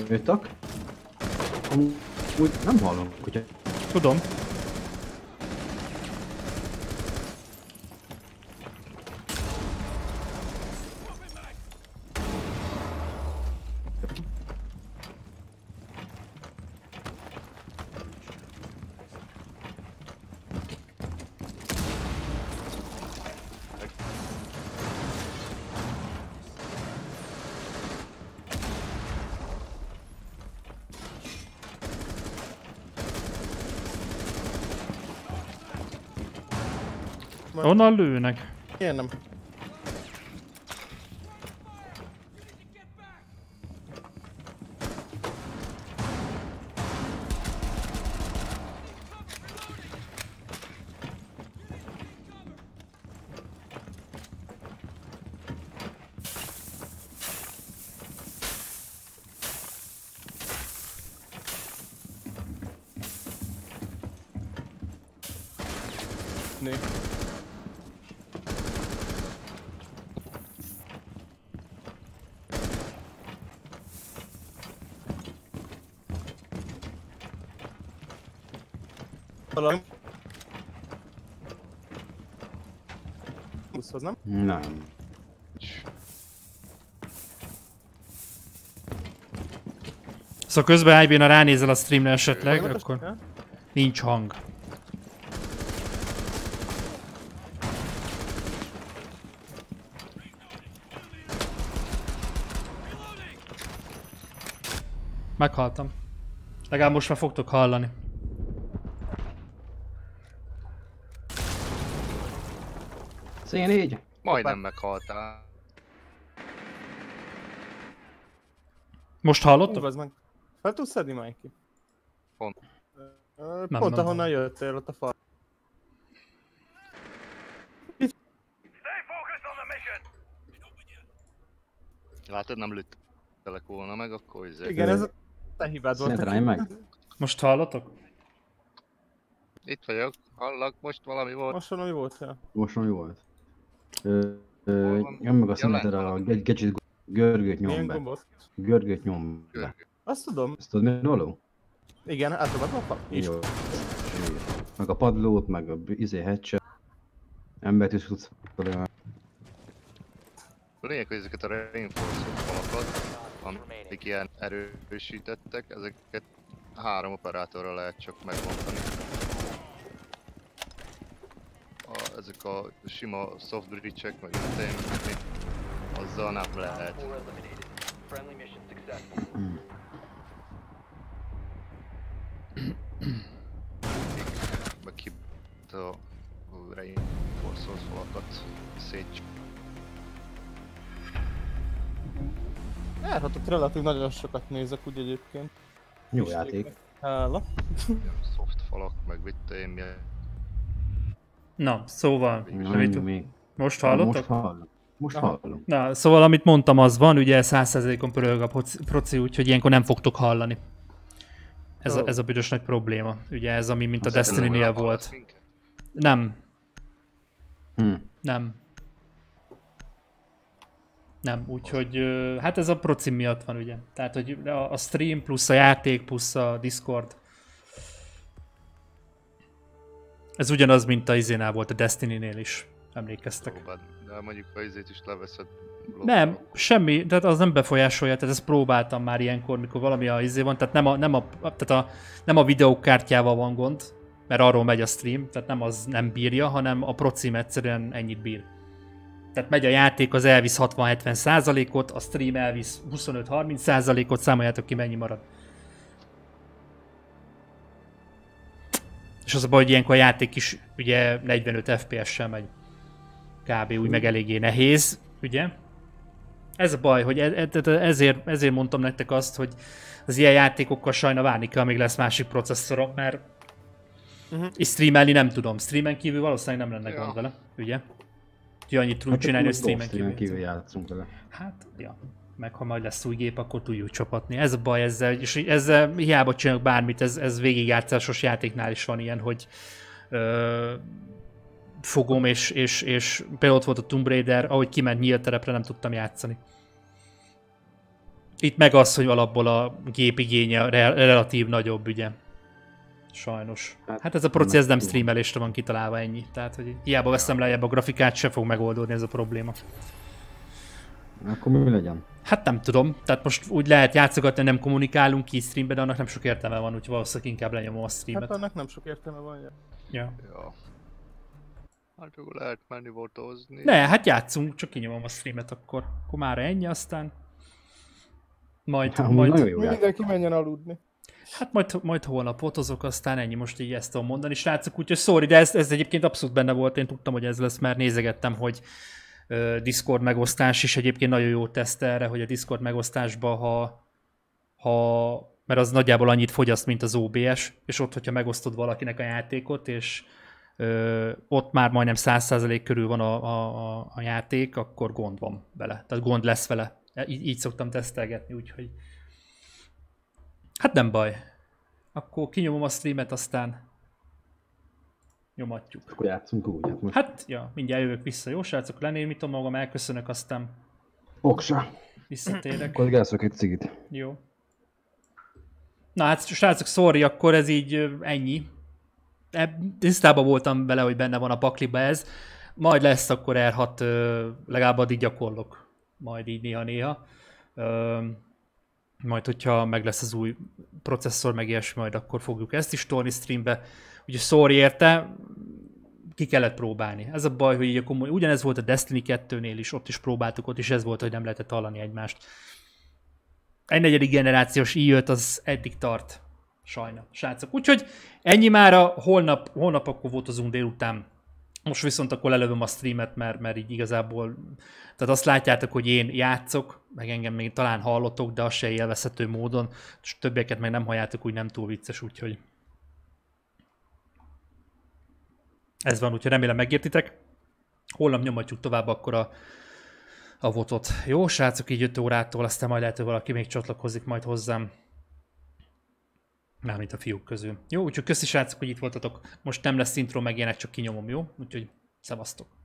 Őtak? Úgy nem hallom, kutya. Tudom. Onnan lőnek. Ilyen nem. Né. Valami. Buszhoz, nem? Nem. Szóval közben ha ránézel a streamre esetleg, Folyamatos- akkor Ja? nincs hang. Meghaltam. Legalább most már fogtok hallani. Szén így. Majdnem meghaltál. Most az meg. Fel tudsz szedni, Mikey? Pont. Nem, Pont nem ahonnan jöttél, ott a fal. Látod, nem lőttelek volna meg, akkor izé. Igen, ez a te hibád volt. Szépen meg. Most hallottok? Itt vagyok, hallak, most valami volt. Most valami volt, ja. Most mi volt? Ö, nyom meg a lent a gadget görgőt nyom be. Görgőt nyom be. Azt tudom. Ezt tudod mi való? Igen, átdobod a. Is. Jó. Meg a padlót, meg a izé hatchet. Embert is tudsz A lényeg, hogy ezeket a reinforcement falakat, amik ilyen erősítettek, ezeket három operátorra lehet csak megbontani. A, ezek a sima soft bridge-ek, meg tényleg, azzal nem lehet. Meg ki a reinforcement falakat szét Járhatok relatív nagyon sokat nézek úgy egyébként. Jó játék. Hála. soft falak, meg vitte én milyen Na, szóval, amit még. most Most hallottok? hallom. Most Aha. hallom. Na, szóval amit mondtam az van, ugye 100%-on pörög a proci- úgyhogy ilyenkor nem fogtok hallani. Ez, a, ez a büdös nagy probléma. Ugye ez, ami mint a Destiny-nél volt. minket? Nem, Hm. nem. Nem, úgyhogy hát ez a proci miatt van ugye. Tehát, hogy a, stream plusz a játék plusz a Discord. Ez ugyanaz, mint a izénál volt, a Destiny-nél is. Emlékeztek. Próbáld, de mondjuk a izét is leveszed. Nem, blokkol. semmi, tehát az nem befolyásolja, tehát ezt próbáltam már ilyenkor, mikor valami a izé van, tehát nem a, nem a, tehát a, nem a videókártyával van gond, mert arról megy a stream, tehát nem az nem bírja, hanem a procim egyszerűen ennyit bír. Tehát megy a játék, az elvisz 60-70 százalékot, a stream elvisz 25-30 százalékot, számoljátok ki mennyi marad. És az a baj, hogy ilyenkor a játék is ugye 45 FPS-sel megy. Kb. úgy meg eléggé nehéz, ugye? Ez a baj, hogy e- e- ezért, ezért mondtam nektek azt, hogy az ilyen játékokkal sajna várni kell, még lesz másik processzorom, mert Mhm. és streamelni nem tudom. Streamen kívül valószínűleg nem lenne Ja. gond vele, ugye? Úgyhogy annyit tudunk Hát csinálni, hogy streamen streamen kívül. kívül játszunk vele. Hát, ja. Meg ha majd lesz új gép, akkor tudjuk csapatni. Ez a baj ezzel, és ezzel hiába csinálok bármit, ez, ez végigjátszásos játéknál is van ilyen, hogy ö, fogom, és, és, és például ott volt a Tomb Raider, ahogy kiment nyílt terepre, nem tudtam játszani. Itt meg az, hogy alapból a gép igénye re- relatív nagyobb, ugye. Sajnos. Hát, Hát ez a proces nem streamelésre van kitalálva ennyi. Tehát, hogy hiába veszem lejjebb a grafikát, se fog megoldódni ez a probléma. Akkor mi legyen? Hát nem tudom, tehát most úgy lehet játszogatni, nem kommunikálunk ki streambe, de annak nem sok értelme van, úgyhogy valószínűleg inkább lenyomom a streamet. Hát annak nem sok értelme van. ja. Ja. Ja. Hát akkor lehet menni votozni. Ne, hát játszunk, csak kinyomom a streamet akkor. Akkor már ennyi, aztán majd, Hát, majd, nagyon jó. Mindenki menjen aludni. Hát majd, majd holnap fotozok, aztán ennyi, most így ezt tudom mondani. Srácok, úgyhogy sorry, de ez, ez egyébként abszolút benne volt, én tudtam, hogy ez lesz, mert nézegettem, hogy Discord megosztás is egyébként nagyon jó teszt erre, hogy a Discord megosztásban, ha, ha mert az nagyjából annyit fogyaszt, mint az OBS, és ott, hogyha megosztod valakinek a játékot, és ö, ott már majdnem 100% körül van a, a, a, a játék, akkor gond van vele. Tehát gond lesz vele. Így, így szoktam tesztelgetni, úgyhogy hát nem baj. Akkor kinyomom a streamet, aztán nyomatjuk. Akkor játszunk úgy. Hát most Hát, ja, mindjárt jövök vissza. Jó, srácok, lenémítom magam, elköszönök, aztán oksa. visszatérek. Akkor elszok egy cigit. Jó. Na hát, srácok, sorry, akkor ez így ennyi. Ebb- Tisztában voltam vele, hogy benne van a pakliba ez. Majd lesz akkor R6, ö, legalább addig gyakorlok. Majd így néha-néha. Majd, hogyha meg lesz az új processzor, meg ilyesmi, majd akkor fogjuk ezt is tolni streambe. Úgyhogy sorry érte, ki kellett próbálni. Ez a baj, hogy így a komoly... Ugyanez volt a Destiny 2-nél is, ott is próbáltuk, ott is ez volt, hogy nem lehetett hallani egymást. Egy negyedik generációs i az eddig tart. Sajna, srácok. Úgyhogy ennyi már a holnap, holnap akkor votozunk délután. Most viszont akkor lelövöm a streamet, mert, mert így igazából, tehát azt látjátok, hogy én játszok, meg engem még talán hallotok, de az se élvezhető módon, és többieket meg nem halljátok, úgy nem túl vicces, úgyhogy ez van, úgyhogy remélem megértitek. Holnap nyomatjuk tovább akkor a, a votot. Jó, srácok, így 5 órától, aztán majd lehet, hogy valaki még csatlakozik majd hozzám. Mármint a fiúk közül. Jó, úgyhogy köszi srácok, hogy itt voltatok. Most nem lesz intro meg ilyenek, csak kinyomom, jó? Úgyhogy szevasztok.